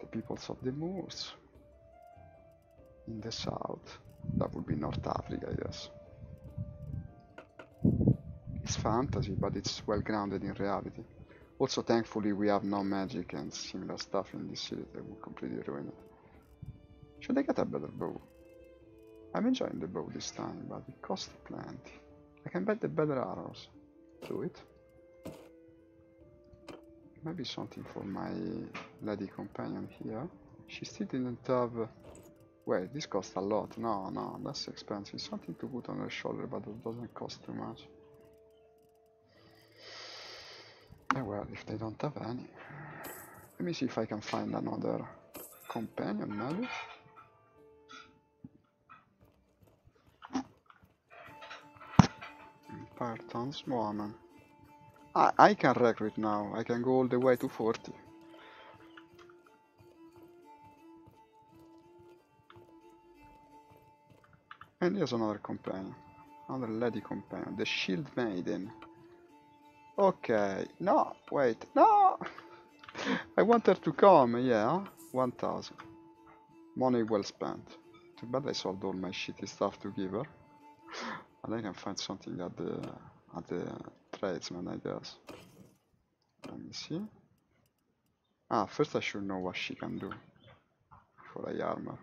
The peoples of the Moors in the south. That would be North Africa, guess. It's fantasy, but it's well grounded in reality. Also, thankfully, we have no magic and similar stuff in this city that would completely ruin it. Should I get a better bow? I'm enjoying the bow this time, but it costs plenty. I can buy the better arrows. Do it. Maybe something for my lady companion here. She still didn't have... Wait, this costs a lot. No, no, that's expensive. Something to put on her shoulder, but it doesn't cost too much. Eh well, if they don't have any. Let me see if I can find another companion, maybe. Empire Townswoman. I, I can recruit now. I can go all the way to 40. And here's another companion. Another lady companion. The Shield Maiden. Okay. No, wait. No! I want her to come, yeah. 1000. Money well spent. Too bad I sold all my shitty stuff to give her. And I can find something at the at the tradesman, I guess. Let me see. Ah, first I should know what she can do for a armor.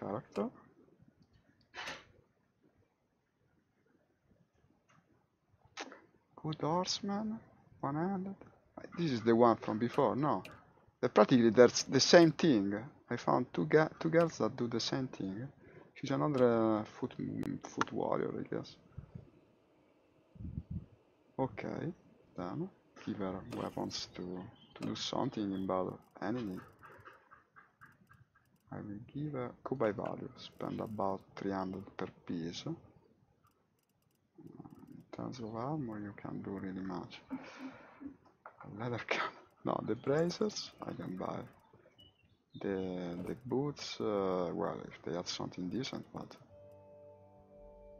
Character. Good horseman, one-handed. This is the one from before, no? Practically that's the same thing. I found two, two girls that do the same thing. She's another uh, foot foot warrior, I guess. Okay, then give her weapons to to do something in battle. Anything. I will give her Kubai value. Spend about 300 per piece. In terms of armor, you can do really much. Leather can. No, the braces I can buy. The the boots, uh, well, if they had something decent, but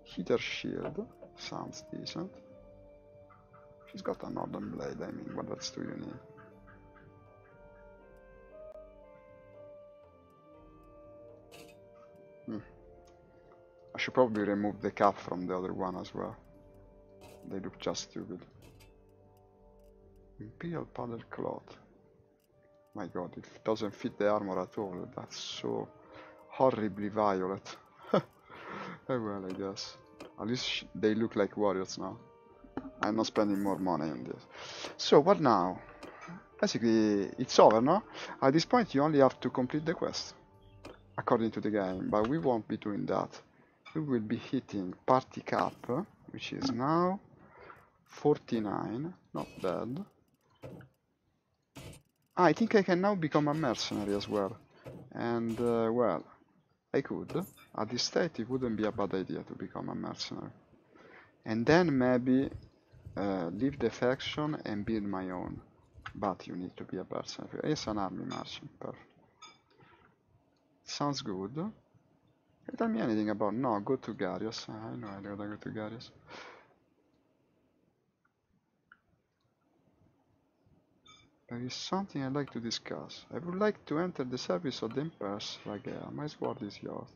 heater shield sounds decent. She's got a northern blade. I mean, what else do you need? Should probably remove the cap from the other one as well. They look just stupid. Imperial padded cloth. My god, it doesn't fit the armor at all. That's so horribly violet. oh well, I guess. At least they look like warriors now. I'm not spending more money on this. So, what now? Basically, it's over, no? At this point, you only have to complete the quest. According to the game, but we won't be doing that. We will be hitting party cap, which is now 49, not bad. Ah, I think I can now become a mercenary as well. And, uh, well, I could. At this state, it wouldn't be a bad idea to become a mercenary. And then maybe uh, leave the faction and build my own. But you need to be a mercenary. It's an army merchant, perfect. Sounds good. You tell me anything about... No, go to Garios. Eh, I know I gotta go to Garios. There is something I'd like to discuss. I would like to enter the service of the Empress Rhagaea. My sword is yours.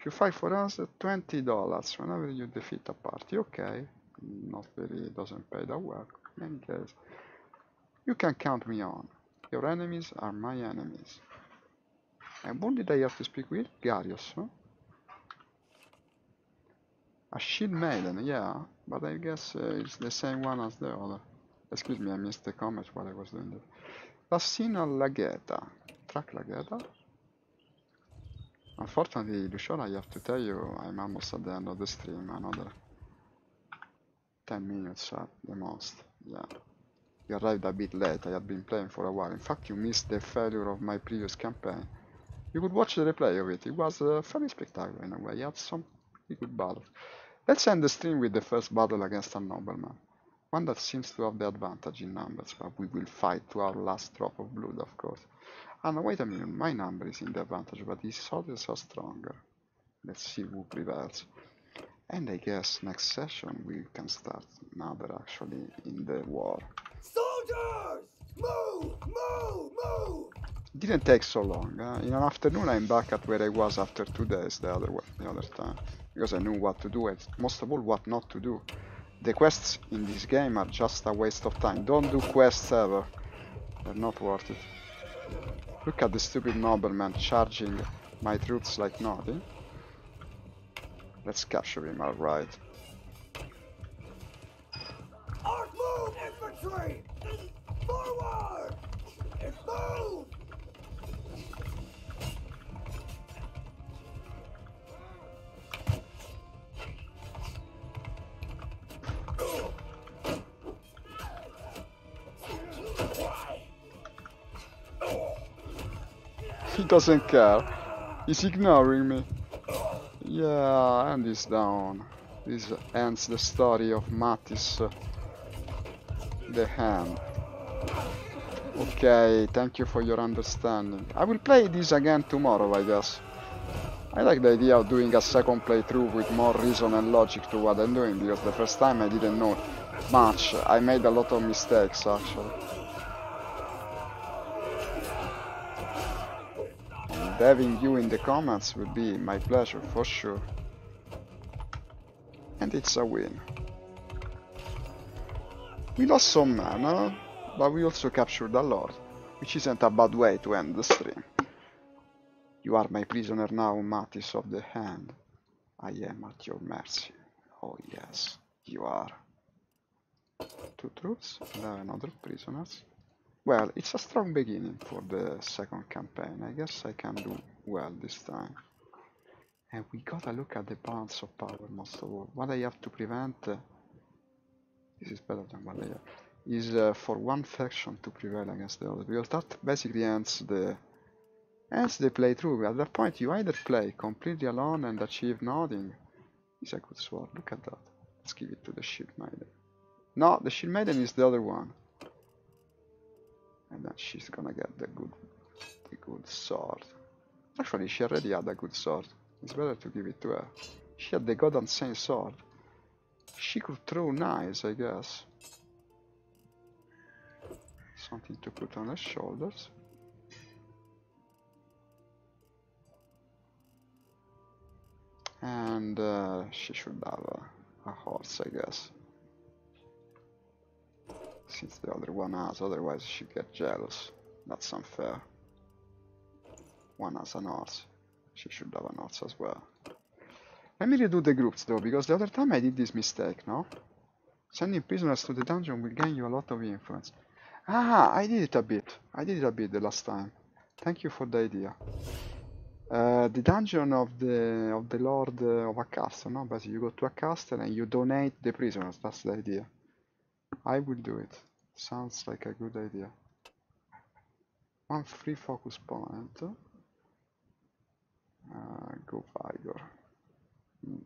If you fight for us, $20 whenever you defeat a party. Okay. Not very, doesn't pay that well. In any case, you can count me on. Your enemies are my enemies. And whom did I have to speak with? Garios, huh? A shield maiden, yeah, but I guess uh, it's the same one as the other. Excuse me, I missed the comment while I was doing that. Lassina Lagheta. Track Lagheta? Unfortunately, Lucian, I have to tell you, I'm almost at the end of the stream. Another 10 minutes at the most. Yeah. You arrived a bit late, I had been playing for a while. In fact, you missed the failure of my previous campaign. You could watch the replay of it. It was uh, fairly spectacular in a way. You had some good battles. Let's end the stream with the first battle against a nobleman. One that seems to have the advantage in numbers, but we will fight to our last drop of blood, of course. And wait a minute, my number is in the advantage, but his soldiers are stronger. Let's see who prevails. And I guess next session we can start that actually in the war. Soldiers! Move! Move! Move! Didn't take so long. Uh, in an afternoon I'm back at where I was after two days the other the other time. Because I knew what to do and most of all what not to do. The quests in this game are just a waste of time. Don't do quests ever. They're not worth it. Look at the stupid nobleman charging my troops like nothing. Let's capture him, alright. Infantry! Doesn't care. He's ignoring me. Yeah, and he's down. This ends the story of Mattis. uh, the hand. Okay, thank you for your understanding. I will play this again tomorrow, I guess. I like the idea of doing a second playthrough with more reason and logic to what I'm doing, because the first time I didn't know much. I made a lot of mistakes, actually. Having you in the comments would be my pleasure, for sure. And it's a win. We lost some mana, but we also captured a lot, which isn't a bad way to end the stream. You are my prisoner now, Mattis of the Hand. I am at your mercy. Oh yes, you are. Two troops, and another prisoners. Well, it's a strong beginning for the second campaign. I guess I can do well this time. And we gotta look at the balance of power most of all. What I have to prevent... uh, this is better than what I have. Is uh, for one faction to prevail against the other. Because that basically ends the... Ends the playthrough. At that point you either play completely alone and achieve nothing. It's a good sword. Look at that. Let's give it to the Shield Maiden. No, the Shield Maiden is the other one. And then she's gonna get the good, the good sword. Actually, she already had a good sword. It's better to give it to her. She had the God and Saint sword. She could throw knives, I guess. Something to put on her shoulders. And uh, she should have a, a horse, I guess. Since the other one has, otherwise she get jealous. That's unfair. One has an horse. She should have an horse as well. Let me redo the groups though, because the other time I did this mistake, no? Sending prisoners to the dungeon will gain you a lot of influence. Ah, I did it a bit. I did it a bit the last time. Thank you for the idea. Uh, the dungeon of the of the lord uh, of a castle, no? Basically, you go to a castle and you donate the prisoners. That's the idea. I will do it. Sounds like a good idea. One free focus point. Uh, go Vigor. Hmm.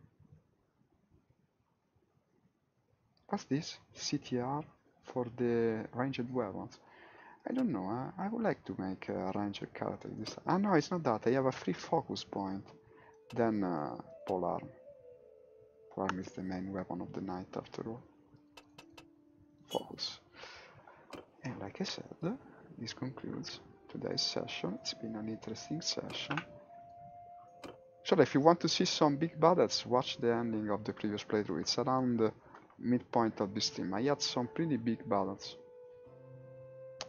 What's this? CTR for the ranged weapons. I don't know. uh, I would like to make a ranger character this. Ah no, it's not that. I have a free focus point. Then uh, polearm. Polearm is the main weapon of the knight after all. Focus. And like I said, this concludes today's session. It's been an interesting session. So if you want to see some big battles, watch the ending of the previous playthrough. It's around the midpoint of this stream. I had some pretty big battles.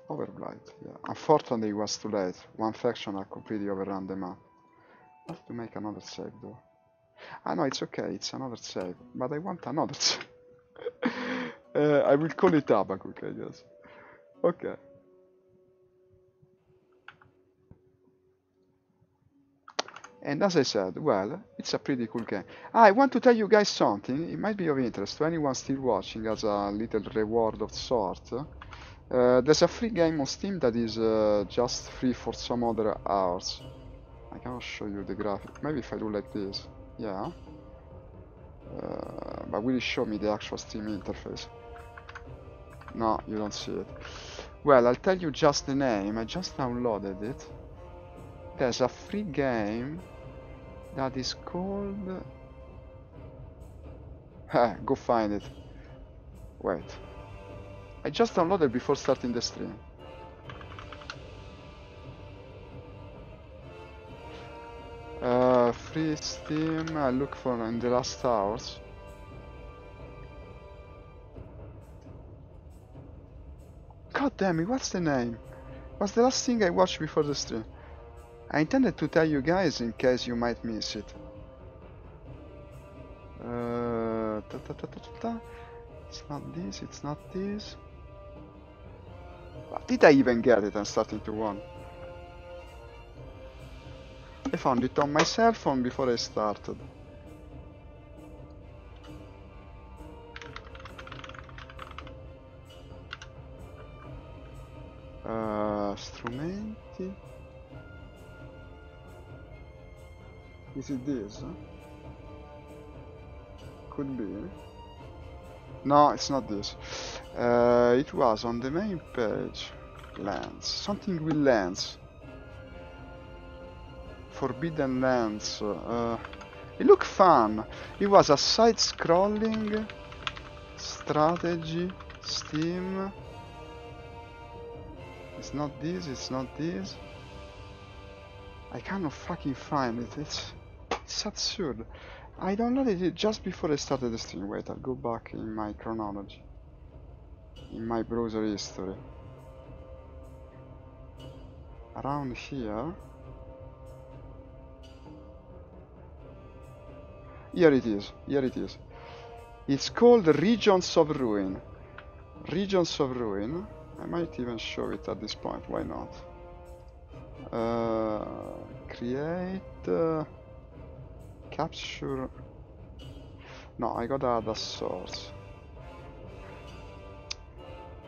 Overblight, yeah. Unfortunately it was too late. One faction had completely overrun the map. I have to make another save though. Ah no, it's okay, it's another save. But I want another save. Uh, I will call it Abacook, I guess. Okay. And as I said, well, it's a pretty cool game. Ah, I want to tell you guys something. It might be of interest to anyone still watching as a little reward of sort. Uh, there's a free game on Steam that is uh, just free for some other hours. I cannot show you the graphic. Maybe if I do like this. Yeah. Uh, but will it show me the actual Steam interface? No, you don't see it. Well, I'll tell you just the name. I just downloaded it. There's a free game that is called... Ha, go find it. Wait. I just downloaded before starting the stream. Uh, free Steam, I look for in the last hours. God damn it, what's the name? What's the last thing I watched before the stream? I intended to tell you guys in case you might miss it. Uh, ta -ta -ta. It's not this, it's not this. But did I even get it? I'm starting to wonder. I found it on my cell phone before I started. Uh, strumenti. Is it this? Could be. No, it's not this. Uh, it was on the main page. Lands. Something with lands. Forbidden Lands. Uh, it looked fun. It was a side-scrolling strategy Steam. It's not this. It's not this. I cannot fucking find it. It's it's absurd. I downloaded it just before I started the stream. Wait, I'll go back in my chronology. In my browser history. Around here. Here it is. Here it is. It's called Regions of Ruin. Regions of Ruin. I might even show it at this point. Why not? Uh, create. Uh, capture. No, I got other source.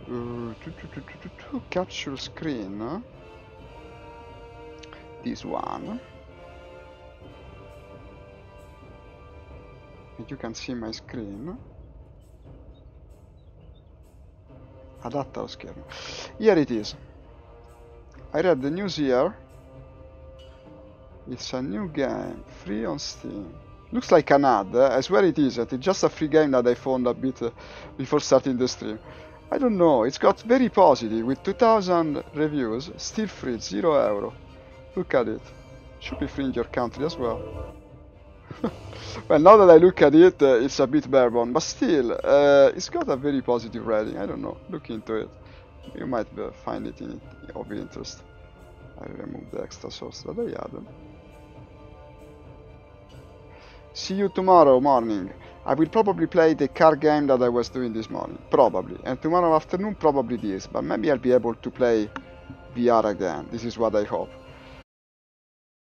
Uh, tu- tu- tu, capture screen. This one. And you can see my screen. Schermo. Here it is. I read the news here. It's a new game, free on Steam. Looks like an ad, eh? I swear it isn't. It's just a free game that I found a bit uh, before starting the stream. I don't know, it's got very positive with 2000 reviews, still free, 0 euro. Look at it. Should be free in your country as well. well, now that I look at it, uh, it's a bit bourbon, but still, uh, it's got a very positive rating. I don't know. Look into it. You might uh, find it in, of interest. I removed the extra source that I added. See you tomorrow morning. I will probably play the card game that I was doing this morning. Probably. And tomorrow afternoon, probably this. But maybe I'll be able to play VR again. This is what I hope.